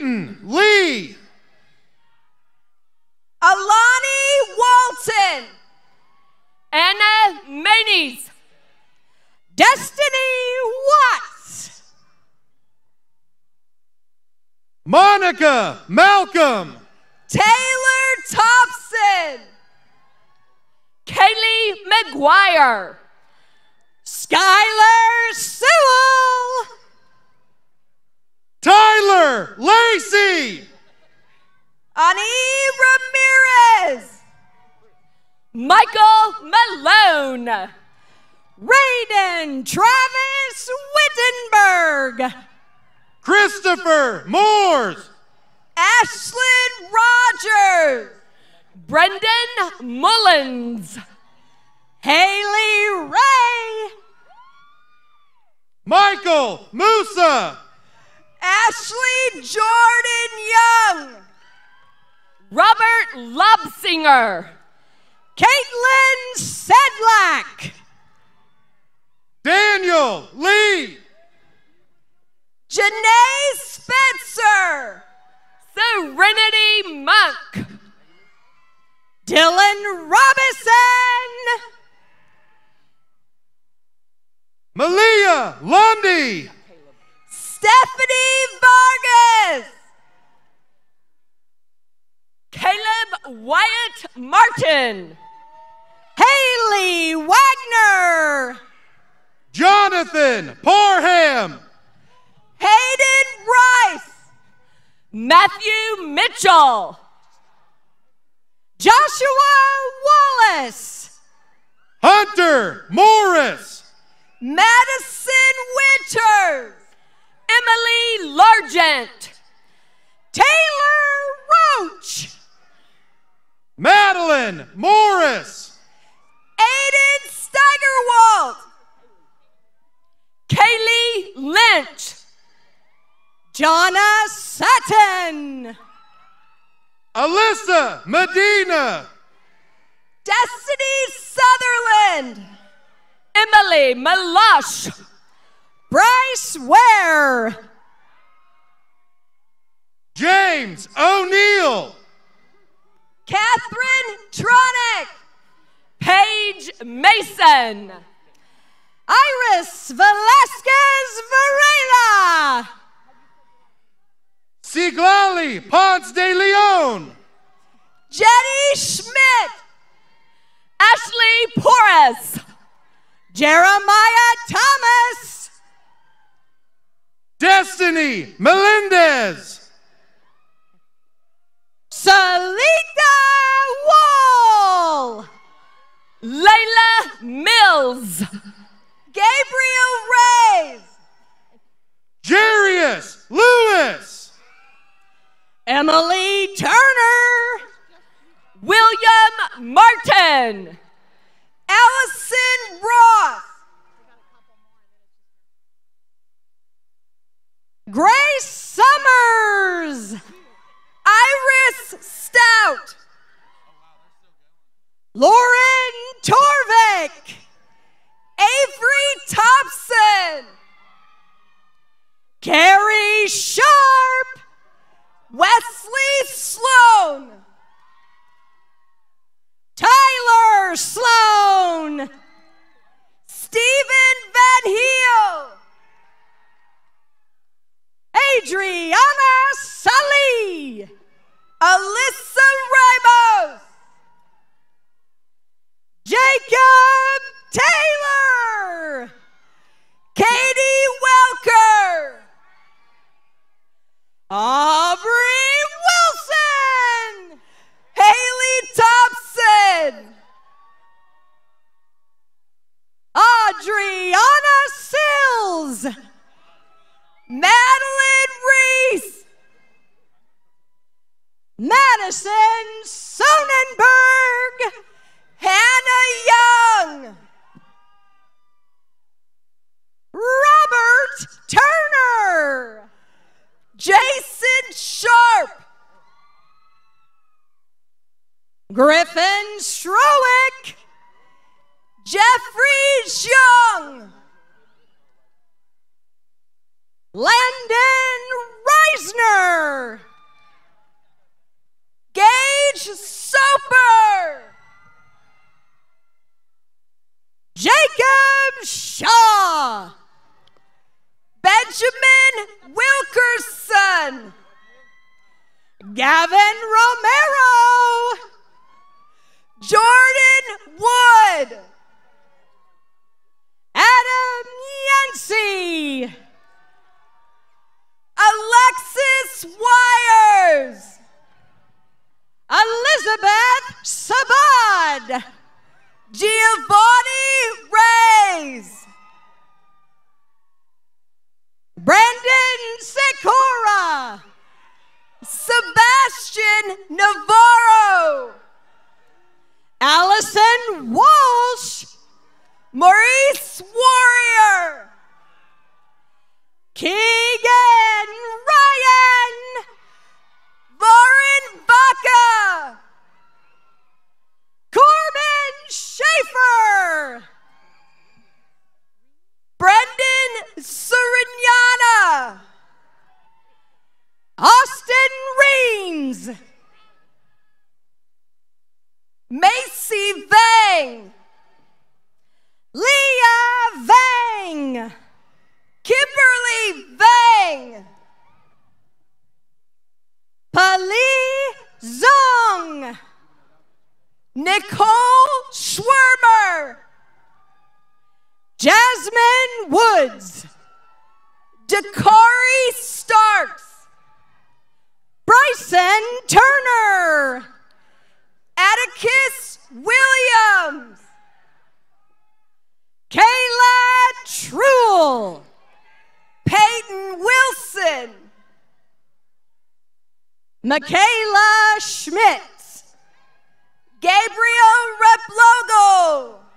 Peyton Lee. Alani Walton. Anna Manies. Destiny Watts. Monica Malcolm. Taylor Thompson. Kaylee McGuire. Skylar Sewell. Tyler Lacey. Ani Ramirez. Michael Malone. Raiden Travis Wittenberg. Christopher Moores. Ashlyn Rogers. Brendan Mullins. Haley Ray. Michael Musa. Ashley Jordan Young. Robert Lobsinger. Caitlin Sedlak. Daniel Lee. Janae Spencer. Serenity Monk. Dylan Robinson. Malia Lundy. Stephanie Vargas. Caleb Wyatt Martin. Haley Wagner. Jonathan Parham. Hayden Rice. Matthew Mitchell. Joshua Wallace. Hunter Morris. Madison Winters. Emily Largent. Taylor Roach. Madeline Morris. Aiden Steigerwald. Largent. Jonna Sutton. Alyssa Medina. Destiny Sutherland. Emily Melush. Bryce Ware. James O'Neill. Catherine Tronick. Paige Mason. Iris Velasquez Varela. Siglali Ponce de Leon. Jenny Schmidt. Ashley Porras. Jeremiah Thomas. Destiny Melendez. Salita Wall. Layla Mills. Gabriel Reyes. Jarius Lewis. Emily Turner. William Martin. Allison Ross. Grace Summers. Iris Stout. Lauren Torvik. Avery Thompson. Carrie Sharp. Wesley Sloan. Tyler Sloan. Stephen Van Heel. Adriana Sully. Alyssa Ramos. Jacob Taylor. Katie Welker. Aubrey Wilson. Haley Thompson. Adriana Sills. Madeline Madison Sonnenberg. Hannah Young. Robert Turner. Jason Sharp. Griffin Schrowick. Jeffrey Young. Landon Reisner. Gage Soper. Jacob Shaw. Benjamin Wilkerson. Gavin Romero. Jordan Wood. Adam Yancey. Alexis Wires. Elizabeth Sabad. Giovanni Reyes. Brandon Sikora. Sebastian Navarro. Allison Walsh. Maurice Warrior. Keegan Ryan. Lauren Vaca. Corbin Brendan Surignana. Austin Reams. Macy Vang. Leah Vang. Kimberly Vang. Pali Zong. Nicole Schwermer. Jasmine Woods. Dakari Starks. Bryson Turner. Atticus Williams. Kayla Truel. Peyton Wilson. Michaela Schmidt, Gabriel Replogo.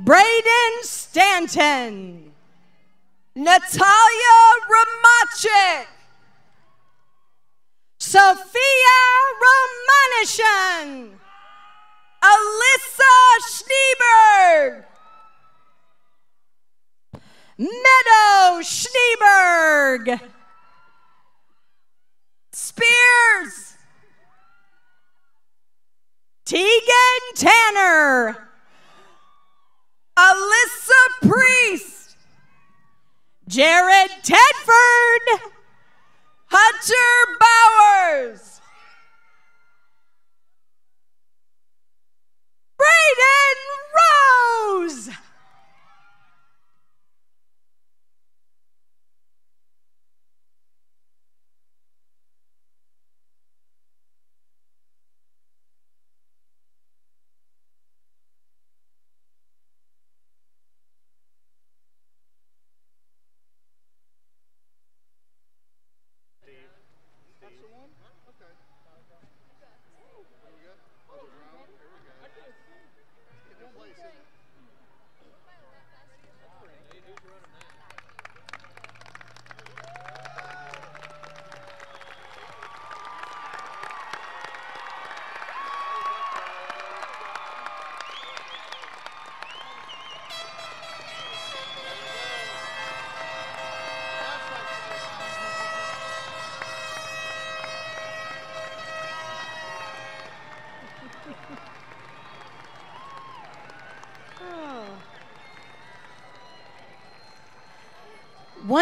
Braden Stanton. Natalia Romachick, Sophia Romanishan, Alyssa Schneeberg, Meadow Schneeberg, Spears, Tegan Tanner, Alyssa Priest, Jared Tedford, Hunter Bowers, Brayden Rose.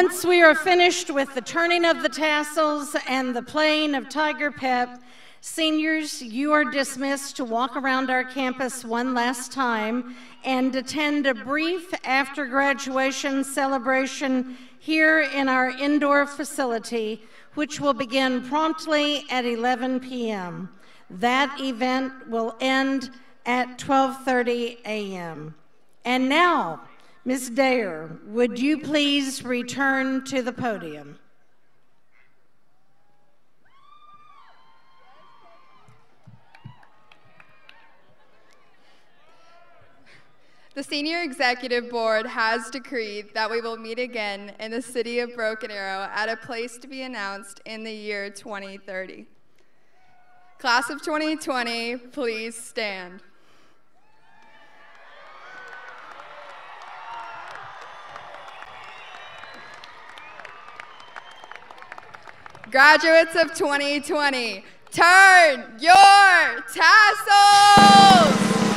Once we are finished with the turning of the tassels and the playing of Tiger Pep, seniors, you are dismissed to walk around our campus one last time and attend a brief after graduation celebration here in our indoor facility, which will begin promptly at 11 p.m. That event will end at 12:30 a.m. And now, Ms. Dare, would you please return to the podium? The Senior Executive Board has decreed that we will meet again in the city of Broken Arrow at a place to be announced in the year 2030. Class of 2020, please stand. Graduates of 2020, turn your tassels!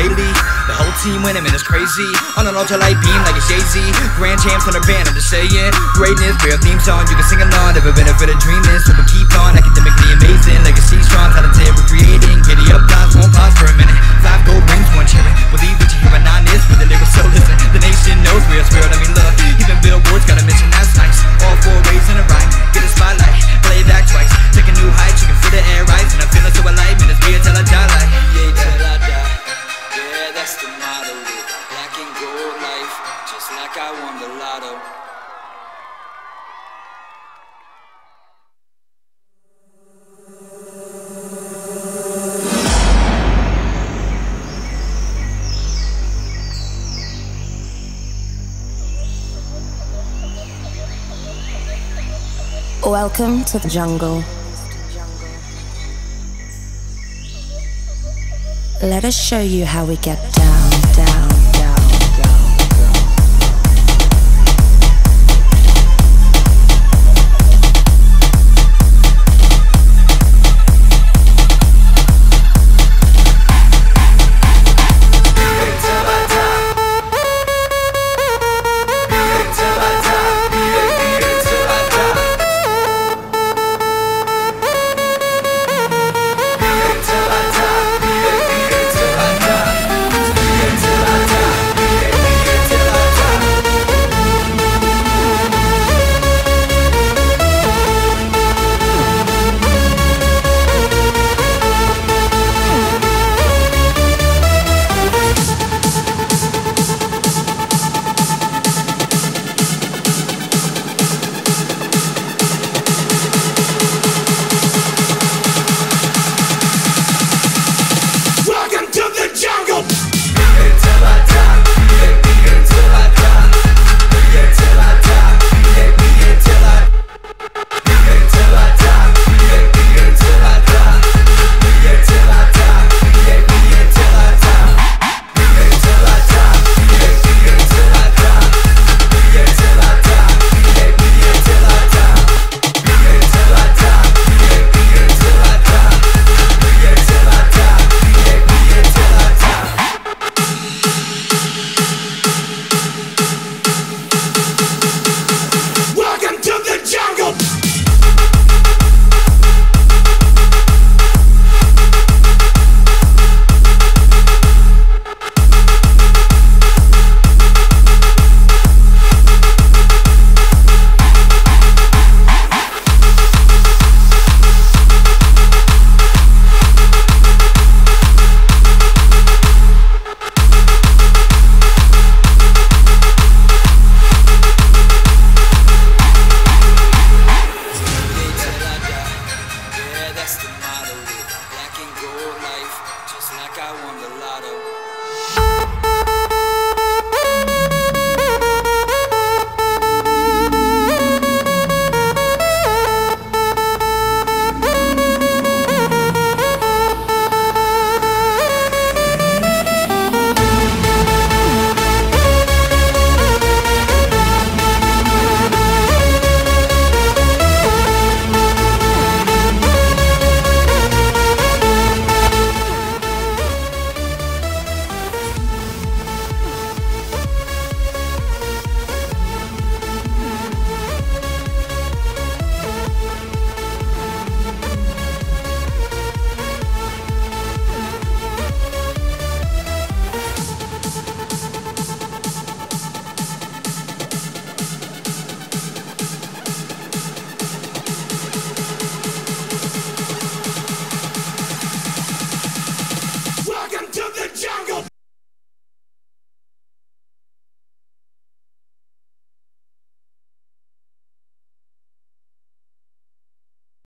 Daily. The whole team winning, man, it's crazy. On an ultralight beam like it's Jay Z. Grand champs on the band, I'm just saying. Greatness, real theme song, you can sing along. Never been a bit of dreaming, so we keep on. Academically amazing, legacy strong, talented, we're creating. Giddy up, thoughts won't pause for a minute. Five gold rings, one cheering. Believe what you hear, and not this, with the lyrics, so listen. The nation knows we're spirit, I mean, look. Even billboards got a mission, that's nice. All four ways in a rhyme, get a spotlight, play it back twice. Take a new height, you can feel the air rise, Welcome to the jungle. Let us show you how we get down.